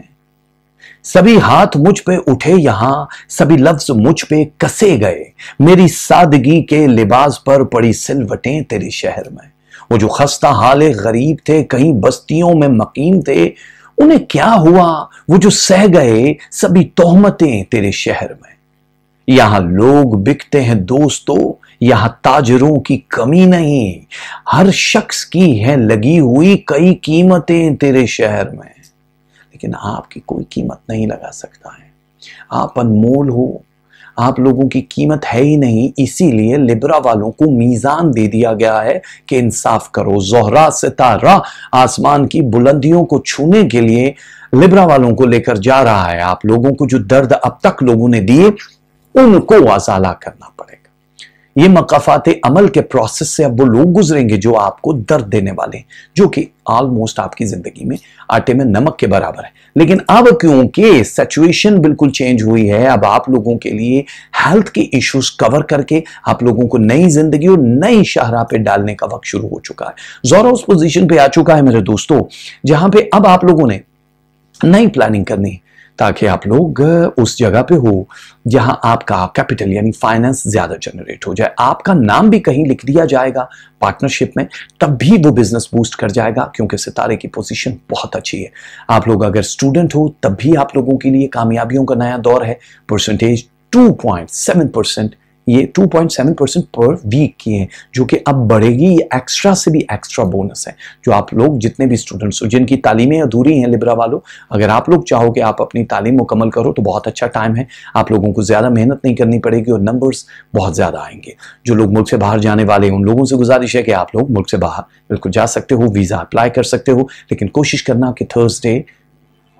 سبھی ہاتھ مجھ پہ اٹھے یہاں، سبھی لفظ مجھ پہ کسے گئے۔ میری سادگی کے لباس پر پڑی سلوٹیں تیرے شہر میں۔ وہ جو خستہ حال غریب تھے، کہیں بستیوں میں مقیم تھے، انہیں کیا ہوا؟ وہ جو سہ گئے، سبھی تہمتیں تیرے شہر میں۔ یہاں لوگ بکتے ہیں دوستو، یہاں تاجروں کی کمی نہیں۔ ہر شخص کی ہے لگی ہوئی کئی قیمتیں تیرے شہر میں۔ لیکن آپ کی کوئی قیمت نہیں لگا سکتا ہے۔ آپ انمول ہو۔ آپ لوگوں کی قیمت ہے ہی نہیں، اسی لیے لبرا والوں کو میزان دے دیا گیا ہے کہ انصاف کرو۔ زہرا، ستارہ آسمان کی بلندیوں کو چھونے کے لیے لبرا والوں کو لے کر جا رہا ہے۔ آپ لوگوں کو جو درد اب تک لوگوں نے دیے ان کو ازالہ کرنا پڑے گا۔ یہ مقافات عمل کے پروسیس سے اب وہ لوگ گزریں گے جو آپ کو درد دینے والے ہیں، جو کہ آلموسٹ آپ کی زندگی میں آٹے میں نمک کے برابر ہے لیکن اب کیونکہ سچویشن بالکل چینج ہوئی ہے، اب آپ لوگوں کے لیے ہیلتھ کے ایشوز کور کر کے آپ لوگوں کو نئی زندگی اور نئی شاہراہ پہ ڈالنے کا وقت شروع ہو چکا ہے۔ زورا اس پوزیشن پہ آ چکا ہے میرے دوستوں جہاں پہ اب آپ لوگوں نے نئی پلاننگ کرنی ہے۔ تاکہ آپ لوگ اس جگہ پہ ہو جہاں آپ کا کیپٹل یعنی فائننس زیادہ جنریٹ ہو جائے۔ آپ کا نام بھی کہیں لکھ دیا جائے گا پارٹنرشپ میں، تب بھی وہ بزنس بوسٹ کر جائے گا، کیونکہ ستارے کی پوزیشن بہت اچھی ہے۔ آپ لوگ اگر سٹوڈنٹ ہو، تب بھی آپ لوگوں کے لیے کامیابیوں کا نیا دور ہے۔ پرسنٹیج 2.7 پرسنٹ یہ 2.7 پرسنٹ پر ویک کی ہیں، جو کہ اب بڑھے گی، یہ ایکسٹرا سے بھی ایکسٹرا بونس ہے۔ جو آپ لوگ جتنے بھی اسٹوڈنٹس ہو، جن کی تعلیمیں ادھوری ہیں لبرا والوں، اگر آپ لوگ چاہو کہ آپ اپنی تعلیم مکمل کرو تو بہت اچھا ٹائم ہے۔ آپ لوگوں کو زیادہ محنت نہیں کرنی پڑے گی اور نمبرز بہت زیادہ آئیں گے۔ جو لوگ ملک سے باہر جانے والے ہیں، ان لوگوں سے گزارش ہے کہ آپ لوگ ملک سے باہر بالکل جا سکتے ہو ویزا اپلائی کر سکتے ہو، لیکن کوشش کرنا کہ تھرسڈے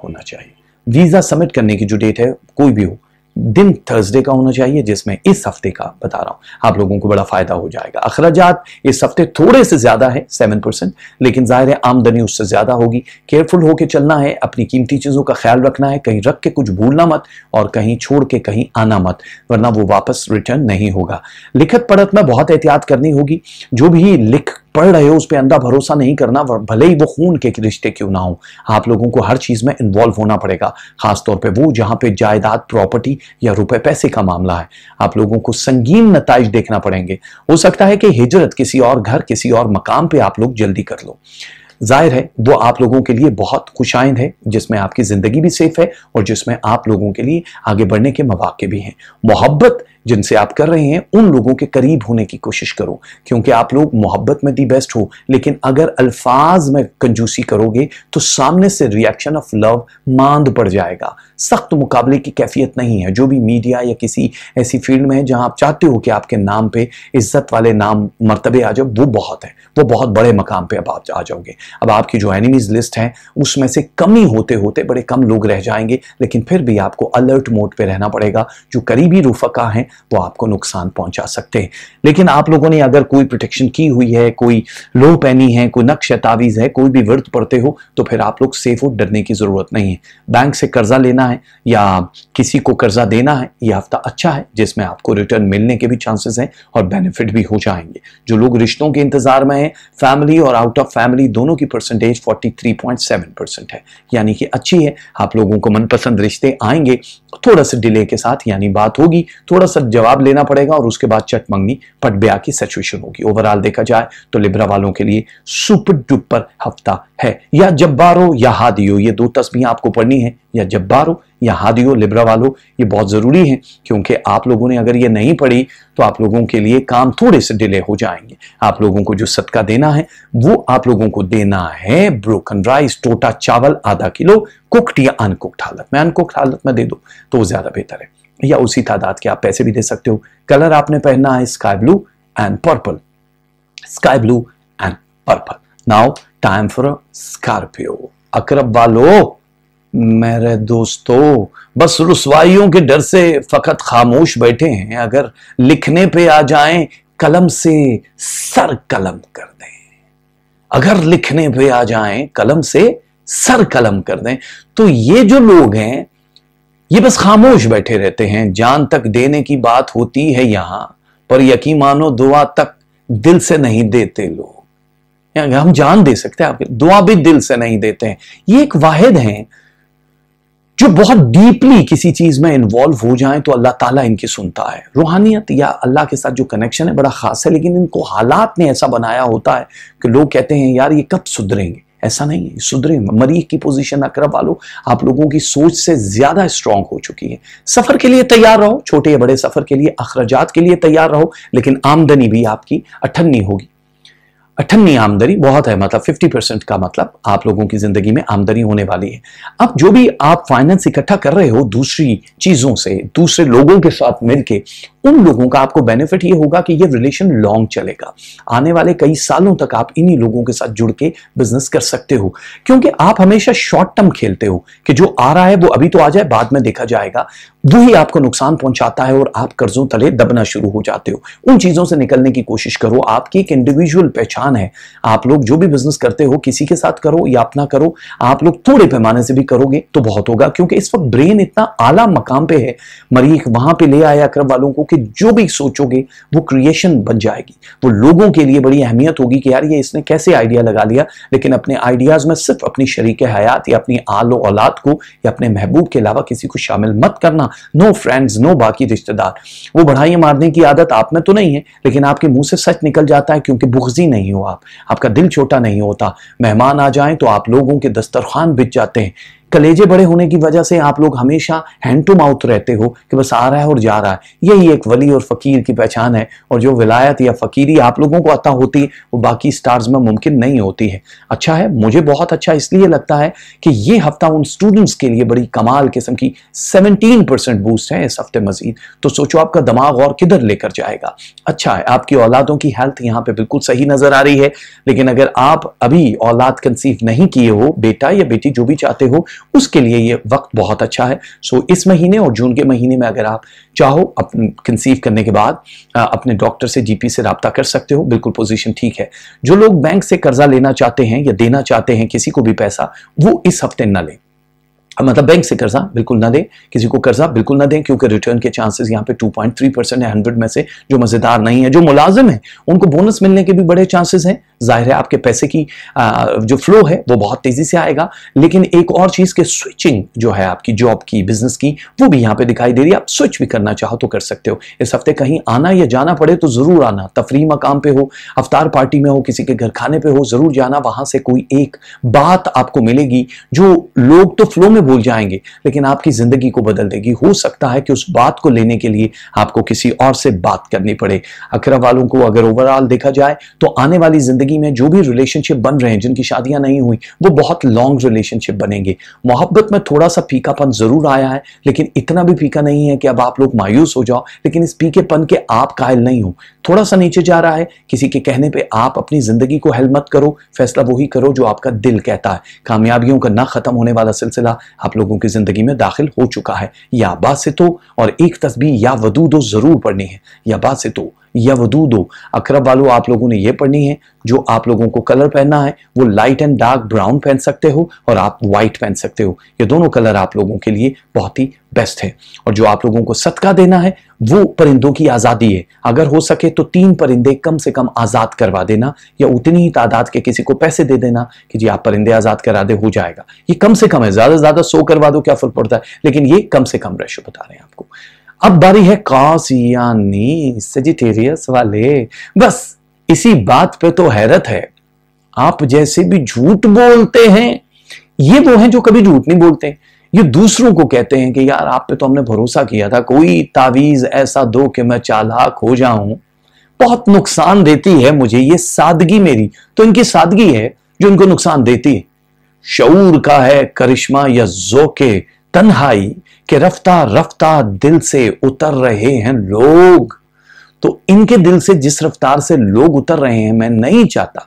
ہونا چاہیے۔ ویزا سبمٹ کرنے کی جو ڈیٹ ہے، کوئی بھی ہو دن تھرسڈے کا ہونا چاہیے، جس میں اس ہفتے کا بتا رہا ہوں۔ آپ لوگوں کو بڑا فائدہ ہو جائے گا۔ اخراجات اس ہفتے تھوڑے سے زیادہ ہے سیون پرسنٹ لیکن ظاہر ہے آمدنی اس سے زیادہ ہوگی۔ کیئرفل ہو کے چلنا ہے، اپنی قیمتی چیزوں کا خیال رکھنا ہے۔ کہیں رکھ کے کچھ بھولنا مت اور کہیں چھوڑ کے کہیں آنا مت، ورنہ وہ واپس ریٹرن نہیں ہوگا۔ لکھت پڑھت میں بہت احتیاط کرنی ہوگی۔ جو بھی لکھ پڑھ رہے ہو، اس پہ اندھا بھروسہ نہیں کرنا بھلے ہی وہ خون کے رشتے کیوں نہ ہوں؟ آپ لوگوں کو ہر چیز میں انوالو ہونا پڑے گا، خاص طور پہ وہ جہاں پہ جائیداد پراپرٹی یا روپے پیسے کا معاملہ ہے۔ آپ لوگوں کو سنگین نتائج دیکھنا پڑیں گے۔ ہو سکتا ہے کہ ہجرت کسی اور گھر، کسی اور مقام پہ آپ لوگ جلدی کر لو۔ ظاہر ہے، وہ آپ لوگوں کے لیے بہت خوش آئند ہے، جس میں آپ کی زندگی بھی سیف ہے اور جس میں آپ لوگوں کے لیے آگے بڑھنے کے مواقع بھی ہیں۔ محبت جن سے آپ کر رہے ہیں، ان لوگوں کے قریب ہونے کی کوشش کرو، کیونکہ آپ لوگ محبت میں دی بیسٹ ہو۔ لیکن اگر الفاظ میں کنجوسی کرو گے، تو سامنے سے ریاکشن آف لو ماند پڑ جائے گا۔ سخت مقابلے کی کیفیت نہیں ہے۔ جو بھی میڈیا یا کسی ایسی فیلڈ میں ہے جہاں آپ چاہتے ہو کہ آپ کے نام پہ، عزت والے نام، مرتبے آ جاؤ، وہ بہت ہے وہ بہت بڑے مقام پہ اب آپ آ جاؤ گے۔ اب آپ کی جو اینیمیز لسٹ ہے اس میں سے کمی ہوتے ہوتے بڑے کم لوگ رہ جائیں گے۔ لیکن پھر بھی آپ کو الرٹ موڈ پہ رہنا پڑے گا۔ جو قریبی رفقا ہیں وہ آپ کو نقصان پہنچا سکتے ہیں۔ لیکن آپ لوگوں نے اگر کوئی پروٹیکشن کی ہوئی ہے، کوئی لو پینی ہے، کوئی نقش تعویز ہے، کوئی بھی ورد پڑتے ہو، تو پھر آپ لوگ سیف ہو ڈرنے کی ضرورت نہیں ہے۔ بینک سے قرضہ لینا ہے یا کسی کو قرضہ دینا ہے، یہ ہفتہ اچھا ہے، جس میں آپ کو ریٹرن ملنے کے بھی چانسز ہیں اور بینیفٹ بھی ہو جائیں گے۔ جو لوگ رشتوں کے انتظار میں ہیں فیملی اور آؤٹ آف فیملی دونوں کی پرسنٹیج 43.7% ہے۔ یعنی کہ اچھی ہے۔ آپ لوگوں کو من پسند رشتے آئیں گے، تھوڑا سا ڈیلے کے ساتھ یعنی بات ہوگی، تھوڑا سا جواب لینا پڑے گا اور اس کے بعد چٹ منگنی پٹ بیا کی سچویشن ہوگی۔ اوورال دیکھا جائے تو لبرا والوں کے لیے سپر ڈپر ہفتہ ہے۔ یا جبارو یا ہادیو، یہ دو تسبیحیں آپ کو پڑھنی ہے یا جبارو یا ہادیو لبرا والو یہ بہت ضروری ہے کیونکہ آپ لوگوں نے اگر یہ نہیں پڑھی تو آپ لوگوں کے لیے کام تھوڑے سے ڈیلے ہو جائیں گے۔ آپ لوگوں کو جو صدقہ دینا ہے، وہ آپ لوگوں کو دینا ہے بروکن رائس ٹوٹا چاول، آدھا کلو ککٹ یا انککٹ حالت میں۔ انککٹ حالت میں دے دو تو وہ زیادہ بہتر ہے۔ یا اسی تعداد کے آپ پیسے بھی دے سکتے ہو۔ کلر آپ نے پہننا ہے sky blue and purple sky blue and purple now time for Scorpio اکرب والو، میرے دوستو، بس رسوائیوں کے ڈر سے فقط خاموش بیٹھے ہیں۔ اگر لکھنے پہ آ جائیں، قلم سے سر قلم کر دیں۔ اگر لکھنے پہ آ جائیں، قلم سے سر قلم کر دیں۔ تو یہ جو لوگ ہیں یہ بس خاموش بیٹھے رہتے ہیں۔ جان تک دینے کی بات ہوتی ہے یہاں، پر یقین مانو دعا تک دل سے نہیں دیتے لوگ۔ یعنی ہم جان دے سکتے ہیں، آپ دعا بھی دل سے نہیں دیتے ہیں۔ یہ ایک واحد ہیں جو بہت ڈیپلی کسی چیز میں انوالو ہو جائیں تو اللہ تعالیٰ ان کی سنتا ہے۔ روحانیت یا اللہ کے ساتھ جو کنیکشن ہے، بڑا خاص ہے، لیکن ان کو حالات نے ایسا بنایا ہوتا ہے کہ لوگ کہتے ہیں، یار یہ کب سدھریں گے؟ ایسا نہیں ہے۔ سدھریں مریخ کی پوزیشن اقرب والو، آپ لوگوں کی سوچ سے زیادہ اسٹرانگ ہو چکی ہے سفر کے لیے تیار رہو، چھوٹے یا بڑے سفر کے لیے، اخراجات کے لیے تیار رہو۔ لیکن آمدنی بھی آپ کی اٹھنی ہوگی۔ اٹھنی آمدنی بہت ہے مطلب ففٹی پرسنٹ کا مطلب آپ لوگوں کی زندگی میں آمدنی ہونے والی ہے۔ اب جو بھی آپ فائننس اکٹھا کر رہے ہو دوسری چیزوں سے، دوسرے لوگوں کے ساتھ مل کے ان لوگوں کا آپ کو بینیفٹ یہ ہوگا کہ یہ ریلیشن لانگ چلے گا۔ آنے والے کئی سالوں تک آپ انہی لوگوں کے ساتھ جڑ کے بزنس کر سکتے ہو۔ کیونکہ آپ ہمیشہ شارٹ ٹرم کھیلتے ہو کہ جو آ رہا ہے وہ ابھی تو آ جائے، بعد میں دیکھا جائے گا۔ وہی آپ کو نقصان پہنچاتا ہے اور آپ قرضوں تلے دبنا شروع ہو جاتے ہو۔ ان چیزوں سے نکلنے کی کوشش کرو۔ آپ کی ایک انڈیویجول پہچان ہے۔ آپ لوگ جو بھی بزنس کرتے ہو، کسی کے ساتھ کرو یا اپنا کرو، آپ لوگ تھوڑے پیمانے سے بھی کرو گے تو بہت ہوگا۔ کیونکہ اس وقت برین اتنا اعلیٰ مقام پہ ہے۔ مریخ وہاں پہ لے آیا اکرم والوں کو کہ جو بھی سوچو گے وہ کریشن بن جائے گی۔ وہ لوگوں کے لیے بڑی اہمیت ہوگی کہ یار یہ اس نے کیسے آئیڈیا لگا لیا۔ لیکن اپنے آئیڈیاز میں صرف اپنی شریک حیات یا اپنی آل و اولاد کو یا اپنے محبوب کے علاوہ کسی کو شامل مت کرنا۔ نو فرینڈز نو باقی رشتہ دار۔ وہ بڑھائیاں مارنے کی عادت آپ میں تو نہیں ہے، لیکن آپ کے منہ سے سچ نکل جاتا ہے کیونکہ بغضی نہیں ہو آپ۔ آپ کا دل چھوٹا نہیں ہوتا۔ مہمان آ جائیں تو آپ لوگوں کے دسترخوان بچ جاتے ہیں۔ کلیجے بڑے ہونے کی وجہ سے آپ لوگ ہمیشہ ہینڈ ٹو ماؤتھ رہتے ہو کہ بس آ رہا ہے اور جا رہا ہے۔ یہی ایک ولی اور فقیر کی پہچان ہے اور جو ولایت یا فقیری آپ لوگوں کو عطا ہوتی ہے وہ باقی سٹارز میں ممکن نہیں ہوتی ہے۔ اچھا ہے، مجھے بہت اچھا اس لیے لگتا ہے کہ یہ ہفتہ ان سٹوڈنٹس کے لیے بڑی کمال قسم کی سیونٹین پرسنٹ بوسٹ ہے اس ہفتے مزید۔ تو سوچو آپ کا دماغ اور کدھر لے کر جائے گا۔ اچھا ہے، آپ کی اولادوں کی ہیلتھ یہاں پہ بالکل صحیح نظر آ رہی ہے، لیکن اگر آپ ابھی اولاد کنسیو نہیں کیے ہو، بیٹا یا بیٹی جو بھی چاہتے ہو اس کے لیے یہ وقت بہت اچھا ہے۔ سو اس مہینے اور جون کے مہینے میں اگر آپ چاہو کنسیو کرنے کے بعد اپنے ڈاکٹر سے جی پی سے رابطہ کر سکتے ہو۔ بالکل پوزیشن ٹھیک ہے۔ جو لوگ بینک سے قرضہ لینا چاہتے ہیں یا دینا چاہتے ہیں کسی کو بھی پیسہ، وہ اس ہفتے نہ لیں۔ مطلب بینک سے قرضہ بالکل نہ دیں، کسی کو قرضہ بالکل نہ دیں، کیونکہ ریٹرن کے چانسز یہاں پہ 2.3% ہے 100 میں سے جو مزیدار نہیں ہے جو ملازم ہیں، ان کو بونس ملنے کے بھی بڑے چانسز ہیں۔ ظاہر ہے آپ کے پیسے کی جو فلو ہے وہ بہت تیزی سے آئے گا، لیکن ایک اور چیز کے سوئچنگ جو ہے آپ کی جاب کی بزنس کی، وہ بھی یہاں پہ دکھائی دے رہی ہے۔ آپ سوئچ بھی کرنا چاہو تو کر سکتے ہو۔ اس ہفتے کہیں آنا یا جانا پڑے تو ضرور آنا۔ تفریح مقام پہ ہو، افطار پارٹی میں ہو، کسی کے گھر کھانے پہ ہو، ضرور جانا۔ وہاں سے کوئی ایک بات آپ کو ملے گی جو لوگ تو فلو میں بھول جائیں گے، لیکن آپ کی زندگی کو بدل دے گی۔ ہو سکتا ہے کہ اس بات کو لینے کے لیے آپ کو کسی اور سے بات کرنی پڑے۔ اکرا والوں کو اگر اوورال دیکھا جائے تو آنے والی زندگی میں جو بھی ریلیشن شپ بن رہے ہیں، جن کی شادیاں نہیں ہوئی وہ بہت لانگ ریلیشن شپ بنیں گے۔ محبت میں تھوڑا سا پھیکا پن ضرور آیا ہے، لیکن اتنا بھی پھیکا نہیں ہے کہ اب آپ لوگ مایوس ہو جاؤ۔ لیکن اس پھیکے پن کے آپ قائل نہیں ہو تھوڑا سا نیچے جا رہا ہے، کسی کے کہنے پہ آپ اپنی زندگی کو حل مت کرو۔ فیصلہ وہی کرو جو آپ کا دل کہتا ہے۔ کامیابیوں کا نہ ختم ہونے والا سلسلہ آپ لوگوں کی زندگی میں داخل ہو چکا ہے۔ یا باستو اور ایک تسبیح یا ودودو ضرور پڑھنی ہے۔ یا باستو یا ودودو اقرب والو، آپ لوگوں نے یہ پڑھنی ہے، جو آپ لوگوں کو کلر پہننا ہے، وہ لائٹ اینڈ ڈارک براؤن پہن سکتے ہو اور آپ وائٹ پہن سکتے ہو۔ یہ دونوں کلر آپ لوگوں کے لیے بہت ہی بیسٹ ہے اور جو آپ لوگوں کو صدقہ دینا ہے، وہ پرندوں کی آزادی ہے۔ اگر ہو سکے تو تین پرندے کم سے کم آزاد کروا دینا، یا اتنی ہی تعداد کے کسی کو پیسے دے دینا کہ جی آپ پرندے آزاد کرا دے، ہو جائے گا۔ یہ کم سے کم ہے۔ زیادہ سے زیادہ سو کروا دو، کیا فرق پڑتا ہے؟ لیکن یہ کم سے کم ریشو بتا رہے ہیں آپ کو۔ اب باری ہے کاسیانی سجیٹیریس والے۔ بس اسی بات پہ تو حیرت ہے۔ آپ جیسے بھی جھوٹ بولتے ہیں، یہ وہ ہیں جو کبھی جھوٹ نہیں بولتے۔ یہ دوسروں کو کہتے ہیں کہ یار، آپ پہ تو ہم نے بھروسہ کیا تھا، کوئی تعویز ایسا دو کہ میں چالاک ہو جاؤں۔ بہت نقصان دیتی ہے مجھے یہ سادگی میری۔ تو ان کی سادگی ہے جو ان کو نقصان دیتی۔ ہے شعور کا ہے کرشمہ یا ذوق تنہائی۔ کہ رفتہ رفتہ دل سے اتر رہے ہیں لوگ۔ تو ان کے دل سے جس رفتار سے لوگ اتر رہے ہیں، میں نہیں چاہتا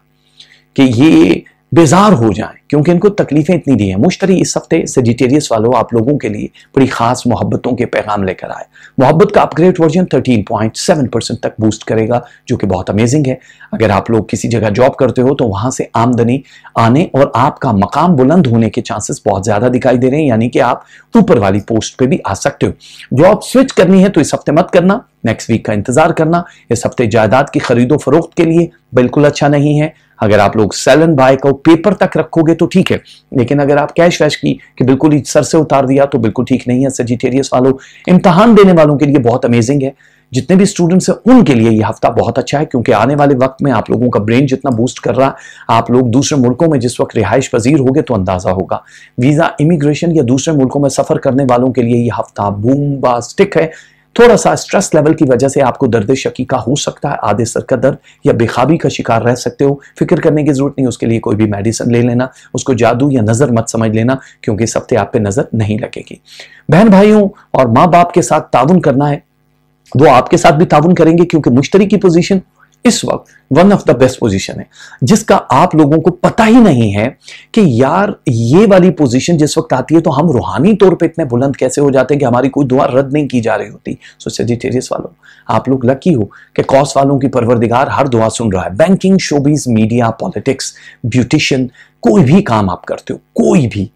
کہ یہ بیزار ہو جائیں، کیونکہ ان کو تکلیفیں اتنی دی ہیں۔ مشتری اس ہفتے سیجیٹیریس والوں آپ لوگوں کے لیے بڑی خاص محبتوں کے پیغام لے کر آئے۔ محبت کا اپ گریڈ ورژن 13.7% تک بوسٹ کرے گا، جو کہ بہت امیزنگ ہے۔ اگر آپ لوگ کسی جگہ جاب کرتے ہو تو وہاں سے آمدنی، آنے اور آپ کا مقام بلند ہونے کے چانسز بہت زیادہ دکھائی دے رہے ہیں یعنی کہ آپ اوپر والی پوسٹ پہ بھی آ سکتے ہو۔ جاب سوئچ کرنی ہے تو اس ہفتے مت کرنا نیکسٹ ویک کا انتظار کرنا، اس ہفتے جائیداد کی خرید و فروخت کے لیے بالکل اچھا نہیں ہے۔ اگر آپ لوگ سیلن بائی کو پیپر تک رکھو گے تو ٹھیک ہے۔ لیکن اگر آپ کیش ویش کی کہ بالکل ہی سر سے اتار دیا تو بالکل ٹھیک نہیں ہے۔ سجیٹیریس والوں امتحان دینے والوں کے لیے بہت امیزنگ ہے۔ جتنے بھی اسٹوڈنٹس ہیں ان کے لیے یہ ہفتہ بہت اچھا ہے کیونکہ آنے والے وقت میں آپ لوگوں کا برین جتنا بوسٹ کر رہا آپ لوگ دوسرے ملکوں میں جس وقت رہائش پذیر ہوگے تو اندازہ ہوگا۔ ویزا امیگریشن یا دوسرے ملکوں میں سفر کرنے والوں کے لیے یہ ہفتہ بوم باسٹک ہے۔ تھوڑا سا اسٹریس لیول کی وجہ سے آپ کو درد شکیقہ ہو سکتا ہے، آدھے سر کا درد یا بے خوابی کا شکار رہ سکتے ہو۔ فکر کرنے کی ضرورت نہیں، اس کے لیے کوئی بھی میڈیسن لے لینا، اس کو جادو یا نظر مت سمجھ لینا، کیونکہ اس ہفتے آپ پہ نظر نہیں لگے گی۔ بہن بھائیوں اور ماں باپ کے ساتھ تعاون کرنا ہے، وہ آپ کے ساتھ بھی تعاون کریں گے کیونکہ مشتری کی پوزیشن اس وقت one of the best position ہے۔ جس کا آپ لوگوں کو پتا ہی نہیں ہے کہ یار یہ والی پوزیشن جس وقت آتی ہے تو ہم روحانی طور پہ اتنے بلند کیسے ہو جاتے ہیں کہ ہماری کوئی دعا رد نہیں کی جا رہی ہوتی۔ سو سیجیٹیریس والوں، آپ لوگ لکی ہو کہ کاس والوں کی پروردگار ہر دعا سن رہا ہے۔ Banking showbiz media politics beautician کوئی بھی کام آپ کرتے ہو، کوئی بھی۔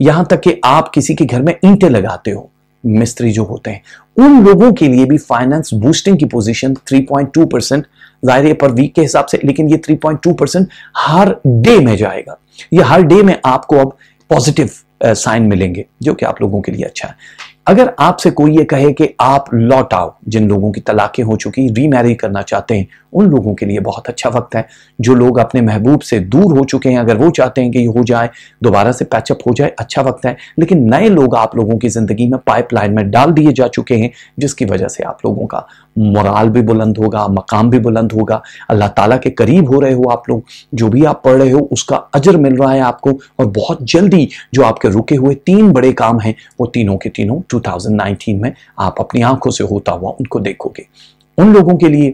یہاں تک کہ آپ کسی کے گھر میں اینٹیں لگاتے ہو، مستری جو ہوتے ہیں، ان لوگوں کے لیے بھی فائننس بوسٹنگ کی پوزیشن 3.2% ظاہر ہے پر ویک کے حساب سے، لیکن یہ 3.2% ہر ڈے میں جائے گا۔ یہ ہر ڈے میں آپ کو اب پوزیٹیو سائن uh, ملیں گے، جو کہ آپ لوگوں کے لیے اچھا ہے۔ اگر آپ سے کوئی یہ کہے کہ آپ لوٹ آؤ جن لوگوں کی طلاقیں ہو چکی ری میری کرنا چاہتے ہیں، ان لوگوں کے لیے بہت اچھا وقت ہے۔ جو لوگ اپنے محبوب سے دور ہو چکے ہیں، اگر وہ چاہتے ہیں کہ یہ ہو جائے، دوبارہ سے پیچ اپ ہو جائے اچھا وقت ہے۔ لیکن نئے لوگ آپ لوگوں کی زندگی میں پائپ لائن میں ڈال دیے جا چکے ہیں، جس کی وجہ سے آپ لوگوں کا مرال بھی بلند ہوگا، مقام بھی بلند ہوگا۔ اللہ تعالیٰ کے قریب ہو رہے ہو آپ لوگ، جو بھی آپ پڑھ رہے ہو، اس کا اجر مل رہا ہے آپ کو۔ اور بہت جلدی جو آپ کے رکے ہوئے تین بڑے کام ہیں، وہ تینوں کے تینوں 2019 میں آپ اپنی آنکھوں سے ہوتا ہوا ان کو دیکھو گے۔ ان لوگوں کے لیے،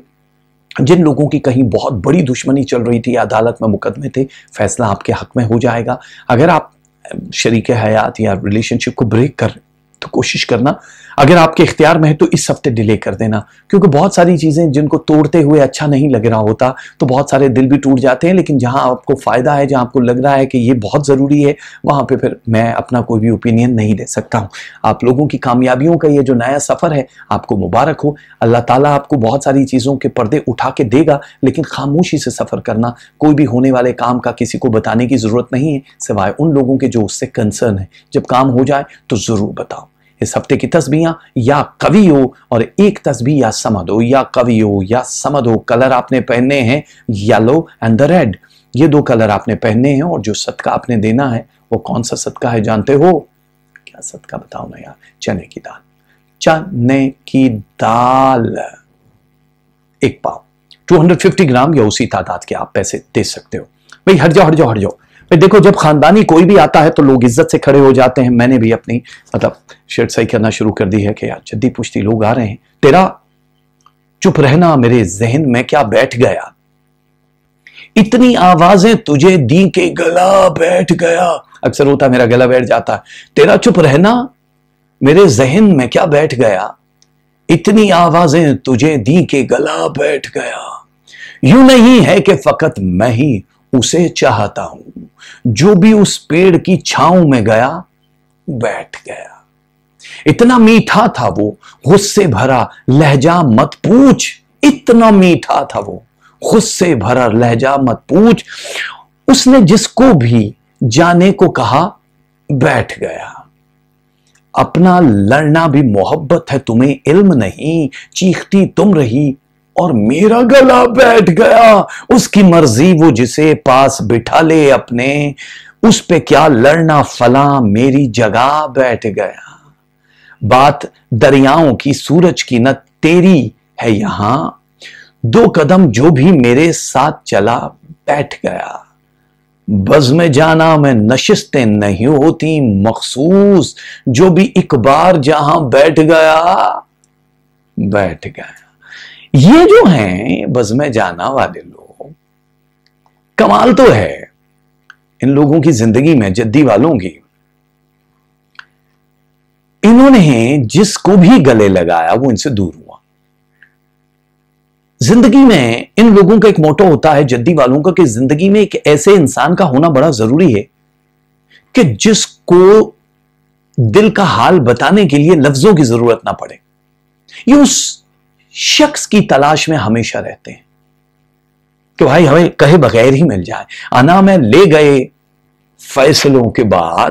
جن لوگوں کی کہیں بہت بڑی دشمنی چل رہی تھی، عدالت میں مقدمے تھے، فیصلہ آپ کے حق میں ہو جائے گا۔ اگر آپ شریک حیات یا ریلیشن شپ کو بریک کر تو کوشش کرنا۔ اگر آپ کے اختیار میں ہے تو اس ہفتے ڈیلے کر دینا، کیونکہ بہت ساری چیزیں جن کو توڑتے ہوئے اچھا نہیں لگ رہا ہوتا، تو بہت سارے دل بھی ٹوٹ جاتے ہیں، لیکن جہاں آپ کو فائدہ ہے، جہاں آپ کو لگ رہا ہے کہ یہ بہت ضروری ہے، وہاں پہ پھر میں اپنا کوئی بھی اوپینین نہیں دے سکتا ہوں۔ آپ لوگوں کی کامیابیوں کا یہ جو نیا سفر ہے، آپ کو مبارک ہو۔ اللہ تعالیٰ آپ کو بہت ساری چیزوں کے پردے اٹھا کے دے گا، لیکن خاموشی سے سفر کرنا، کوئی بھی ہونے والے کام کا کسی کو بتانے کی ضرورت نہیں ہے، سوائے ان لوگوں کے جو اس سے کنسرن ہے۔ جب کام ہو جائے تو ضرور بتاؤ۔ اس ہفتے کی تسبیحاں یا قوی ہو اور ایک تسبیح یا سمد ہو، یا قوی ہو، یا سمد ہو، کلر آپ نے پہننے ہیں، یلو اینڈ دا ریڈ۔ یہ دو کلر آپ نے پہننے ہیں اور جو صدقہ آپ نے دینا ہے، وہ کون سا صدقہ ہے جانتے ہو؟ کیا صدقہ بتاؤ نا یار؟ چنے کی دال۔ چنے کی دال۔ ایک پاؤ۔ 250 گرام یا اسی تعداد کے آپ پیسے دے سکتے ہو۔ بھئی ہٹ جاؤ ہٹ جاؤ ہٹ جاؤ۔ دیکھو، جب خاندانی کوئی بھی آتا ہے تو لوگ عزت سے کھڑے ہو جاتے ہیں۔ میں نے بھی اپنی مطلب شرٹ صحیح کرنا شروع کر دی ہے کہ یار جدی پوچھتی لوگ آ رہے ہیں۔ تیرا چپ رہنا میرے ذہن میں کیا بیٹھ گیا؟ اتنی آوازیں تجھے دی کے گلا بیٹھ گیا۔ اکثر ہوتا میرا گلا بیٹھ جاتا ہے۔ تیرا چپ رہنا میرے ذہن میں کیا بیٹھ گیا؟ اتنی آوازیں تجھے دی کے گلا بیٹھ گیا۔ یوں نہیں ہے کہ فقط میں ہی اسے چاہتا ہوں۔ جو بھی اس پیڑ کی چھاؤں میں گیا، بیٹھ گیا۔ اتنا میٹھا تھا وہ، غصے بھرا لہجہ مت پوچھ۔ اتنا میٹھا تھا وہ، غصے بھرا لہجہ مت پوچھ۔ اس نے جس کو بھی جانے کو کہا، بیٹھ گیا۔ اپنا لڑنا بھی محبت ہے، تمہیں علم نہیں، چیختی تم رہی۔ اور میرا گلا بیٹھ گیا۔ اس کی مرضی وہ جسے پاس بٹھا لے اپنے، اس پہ کیا لڑنا فلاں میری جگہ بیٹھ گیا۔ بات دریاؤں کی سورج کی نہ تیری ہے یہاں۔ دو قدم جو بھی میرے ساتھ چلا بیٹھ گیا۔ بز میں جانا میں نشستیں نہیں ہوتی، مخصوص جو بھی ایک بار جہاں بیٹھ گیا بیٹھ گیا۔ یہ جو ہیں بز میں جانا والے لوگ، کمال تو ہے۔ ان لوگوں کی زندگی میں، جدی والوں کی۔ انہوں نے جس کو بھی گلے لگایا، وہ ان سے دور ہوا۔ زندگی میں ان لوگوں کا ایک موٹو ہوتا ہے، جدی والوں کا، کہ زندگی میں ایک ایسے انسان کا ہونا بڑا ضروری ہے کہ جس کو دل کا حال بتانے کے لیے لفظوں کی ضرورت نہ پڑے۔ یہ اس شخص کی تلاش میں ہمیشہ رہتے ہیں۔ کہ بھائی ہمیں کہے بغیر ہی مل جائے۔ آنا میں لے گئے فیصلوں کے بعد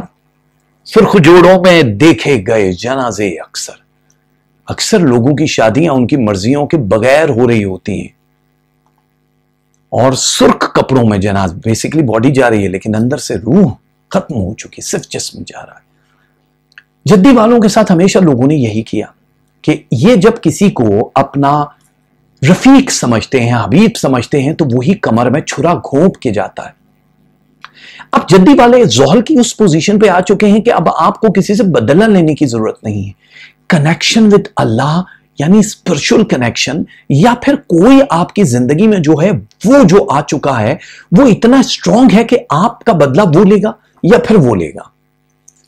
سرخ جوڑوں میں دیکھے گئے جنازے اکثر۔ اکثر لوگوں کی شادیاں ان کی مرضیوں کے بغیر ہو رہی ہوتی ہیں۔ اور سرخ کپڑوں میں جناز بیسکلی باڈی جا رہی ہے، لیکن اندر سے روح ختم ہو چکی، صرف جسم جا رہا ہے۔ جدی والوں کے ساتھ ہمیشہ لوگوں نے یہی کیا۔ کہ یہ جب کسی کو اپنا رفیق سمجھتے ہیں، حبیب سمجھتے ہیں، تو وہی کمر میں چھرا گھونپ کے جاتا ہے۔ اب جدی والے زحل کی اس پوزیشن پہ آ چکے ہیں کہ اب آپ کو کسی سے بدلہ لینے کی ضرورت نہیں ہے۔ کنیکشن وتھ اللہ یعنی اسپرچل کنیکشن یا پھر کوئی آپ کی زندگی میں جو ہے، وہ جو آ چکا ہے، وہ اتنا اسٹرانگ ہے کہ آپ کا بدلہ وہ لے گا یا پھر وہ لے گا۔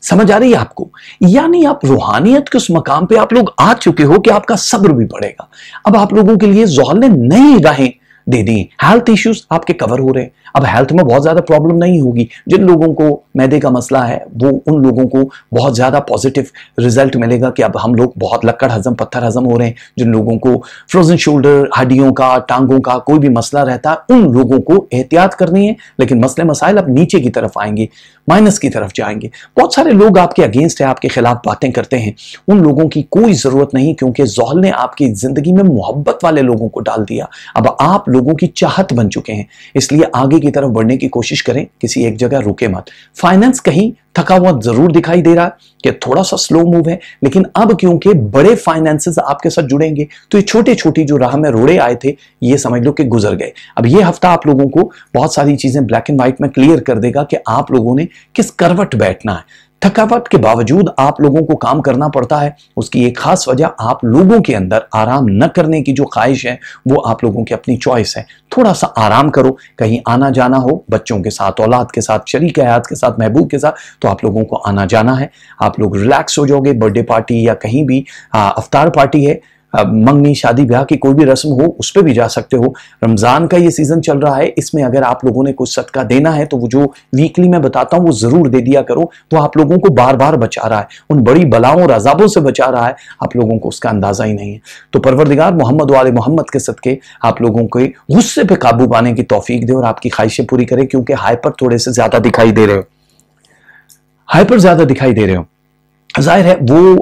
سمجھ آ رہی ہے آپ کو؟ یعنی آپ روحانیت کے اس مقام پہ آپ لوگ آ چکے ہو کہ آپ کا صبر بھی بڑھے گا۔ اب آپ لوگوں کے لیے زحل نے نئی راہیں دے دی ہیلتھ ایشوز آپ کے کور ہو رہے ہیں۔ اب ہیلتھ میں بہت زیادہ پرابلم نہیں ہوگی۔ جن لوگوں کو میدے کا مسئلہ ہے، وہ ان لوگوں کو بہت زیادہ پوزیٹو ریزلٹ ملے گا کہ اب ہم لوگ بہت لکڑ ہضم، پتھر ہضم ہو رہے ہیں۔ جن لوگوں کو فروزن شولڈر ہڈیوں کا، ٹانگوں کا کوئی بھی مسئلہ رہتا ہے ان لوگوں کو احتیاط کرنی ہے۔ لیکن مسئلے مسائل اب نیچے کی طرف آئیں گے مائنس کی طرف جائیں گے۔ بہت سارے لوگ آپ کے اگینسٹ ہے آپ کے خلاف باتیں کرتے ہیں۔ ان لوگوں کی کوئی ضرورت نہیں، کیونکہ زحل نے آپ کی زندگی میں محبت والے لوگوں کو ڈال دیا۔ اب آپ لوگوں کی چاہت بن چکے ہیں۔ اس لیے آگے کی طرف بڑھنے کی کوشش کریں، کسی ایک جگہ رکے مت۔ فائننس کہیں تھکا ہوا ضرور دکھائی دے رہا کہ تھوڑا سا سلو موو ہے، لیکن اب کیونکہ بڑے فائنینسز آپ کے ساتھ جڑیں گے، تو یہ چھوٹے چھوٹی جو راہ میں روڑے آئے تھے، یہ سمجھ لو کہ گزر گئے۔ اب یہ ہفتہ آپ لوگوں کو بہت ساری چیزیں بلیک اینڈ وائٹ میں کلیئر کر دے گا کہ آپ لوگوں نے کس کروٹ بیٹھنا ہے۔ تھکاوٹ کے باوجود آپ لوگوں کو کام کرنا پڑتا ہے، اس کی ایک خاص وجہ آپ لوگوں کے اندر آرام نہ کرنے کی جو خواہش ہے، وہ آپ لوگوں کی اپنی چوائس ہے۔ تھوڑا سا آرام کرو، کہیں آنا جانا ہو، بچوں کے ساتھ، اولاد کے ساتھ، شریک حیات کے ساتھ، محبوب کے ساتھ، تو آپ لوگوں کو آنا جانا ہے۔ آپ لوگ ریلیکس ہو جاؤ گے برتھ ڈے پارٹی یا کہیں بھی افطار پارٹی ہے۔ منگنی شادی بیاہ کی کوئی بھی رسم ہو، اس پہ بھی جا سکتے ہو۔ رمضان کا یہ سیزن چل رہا ہے، اس میں اگر آپ لوگوں نے کچھ صدقہ دینا ہے تو وہ جو ویکلی میں بتاتا ہوں، وہ ضرور دے دیا کرو۔ وہ آپ لوگوں کو بار بار بچا رہا ہے۔ ان بڑی بلاؤں اور عذابوں سے بچا رہا ہے۔ آپ لوگوں کو اس کا اندازہ ہی نہیں ہے۔ تو پروردگار محمد والے محمد کے صدقے آپ لوگوں کے غصے پہ قابو پانے کی توفیق دے اور آپ کی خواہشیں پوری کرے، کیونکہ ہائپر تھوڑے سے زیادہ دکھائی دے رہے ہو۔ ہائپر زیادہ دکھائی دے رہے ہو۔ ظاہر ہے وہ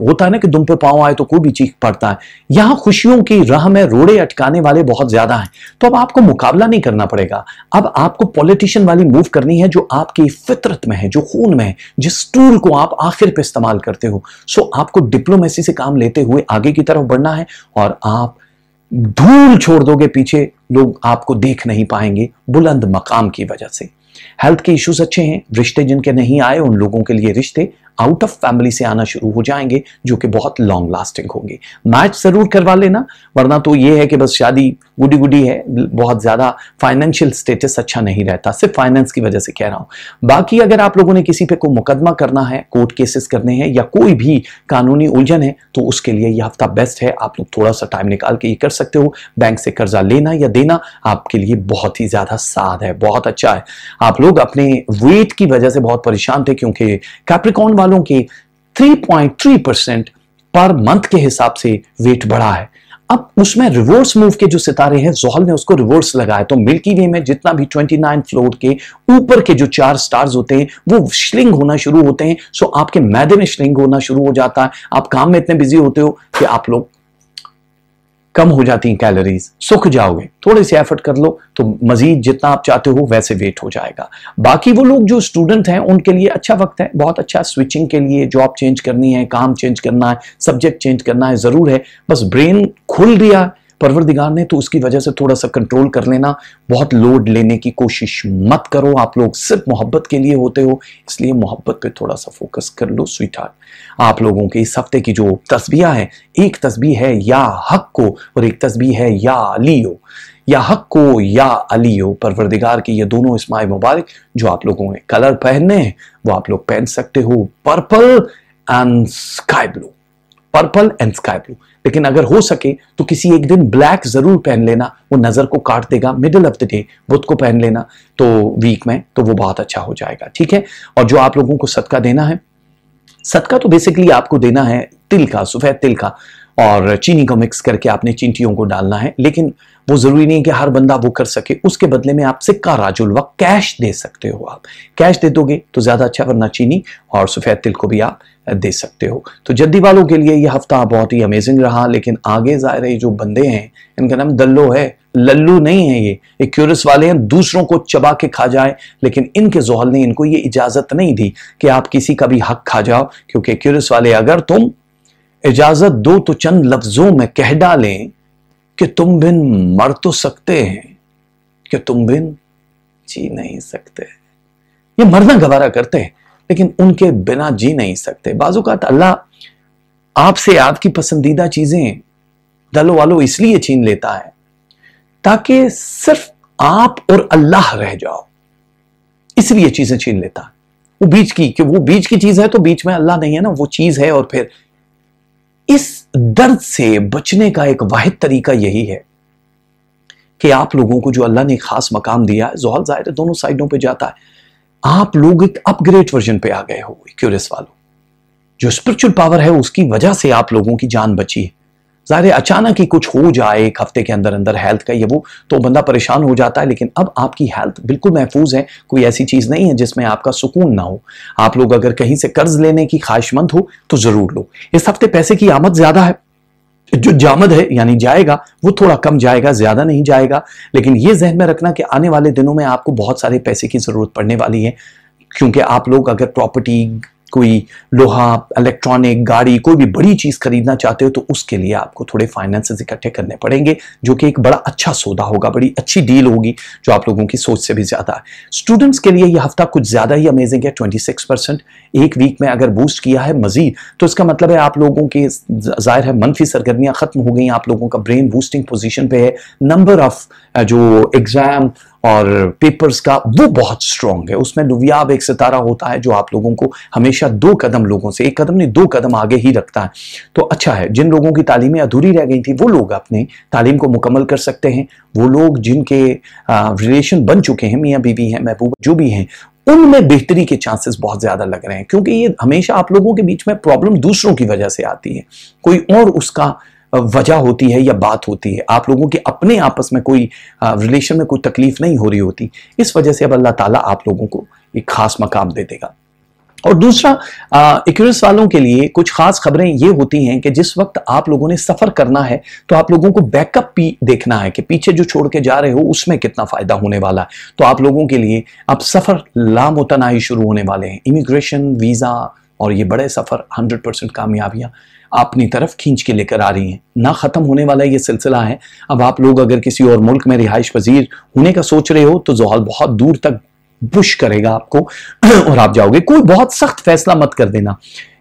ہوتا ہے نا کہ دم پہ پاؤں آئے تو کوئی بھی چیخ پڑتا ہے۔ یہاں خوشیوں کی راہ میں روڑے اٹکانے والے بہت زیادہ ہیں۔ تو اب آپ کو مقابلہ نہیں کرنا پڑے گا۔ اب آپ کو پولیٹیشن والی موو کرنی ہے جو آپ کی فطرت میں ہے، جو خون میں ہے، جس ٹول کو آپ آخر پہ استعمال کرتے ہو۔ سو آپ کو ڈپلومیسی سے کام لیتے ہوئے آگے کی طرف بڑھنا ہے اور آپ دھول چھوڑ دو گے، پیچھے لوگ آپ کو دیکھ نہیں پائیں گے بلند مقام کی وجہ سے۔ ہیلتھ کے ایشوز اچھے ہیں، رشتے جن کے نہیں آئے ان لوگوں کے لیے رشتے آؤٹ آف فیملی سے آنا شروع ہو جائیں گے جو کہ بہت لانگ لاسٹنگ ہوں گے۔ میچ ضرور کروا لینا، ورنہ تو یہ ہے کہ بس شادی گڈی گڈی ہے، بہت زیادہ فائنینشیل سٹیٹس اچھا نہیں رہتا۔ صرف فائنینس کی وجہ سے کہہ رہا ہوں۔ باقی اگر آپ لوگوں نے کسی پہ کوئی مقدمہ کرنا ہے کورٹ کیسز کرنے ہیں یا کوئی بھی قانونی الجھن ہے، تو اس کے لیے یہ ہفتہ بیسٹ ہے۔ آپ لوگ تھوڑا سا ٹائم نکال کے یہ کر سکتے ہو۔ بینک سے قرضہ لینا یا دینا آپ کے لیے بہت ہی زیادہ ساد ہے، بہت اچھا ہے۔ آپ لوگ اپنے ویٹ کی وجہ سے بہت پریشان تھے کیونکہ کیپریکون والے والوں کی 3.3 پرسنٹ پر منتھ کے حساب سے ویٹ بڑھا ہے۔ اب اس میں ریورس موو کے جو ستارے ہیں زحل نے اس کو ریورس لگایا۔ تو ملکی وے میں جتنا بھی 29 فلور کے اوپر کے جو چار سٹارز ہوتے ہیں، وہ شلنگ ہونا شروع ہوتے ہیں۔ سو آپ کے میدے میں شلنگ ہونا شروع ہو جاتا ہے۔ آپ کام میں اتنے بزی ہوتے ہو کہ آپ لوگ کم ہو جاتی ہیں کیلریز سکھ جاؤ گے۔ تھوڑے سے ایفرٹ کر لو تو مزید جتنا آپ چاہتے ہو ویسے ویٹ ہو جائے گا۔ باقی وہ لوگ جو اسٹوڈنٹ ہیں، ان کے لیے اچھا وقت ہے۔ بہت اچھا سوئچنگ کے لیے جاب چینج کرنی ہے، کام چینج کرنا ہے سبجیکٹ چینج کرنا ہے، ضرور ہے۔ بس برین کھل دیا پروردگار نے تو اس کی وجہ سے تھوڑا سا کنٹرول کر لینا، بہت لوڈ لینے کی کوشش مت کرو۔ آپ لوگ صرف محبت کے لیے ہوتے ہو، اس لیے محبت پہ تھوڑا سا فوکس کر لو سویٹ ہارٹ آپ لوگوں کے اس ہفتے کی جو تسبیح ہے، ایک تسبیح ہے، یا حق کو، اور ایک تسبیح ہے، یا علیو۔ یا حق کو، یا علیو۔ پروردگار کی یہ دونوں اسماعی مبارک جو آپ لوگوں نے کلر پہننے ہیں، وہ آپ لوگ پہن سکتے ہو۔ Purple and sky blue purple and sky blue. لیکن اگر ہو سکے تو کسی ایک دن بلیک ضرور پہن لینا، وہ نظر کو کاٹ دے گا مڈل آف دا ڈے بدھ کو پہن لینا، تو ویک میں تو وہ بہت اچھا ہو جائے گا، ٹھیک ہے؟ اور جو آپ لوگوں کو صدقہ دینا ہے، صدقہ تو بیسکلی آپ کو دینا ہے تل کا سفید تل کا اور چینی کو مکس کر کے آپ نے چینٹیوں کو ڈالنا ہے، لیکن وہ ضروری نہیں کہ ہر بندہ وہ کر سکے۔ اس کے بدلے میں آپ سکہ راج الوقت کیش دے سکتے ہو آپ۔ کیش دے دو گے تو زیادہ اچھا ورنہ چینی اور سفید تل کو بھی آپ دے سکتے ہو۔ تو جدی والوں کے لیے یہ ہفتہ بہت ہی امیزنگ رہا، لیکن آگے ظاہر ہے جو بندے ہیں، ان کا نام دلو ہے۔ للو نہیں ہے یہ۔ ایک کیورس والے ہیں، دوسروں کو چبا کے کھا جائے لیکن ان کے زحل نے ان کو یہ اجازت نہیں دی کہ آپ کسی کا بھی حق کھا جاؤ، کیونکہ کیورس والے اگر تم اجازت دو تو چند لفظوں میں کہہ ڈالیں کہ تم بن مر تو سکتے ہیں، کہ تم بن جی نہیں سکتے۔ یہ مرنا گوارا کرتے ہیں، لیکن ان کے بنا جی نہیں سکتے۔ بعض اوقات اللہ آپ سے آپ کی پسندیدہ چیزیں دلو والو اس لیے چھین لیتا ہے تاکہ صرف آپ اور اللہ رہ جاؤ۔ اس لیے چیزیں چھین لیتا۔ ہے وہ بیچ کی، کہ وہ بیچ کی چیز ہے تو بیچ میں اللہ نہیں ہے نا، وہ چیز ہے اور پھر اس درد سے بچنے کا ایک واحد طریقہ یہی ہے کہ آپ لوگوں کو جو اللہ نے خاص مقام دیا ہے زحل ظاہر دونوں سائڈوں پہ جاتا ہے۔ آپ لوگ ایک اپ گریڈ ورژن پہ آ گئے ہو کیورس والوں۔ جو اسپرچل پاور ہے، اس کی وجہ سے آپ لوگوں کی جان بچی ہے۔ ظاہر اچانک ہی کچھ ہو جائے ایک ہفتے کے اندر اندر ہیلتھ کا، یہ وہ تو بندہ پریشان ہو جاتا ہے، لیکن اب آپ کی ہیلتھ بالکل محفوظ ہے، کوئی ایسی چیز نہیں ہے جس میں آپ کا سکون نہ ہو۔ آپ لوگ اگر کہیں سے قرض لینے کی خواہش مند ہو تو ضرور لو۔ اس ہفتے پیسے کی آمد زیادہ ہے۔ جو جامد ہے یعنی جائے گا، وہ تھوڑا کم جائے گا، زیادہ نہیں جائے گا۔ لیکن یہ ذہن میں رکھنا کہ آنے والے دنوں میں آپ کو بہت سارے پیسے کی ضرورت پڑنے والی ہے۔ کیونکہ آپ لوگ اگر پراپرٹی کوئی لوہا الیکٹرانک گاڑی، کوئی بھی بڑی چیز خریدنا چاہتے ہو تو اس کے لیے آپ کو تھوڑے فائنینسز اکٹھے کرنے پڑیں گے، جو کہ ایک بڑا اچھا سودا ہوگا، بڑی اچھی ڈیل ہوگی، جو آپ لوگوں کی سوچ سے بھی زیادہ ہے۔ سٹوڈنٹس کے لیے یہ ہفتہ کچھ زیادہ ہی امیزنگ ہے ٹوئنٹی سکس پرسنٹ ایک ویک میں اگر بوسٹ کیا ہے، مزید۔ تو اس کا مطلب ہے آپ لوگوں کے ظاہر ہے منفی سرگرمیاں ختم ہو گئیں، آپ لوگوں کا برین بوسٹنگ پوزیشن پہ ہے۔ نمبر آف جو ایگزام اور پیپرز کا، وہ بہت سٹرونگ ہے۔ اس میں نویاب ایک ستارہ ہوتا ہے جو آپ لوگوں کو ہمیشہ دو قدم لوگوں سے، ایک قدم نہیں، دو قدم آگے ہی رکھتا ہے۔ تو اچھا ہے، جن لوگوں کی تعلیمیں ادھوری رہ گئی تھی وہ لوگ اپنے تعلیم کو مکمل کر سکتے ہیں۔ وہ لوگ جن کے ریلیشن بن چکے ہیں، میاں بیوی ہیں، محبوب جو بھی ہیں، ان میں بہتری کے چانسز بہت زیادہ لگ رہے ہیں۔ کیونکہ یہ ہمیشہ آپ لوگوں کے بیچ میں پرابلم دوسروں کی وجہ سے آتی ہے۔ کوئی اور اس کا وجہ ہوتی ہے یا بات ہوتی ہے، آپ لوگوں کے اپنے آپس میں کوئی ریلیشن میں کوئی تکلیف نہیں ہو رہی ہوتی، اس وجہ سے اب اللہ تعالیٰ آپ لوگوں کو ایک خاص مقام دے دے گا۔ اور دوسرا ایکورس والوں کے لیے کچھ خاص خبریں یہ ہوتی ہیں کہ جس وقت آپ لوگوں نے سفر کرنا ہے تو آپ لوگوں کو بیک اپ بھی دیکھنا ہے کہ پیچھے جو چھوڑ کے جا رہے ہو اس میں کتنا فائدہ ہونے والا ہے۔ تو آپ لوگوں کے لیے اب سفر لامتناہی شروع ہونے والے ہیں۔ امیگریشن ویزا اور یہ بڑے سفر ہنڈریڈ پرسنٹ کامیابیاں اپنی طرف کھینچ کے لے کر آ رہی ہیں۔ نہ ختم ہونے والا یہ سلسلہ ہے۔ اب آپ لوگ اگر کسی اور ملک میں رہائش پذیر ہونے کا سوچ رہے ہو تو زحال بہت دور تک بش کرے گا آپ کو۔ [CLEARS THROAT] اور آپ جاؤ گے۔ کوئی بہت سخت فیصلہ مت کر دینا۔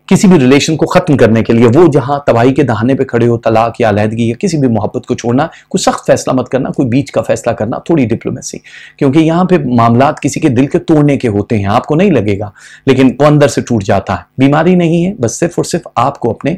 کسی بھی ریلیشن کو ختم کرنے کے لیے، وہ جہاں تباہی کے دہانے پہ کھڑے ہو، طلاق یا علیحدگی یا کسی بھی محبت کو چھوڑنا، کوئی سخت فیصلہ مت کرنا، کوئی بیچ کا فیصلہ کرنا، تھوڑی ڈپلومیسی کیونکہ یہاں پہ معاملات کسی کے دل کے توڑنے کے ہوتے ہیں، آپ کو نہیں لگے گا، لیکن وہ اندر سے ٹوٹ جاتا ہے۔ بیماری نہیں ہے، بس صرف اور صرف آپ کو اپنے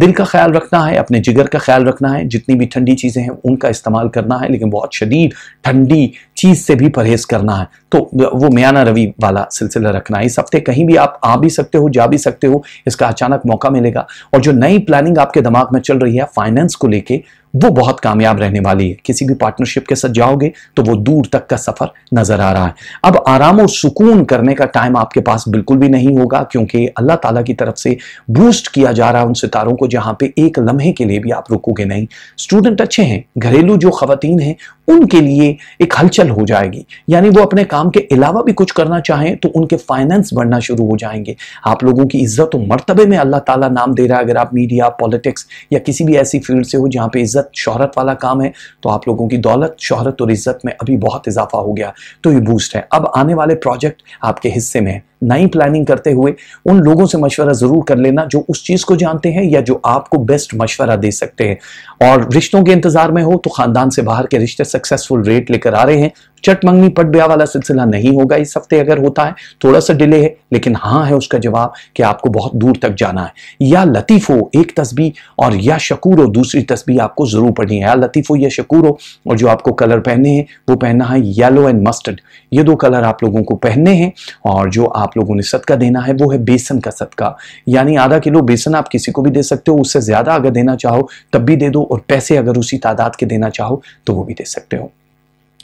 دل کا خیال رکھنا ہے، اپنے جگر کا خیال رکھنا ہے۔ جتنی بھی ٹھنڈی چیزیں ہیں، ان کا استعمال کرنا ہے، لیکن بہت شدید ٹھنڈی چیز سے بھی پرہیز کرنا ہے۔ تو وہ میانہ روی والا سلسلہ رکھنا ہے۔ اس ہفتے کہیں بھی آپ آ بھی سکتے ہو، جا بھی سکتے ہو، اس کا اچانک موقع ملے گا۔ اور جو نئی پلاننگ آپ کے دماغ میں چل رہی ہے فائننس کو لے کے وہ بہت کامیاب رہنے والی ہے۔ کسی بھی پارٹنرشپ کے ساتھ جاؤ گے تو وہ دور تک کا سفر نظر آ رہا ہے۔ اب آرام و سکون کرنے کا ٹائم آپ کے پاس بالکل بھی نہیں ہوگا کیونکہ اللہ تعالیٰ کی طرف سے بوسٹ کیا جا رہا ہے ان ستاروں کو جہاں پہ ایک لمحے کے لیے بھی آپ رکو گے نہیں۔ سٹوڈنٹ اچھے ہیں، گھریلو جو خواتین ہیں، ان کے لیے ایک ہلچل ہو جائے گی۔ یعنی وہ اپنے کام کے علاوہ بھی کچھ کرنا چاہیں تو ان کے فائننس بڑھنا شروع ہو جائیں گے۔ آپ لوگوں کی عزت و مرتبے میں اللہ تعالیٰ نام دے رہا ہے۔ اگر آپ میڈیا پالیٹکس یا کسی بھی ایسی فیلڈ سے ہو جہاں پہ عزت شہرت والا کام ہے، تو آپ لوگوں کی دولت، شہرت اور عزت میں ابھی بہت اضافہ ہو گیا، تو یہ بوسٹ ہے۔ اب آنے والے پروجیکٹ آپ کے حصے میں نئی پلاننگ کرتے ہوئے ان لوگوں سے مشورہ ضرور کر لینا جو اس چیز کو جانتے ہیں یا جو آپ کو بیسٹ مشورہ دے سکتے ہیں۔ اور رشتوں کے انتظار میں ہو تو خاندان سے باہر کے رشتے سکسیسفل ریٹ لے کر آ رہے ہیں۔ چٹ منگنی پٹ بیا والا سلسلہ نہیں ہوگا۔ اس ہفتے اگر ہوتا ہے تھوڑا سا ڈیلے ہے، لیکن ہاں ہے اس کا جواب کہ آپ کو بہت دور تک جانا ہے۔ یا لطیف ہو ایک تسبیح اور یا شکور ہو دوسری تسبیح آپ کو ضرور پڑھنی ہے۔ یا لطیف ہو یا شکور ہو اور جو آپ کو کلر پہننے ہیں وہ پہننا ہے یلو اینڈ مسٹرڈ یہ دو کلر آپ لوگوں کو پہننے ہیں اور جو آپ آپ لوگوں نے صدقہ دینا ہے، وہ ہے بیسن کا صدقہ۔ یعنی آدھا کلو بیسن آپ کسی کو بھی دے سکتے ہو، اس سے زیادہ اگر دینا چاہو تب بھی دے دو اور پیسے اگر اسی تعداد کے دینا چاہو تو وہ بھی دے سکتے ہو۔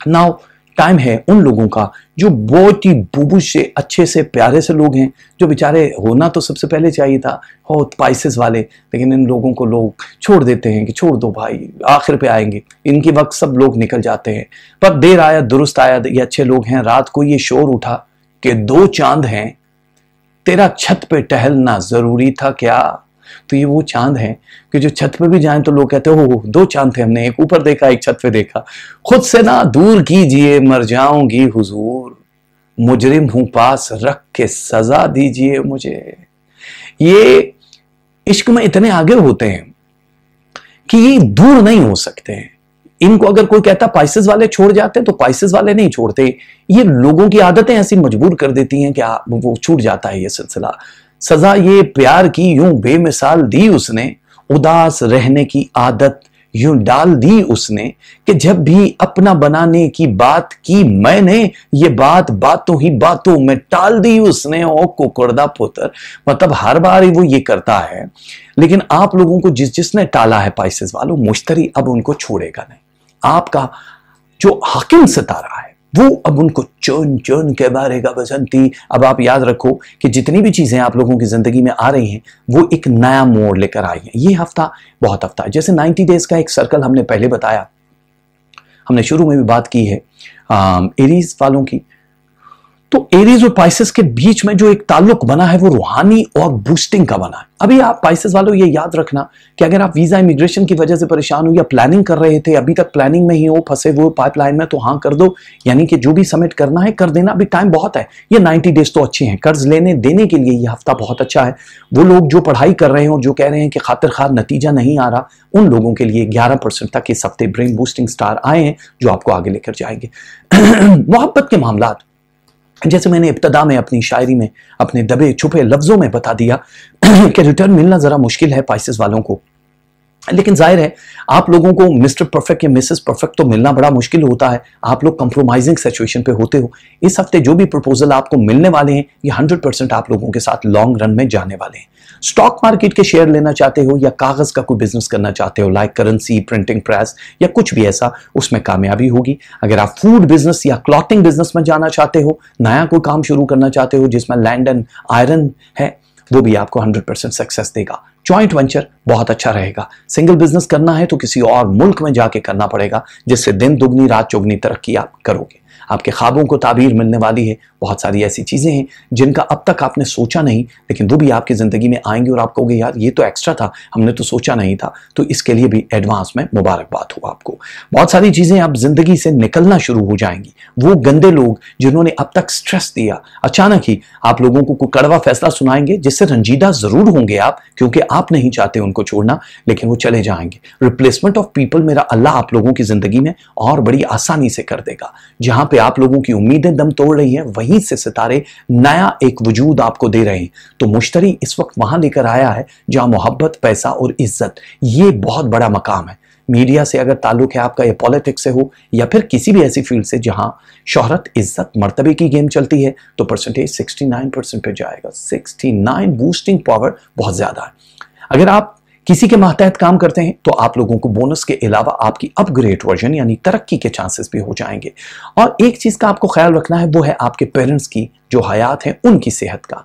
ناؤ ٹائم ہے ان لوگوں کا جو بہت ہی بوبوش سے، اچھے سے، پیارے سے لوگ ہیں، جو بیچارے ہونا تو سب سے پہلے چاہیے تھا ہو پائسز والے، لیکن ان لوگوں کو لوگ چھوڑ دیتے ہیں کہ چھوڑ دو بھائی، آخر پہ آئیں گے۔ ان کی وقت سب لوگ نکل جاتے ہیں۔ پر دیر آیا، درست آیا، یہ اچھے لوگ ہیں، رات کو یہ شور اٹھا۔ کہ دو چاند ہیں، تیرا چھت پہ ٹہلنا ضروری تھا کیا؟ تو یہ وہ چاند ہیں کہ جو چھت پہ بھی جائیں تو لوگ کہتے ہو دو چاند تھے ہم نے، ایک اوپر دیکھا، ایک چھت پہ دیکھا۔ خود سے نہ دور کیجیے، مر جاؤں گی حضور۔ مجرم ہوں، پاس رکھ کے سزا دیجیے مجھے۔ یہ عشق میں اتنے آگے ہوتے ہیں کہ یہ دور نہیں ہو سکتے۔ ہیں ان کو اگر کوئی کہتا پائسز والے چھوڑ جاتے ہیں تو پائسز والے نہیں چھوڑتے۔ یہ لوگوں کی عادتیں ایسی مجبور کر دیتی ہیں کہ وہ چھوٹ جاتا ہے یہ سلسلہ۔ سزا یہ پیار کی یوں بے مثال دی اس نے، اداس رہنے کی عادت یوں ڈال دی اس نے کہ جب بھی اپنا بنانے کی بات کی میں نے، یہ بات باتوں ہی باتوں میں ٹال دی اس نے، او ککڑا پتر۔ مطلب ہر بار ہی وہ یہ کرتا ہے۔ لیکن آپ لوگوں کو جس جس نے ٹالا ہے پائسز والوں، مشتری اب ان کو چھوڑے گا نہیں۔ آپ کا جو حاکم ستارہ ہے، وہ اب ان کو چون چون کے بارے کا بسنتی اب آپ یاد رکھو کہ جتنی بھی چیزیں آپ لوگوں کی زندگی میں آ رہی ہیں، وہ ایک نیا موڑ لے کر آئی ہیں۔ یہ ہفتہ بہت ہفتہ ہے۔ جیسے نائنٹی ڈیز کا ایک سرکل ہم نے پہلے بتایا، ہم نے شروع میں بھی بات کی ہے ایریز والوں کی۔ تو ایریز اور پائسز کے بیچ میں جو ایک تعلق بنا ہے وہ روحانی اور بوسٹنگ کا بنا ہے۔ ابھی آپ پائسز والوں یہ یاد رکھنا کہ اگر آپ ویزا امیگریشن کی وجہ سے پریشان ہو یا پلاننگ کر رہے تھے، ابھی تک پلاننگ میں ہی ہو، پھنسے وہ پائپ لائن میں، تو ہاں کر دو۔ یعنی کہ جو بھی سمٹ کرنا ہے، کر دینا۔ ابھی ٹائم بہت ہے۔ یہ نائنٹی ڈیز تو اچھے ہیں۔ قرض لینے، دینے کے لیے یہ ہفتہ بہت اچھا ہے۔ وہ لوگ جو پڑھائی کر رہے ہیں اور جو کہہ رہے ہیں کہ خاطر خواہ نتیجہ نہیں آ رہا، ان لوگوں کے لیے گیارہ پرسنٹ تک اس ہفتے برین بوسٹنگ سٹار آئے ہیں جو آپ کو آگے لے کر جائیں گے۔ [COUGHS] محبت کے معاملات۔ جیسے میں نے ابتدا میں اپنی شاعری میں اپنے دبے چھپے لفظوں میں بتا دیا کہ ریٹرن ملنا ذرا مشکل ہے پائسز والوں کو۔ لیکن ظاہر ہے، آپ لوگوں کو مسٹر پرفیکٹ یا مسز پرفیکٹ تو ملنا بڑا مشکل ہوتا ہے۔ آپ لوگ کمپرومائزنگ سیچویشن پہ ہوتے ہو۔ اس ہفتے جو بھی پروپوزل آپ کو ملنے والے ہیں، یہ ہنڈریڈ پرسنٹ آپ لوگوں کے ساتھ لانگ رن میں جانے والے ہیں۔ سٹاک مارکیٹ کے شیئر لینا چاہتے ہو یا کاغذ کا کوئی بزنس کرنا چاہتے ہو لائک کرنسی پرنٹنگ پریس یا کچھ بھی ایسا، اس میں کامیابی ہوگی۔ اگر آپ فوڈ بزنس یا کلوتنگ بزنس میں جانا چاہتے ہو، نیا کوئی کام شروع کرنا چاہتے ہو جس میں لینڈ اینڈ آئرن ہے، وہ بھی آپ کو ہنڈریڈ پرسینٹ سکسیس دے گا۔ جوائنٹ وینچر بہت اچھا رہے گا۔ سنگل بزنس کرنا ہے تو کسی اور ملک میں جا کے کرنا پڑے گا، جس سے دن دگنی، رات چگنی ترقی آپ کرو گے آپ کے خوابوں کو تعبیر ملنے والی ہے۔ بہت ساری ایسی چیزیں ہیں جن کا اب تک آپ نے سوچا نہیں، لیکن وہ بھی آپ کی زندگی میں آئیں گے اور آپ کہو گے، یار، یہ تو ایکسٹرا تھا، ہم نے تو سوچا نہیں تھا۔ تو اس کے لیے بھی ایڈوانس میں مبارکباد ہو آپ کو۔ بہت ساری چیزیں اب زندگی سے نکلنا شروع ہو جائیں گی۔ وہ گندے لوگ جنہوں نے اب تک سٹریس دیا۔ اچانک ہی آپ لوگوں کو کوئی کڑوا فیصلہ سنائیں گے، جس سے رنجیدہ ضرور ہوں گے آپ، کیونکہ آپ نہیں چاہتے ان کو چھوڑنا، لیکن وہ چلے جائیں گے۔ ریپلیسمنٹ آف پیپل میرا اللہ آپ لوگوں کی زندگی میں اور بڑی آسانی سے کر دے گا۔ جہاں پہ پہ آپ لوگوں کی امیدیں دم توڑ رہی ہیں، وہیں سے ستارے نیا ایک وجود آپ کو دے رہے ہیں۔ تو مشتری اس وقت وہاں لے کر آیا ہے جہاں محبت، پیسہ اور عزت، یہ بہت بڑا مقام ہے۔ میڈیا سے اگر تعلق ہے آپ کا، یا پولیٹکس سے ہو، یا پھر کسی بھی ایسی فیلڈ سے جہاں شہرت، عزت، مرتبے کی گیم چلتی ہے، تو پرسنٹیج سکسٹی نائن پرسنٹ پہ جائے گا۔ سکسٹی نائن بوسٹنگ پاور بہت زیادہ ہے۔ اگر آپ کسی کے ماتحت کام کرتے ہیں، تو آپ لوگوں کو بونس کے علاوہ آپ کی اپ گریڈ ورژن یعنی ترقی کے چانسز بھی ہو جائیں گے۔ اور ایک چیز کا آپ کو خیال رکھنا ہے، وہ ہے آپ کے پیرنٹس کی جو حیات ہیں، ان کی صحت کا۔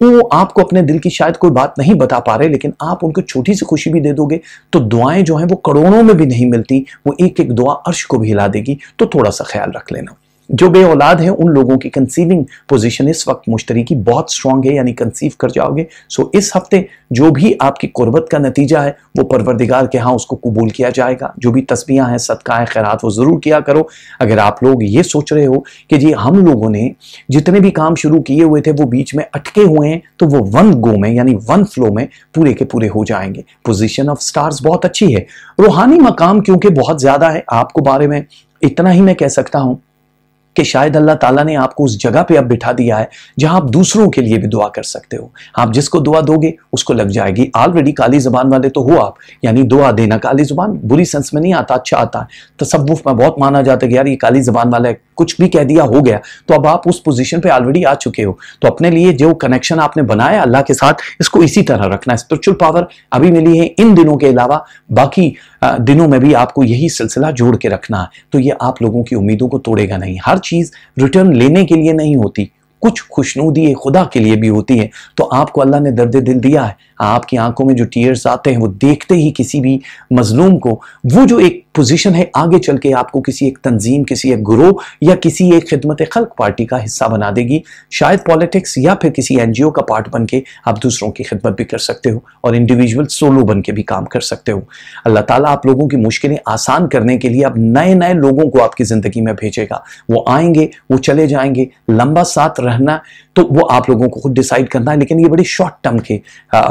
وہ آپ کو اپنے دل کی شاید کوئی بات نہیں بتا پا رہے، لیکن آپ ان کو چھوٹی سی خوشی بھی دے دو گے۔ تو دعائیں جو ہیں، وہ کروڑوں میں بھی نہیں ملتی، وہ ایک ایک دعا عرش کو بھی ہلا دے گی۔ تو تھوڑا سا خیال رکھ لینا۔ جو بے اولاد ہیں، ان لوگوں کی کنسیونگ پوزیشن اس وقت مشتری کی بہت سٹرونگ ہے یعنی کنسیو کر جاؤ گے۔ سو اس ہفتے جو بھی آپ کی قربت کا نتیجہ ہے، وہ پروردگار کے ہاں اس کو قبول کیا جائے گا۔ جو بھی تسبیحاں ہیں، صدقہ ہیں، خیرات، وہ ضرور کیا کرو۔ اگر آپ لوگ یہ سوچ رہے ہو کہ جی ہم لوگوں نے جتنے بھی کام شروع کیے ہوئے تھے، وہ بیچ میں اٹکے ہوئے ہیں، تو وہ ون گو میں یعنی ون فلو میں پورے کے پورے ہو جائیں گے۔ پوزیشن آف سٹارز بہت اچھی ہے۔ روحانی مقام کیونکہ بہت زیادہ ہے آپ کو بارے میں، اتنا ہی میں کہہ سکتا ہوں۔ کہ شاید اللہ تعالیٰ نے آپ کو اس جگہ پہ اب بٹھا دیا ہے جہاں آپ دوسروں کے لیے بھی دعا کر سکتے ہو۔ آپ جس کو دعا دو گے اس کو لگ جائے گی۔ آلریڈی کالی زبان والے تو ہو آپ یعنی دعا دینا۔ کالی زبان بری سنس میں نہیں آتا اچھا آتا۔ ہے تصوف میں بہت مانا جاتا ہے کہ یار یہ کالی زبان والا ہے کچھ بھی کہہ دیا ہو گیا، تو اب آپ اس پوزیشن پہ آلریڈی آ چکے ہو۔ تو اپنے لیے جو کنیکشن آپ نے بنایا اللہ کے ساتھ، اس کو اسی طرح رکھنا ہے۔ اسپرچل پاور ابھی ملی ہے ان دنوں کے علاوہ، باقی دنوں میں بھی آپ کو یہی سلسلہ جوڑ کے رکھنا ہے۔ تو یہ آپ لوگوں کی امیدوں کو توڑے گا نہیں۔ ہر چیز ریٹرن لینے کے لیے نہیں ہوتی۔ کچھ خوشنودی خدا کے لیے بھی ہوتی ہے۔ تو آپ کو اللہ نے درد دل دیا ہے۔ آپ کی آنکھوں میں جو ٹیئرز آتے ہیں وہ دیکھتے ہی کسی بھی مظلوم کو، وہ جو ایک پوزیشن ہے آگے چل کے آپ کو کسی ایک تنظیم، کسی ایک گروہ یا کسی ایک خدمت خلق پارٹی کا حصہ بنا دے گی۔ شاید پولیٹکس یا پھر کسی این جی او کا پارٹ بن کے آپ دوسروں کی خدمت بھی کر سکتے ہو اور انڈیویجول سولو بن کے بھی کام کر سکتے ہو۔ اللہ تعالیٰ آپ لوگوں کی مشکلیں آسان کرنے کے لیے اب نئے نئے لوگوں کو آپ کی زندگی میں بھیجے گا۔ وہ آئیں گے، وہ چلے جائیں گے۔ لمبا ساتھ رہنا تو وہ آپ لوگوں کو خود ڈیسائیڈ کرنا ہے، لیکن یہ بڑے شارٹ ٹرم کے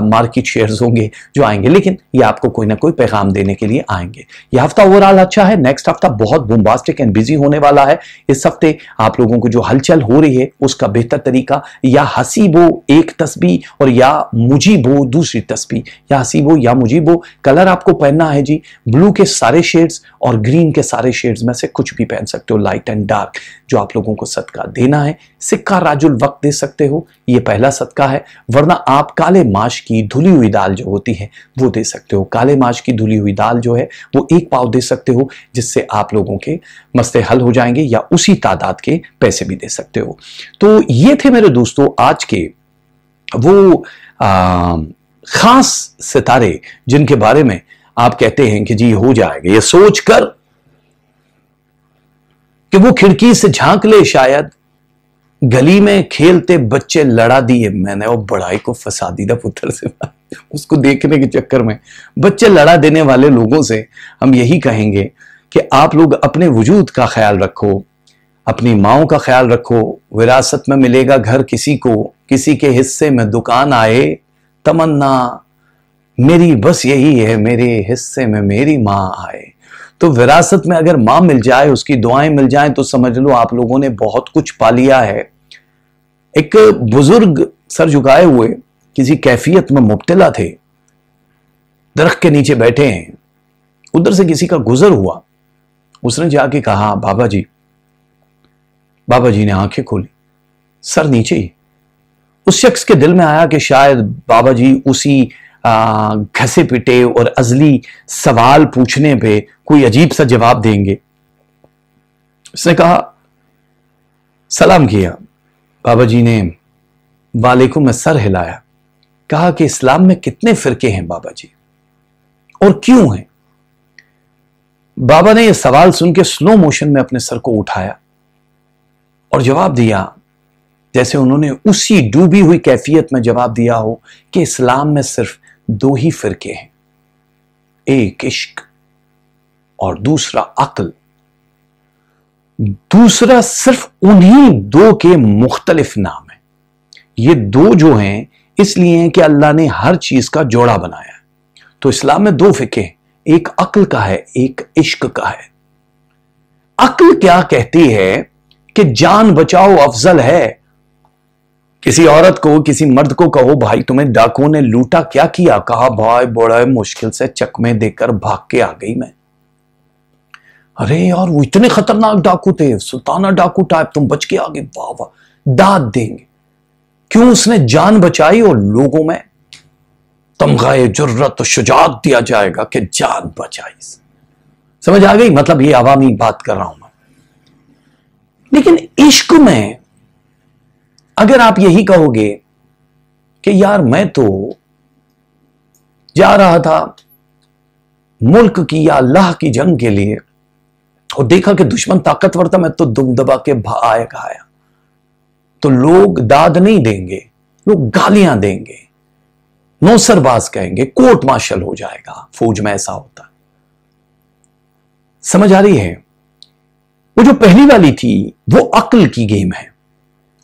مارکیٹ شیئرز ہوں گے جو آئیں گے۔ لیکن یہ آپ کو کوئی نہ کوئی پیغام دینے کے لیے آئیں گے۔ یہ ہفتہ اوورال اچھا ہے نیکسٹ ہفتہ بہت بومباسٹک اینڈ بیزی ہونے والا ہے۔ اس ہفتے آپ لوگوں کو جو ہلچل ہو رہی ہے، اس کا بہتر طریقہ یا حسیب ہو ایک تسبیح اور یا مجیب ہو دوسری تسبیح۔ یا حسیب ہو یا مجیب ہو کلر آپ کو پہننا ہے جی۔ بلو کے سارے شیڈز اور گرین کے سارے شیڈز میں سے کچھ بھی پہن سکتے ہو لائٹ اینڈ ڈارک جو آپ لوگوں کو صدقہ دینا ہے۔ سکہ راج الوقت دے سکتے ہو، یہ پہلا صدقہ ہے۔ ورنہ آپ کالے ماش کی دھلی ہوئی دال جو ہوتی ہے، وہ دے سکتے ہو۔ کالے ماش کی دھلی ہوئی دال جو ہے، وہ ایک پاؤ دے سکتے ہو، جس سے آپ لوگوں کے مسئلے حل ہو جائیں گے یا اسی تعداد کے پیسے بھی دے سکتے ہو۔ تو یہ تھے میرے دوستو آج کے وہ خاص ستارے جن کے بارے میں آپ کہتے ہیں کہ جی ہو جائے گا۔ یہ سوچ کر کہ وہ کھڑکی سے جھانک لے شاید۔ گلی میں کھیلتے بچے لڑا دیے۔ میں نے وہ بڑائی کو فسا دیدہ پتر سے۔ اس کو دیکھنے کے چکر میں بچے لڑا دینے والے لوگوں سے ہم یہی کہیں گے کہ آپ لوگ اپنے وجود کا خیال رکھو، اپنی ماؤں کا خیال رکھو۔ وراثت میں ملے گا گھر کسی کو، کسی کے حصے میں دکان آئے، تمنا، میری بس یہی ہے، میرے حصے میں میری ماں آئے۔ تو وراثت میں اگر ماں مل جائے، اس کی دعائیں مل جائیں، تو سمجھ لو آپ لوگوں نے بہت کچھ پا لیا ہے۔ ایک بزرگ سر جھکائے ہوئے کسی کیفیت میں مبتلا تھے۔ درخت کے نیچے بیٹھے ہیں۔ ادھر سے کسی کا گزر ہوا۔ اس نے جا کے کہا، بابا جی۔ بابا جی نے آنکھیں کھولی۔ سر نیچے ہی۔ اس شخص کے دل میں آیا کہ شاید بابا جی اسی گھسے پٹے اور ازلی سوال پوچھنے پہ کوئی عجیب سا جواب دیں گے۔ اس نے کہا، سلام کیا۔ بابا جی نے والکم میں سر ہلایا۔ کہا کہ اسلام میں کتنے فرقے ہیں بابا جی؟ اور کیوں ہیں؟ بابا نے یہ سوال سن کے سلو موشن میں اپنے سر کو اٹھایا اور جواب دیا، جیسے انہوں نے اسی ڈوبی ہوئی کیفیت میں جواب دیا ہو کہ اسلام میں صرف دو ہی فرقے ہیں، ایک عشق اور دوسرا عقل۔ دوسرا صرف انہی دو کے مختلف نام ہیں۔ یہ دو جو ہیں، اس لیے ہیں کہ اللہ نے ہر چیز کا جوڑا بنایا۔ تو اسلام میں دو فقے ہیں، ایک عقل کا ہے، ایک عشق کا ہے۔ عقل کیا کہتی ہے کہ جان بچاؤ افضل ہے کسی عورت کو، کسی مرد کو کہو، بھائی، تمہیں ڈاکو نے لوٹا، کیا کیا؟ کہا، بھائی بڑا مشکل سے چکمے دے کر بھاگ کے آ گئی میں۔ ارے یار، وہ اتنے خطرناک ڈاکو تھے، سلطانہ ڈاکو ٹائپ، تم بچ کے آگے۔ واہ واہ، داد دیں گے۔ کیوں اس نے جان بچائی اور لوگوں میں تمغہ جرت و شجاعت دیا جائے گا کہ جان بچائی سمجھ آ گئی؟ مطلب یہ عوامی بات کر رہا ہوں میں۔ لیکن عشق میں اگر آپ یہی کہو گے کہ یار میں تو جا رہا تھا ملک کی یا اللہ کی جنگ کے لیے اور دیکھا کہ دشمن طاقتور تھا، میں تو دم دبا کے بھایا کھایا تو لوگ داد نہیں دیں گے، لوگ گالیاں دیں گے۔ نوسر باز کہیں گے، کوٹ مارشل ہو جائے گا، فوج میں ایسا ہوتا۔ سمجھ آ رہی ہے؟ وہ جو پہلی والی تھی، وہ عقل کی گیم ہے۔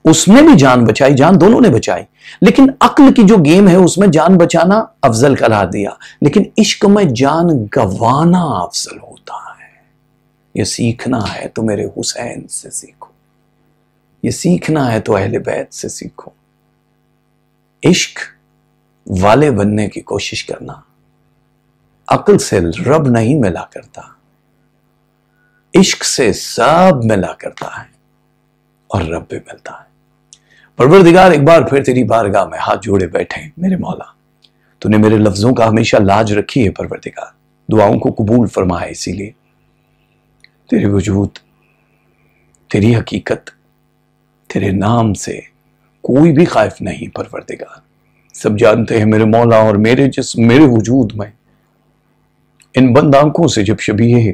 اس نے بھی جان بچائی، جان دونوں نے بچائی۔ لیکن عقل کی جو گیم ہے، اس میں جان بچانا افضل قرار دیا۔ لیکن عشق میں جان گوانا افضل ہوتا ہے۔ یہ سیکھنا ہے تو میرے حسین سے سیکھو۔ یہ سیکھنا ہے تو اہل بیت سے سیکھو۔ عشق والے بننے کی کوشش کرنا۔ عقل سے رب نہیں ملا کرتا۔ عشق سے سب ملا کرتا ہے اور رب بھی ملتا ہے۔ پروردگار ایک بار پھر تیری بارگاہ میں ہاتھ جوڑے بیٹھے میرے مولا۔ تو نے میرے لفظوں کا ہمیشہ لاج رکھی ہے، پروردگار۔ دعاؤں کو قبول فرمایا اسی لیے۔ تیرے وجود، تیری حقیقت، تیرے نام سے کوئی بھی خائف نہیں، پروردگار۔ سب جانتے ہیں میرے مولا اور میرے جس میرے وجود میں۔ ان بند آنکھوں سے جب شبیہ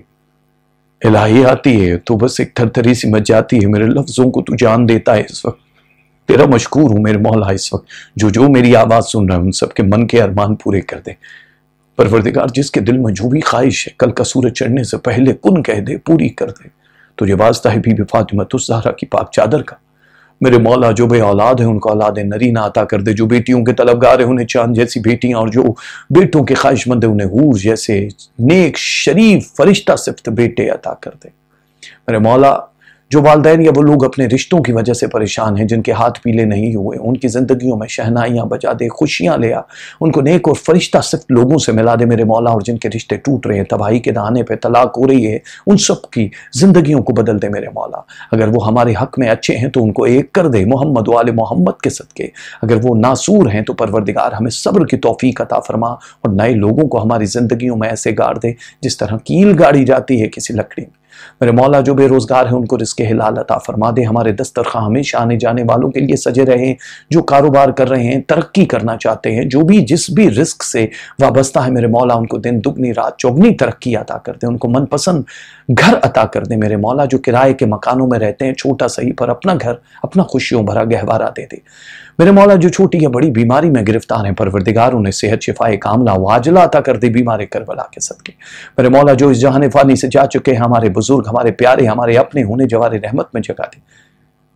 الہی آتی ہے، تو بس ایک تھر تھری سی مچ جاتی ہے۔ میرے لفظوں کو تو جان دیتا ہے اس وقت۔ تیرا مشکور ہوں میرے مولا اس وقت۔ جو جو میری آواز سن رہا ہے ان سب کے من کے ارمان پورے کر دے۔ پروردگار، جس کے دل میں جو بھی خواہش ہے، کل کا سورج چڑھنے سے پہلے کن کہہ دے، پوری کر دے۔ تو یہ واسطہ ہے بی بی فاطمہ، تو زہرہ کی پاک چادر کا۔ میرے مولا، جو بے اولاد ہیں، ان کو اولاد نرینہ عطا کر دے۔ جو بیٹیوں کے طلبگار ہیں، انہیں چاند جیسی بیٹیاں، اور جو بیٹوں کے خواہش مند ہیں، انہیں حور جیسے نیک، شریف، فرشتہ صفت بیٹے عطا کر دے۔ میرے مولا جو والدین یا وہ لوگ اپنے رشتوں کی وجہ سے پریشان ہیں، جن کے ہاتھ پیلے نہیں ہوئے، ان کی زندگیوں میں شہنائیاں بجا دے، خوشیاں لیا ان کو نیک اور فرشتہ صرف لوگوں سے ملا دے، میرے مولا، اور جن کے رشتے ٹوٹ رہے ہیں، تباہی کے دہانے پہ طلاق ہو رہی ہے، ان سب کی زندگیوں کو بدل دے، میرے مولا۔ اگر وہ ہمارے حق میں اچھے ہیں تو ان کو ایک کر دے، محمد وال محمد کے صدقے۔ اگر وہ ناسور ہیں تو پروردگار ہمیں صبر کی توفیق عطا فرما، اور نئے لوگوں کو ہماری زندگیوں میں ایسے گاڑ دے جس طرح کیل گاڑی جاتی ہے کسی لکڑی میں۔ میرے مولا جو بے روزگار ہیں ان کو رزق حلال عطا فرما دے۔ ہمارے دسترخواہ ہمیشہ آنے جانے والوں کے لیے سجے رہے جو کاروبار کر رہے ہیں، ترقی کرنا چاہتے ہیں، جو بھی جس بھی رزق سے وابستہ ہے میرے مولا، ان کو دن دگنی، رات چوگنی ترقی عطا کر دے۔ ان کو من پسند گھر عطا کر دے میرے مولا، جو کرائے کے مکانوں میں رہتے ہیں، چھوٹا صحیح پر اپنا گھر، اپنا خوشیوں بھرا گہوارہ دے دے۔ میرے مولا جو چھوٹی یا بڑی بیماری میں گرفتار ہیں، پروردگار انہیں صحت شفا کاملہ واجلہ عطا کر دے بیمار کربلا کے صدقے۔ میرے مولا جو اس جہان فانی سے جا چکے ہیں، ہمارے بزرگ، ہمارے پیارے، ہمارے اپنے ہونے جوار رحمت میں جگہ دے۔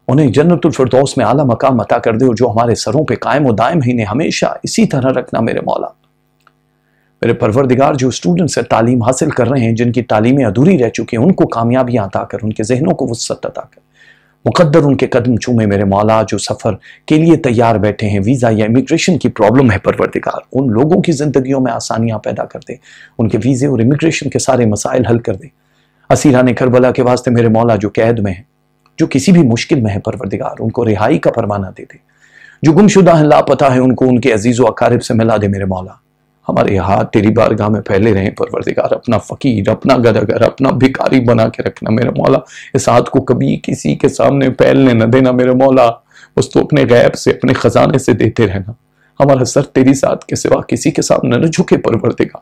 انہیں جنت الفردوس میں اعلیٰ مقام عطا کر دے اور جو ہمارے سروں پہ قائم و دائم ہی نے ہمیشہ اسی طرح رکھنا میرے مولا۔ میرے پروردگار جو اسٹوڈنٹ سے تعلیم حاصل کر رہے ہیں، جن کی تعلیمیں ادھوری رہ چکی ہیں، ان کو کامیابیاں عطا کر، ان کے ذہنوں کو وسط عطا کر۔ مقدر ان کے قدم چومے میرے مولا جو سفر کے لیے تیار بیٹھے ہیں، ویزا یا امیگریشن کی پرابلم ہے، پروردگار۔ ان لوگوں کی زندگیوں میں آسانیاں پیدا کر دے۔ ان کے ویزے اور امیگریشن کے سارے مسائل حل کر دے۔ اسیران کربلا کے واسطے میرے مولا جو قید میں ہیں، جو کسی بھی مشکل میں ہے پروردگار، ان کو رہائی کا پروانہ دے دے۔ جو گمشدہ ہیں، لاپتہ ہیں، ان کو ان کے عزیز و اقارب سے ملا دے میرے مولا۔ ہمارے ہاتھ تیری بارگاہ میں پھیلے رہیں، پروردگار، اپنا فقیر، اپنا گدگر، اپنا بھکاری بنا کے رکھنا میرے مولا۔ اس ہاتھ کو کبھی کسی کے سامنے پھیلنے نہ دینا میرے مولا۔ اس تو اپنے غیب سے، اپنے خزانے سے دیتے رہنا۔ ہمارا سر تیری ساتھ کے سوا کسی کے سامنے نہ جھکے، پروردگار۔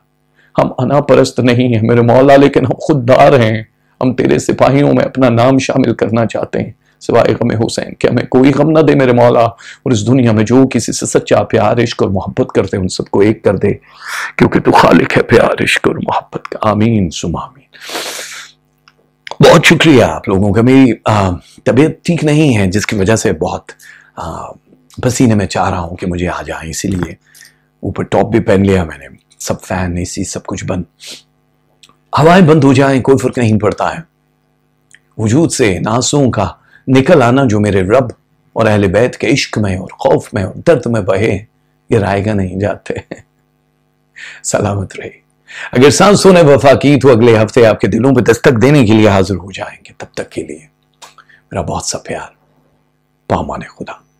ہم انا پرست نہیں ہیں میرے مولا، لیکن ہم خوددار ہیں۔ ہم تیرے سپاہیوں میں اپنا نام شامل کرنا چاہتے ہیں۔ سوائے غم حسین کہ ہمیں کوئی غم نہ دے میرے مولا اور اس دنیا میں جو کسی سے سچا پیار، عشق اور محبت کرتے ان سب کو ایک کر دے۔ کیونکہ تو خالق ہے پیار، عشق اور محبت کا۔ آمین سم آمین۔ بہت شکریہ آپ لوگوں کا۔ میری طبیعت ٹھیک نہیں ہے، جس کی وجہ سے بہت پسینے میں چاہ رہا ہوں کہ مجھے آ جائیں اسی لیے اوپر ٹاپ بھی پہن لیا میں نے۔ سب فین اسی سب کچھ بند۔ ہوائیں بند ہو جائیں، کوئی فرق نہیں پڑتا ہے۔ وجود سے ناسوں کا نکل آنا جو میرے رب اور اہل بیت کے عشق میں اور خوف میں اور درد میں بہے، یہ رائے گا نہیں جاتے۔ سلامت رہی اگر سانسوں نے وفا کی تو اگلے ہفتے آپ کے دلوں پہ دستک دینے کے لیے حاضر ہو جائیں گے۔ تب تک کے لیے میرا بہت سا پیار۔ پامان خدا۔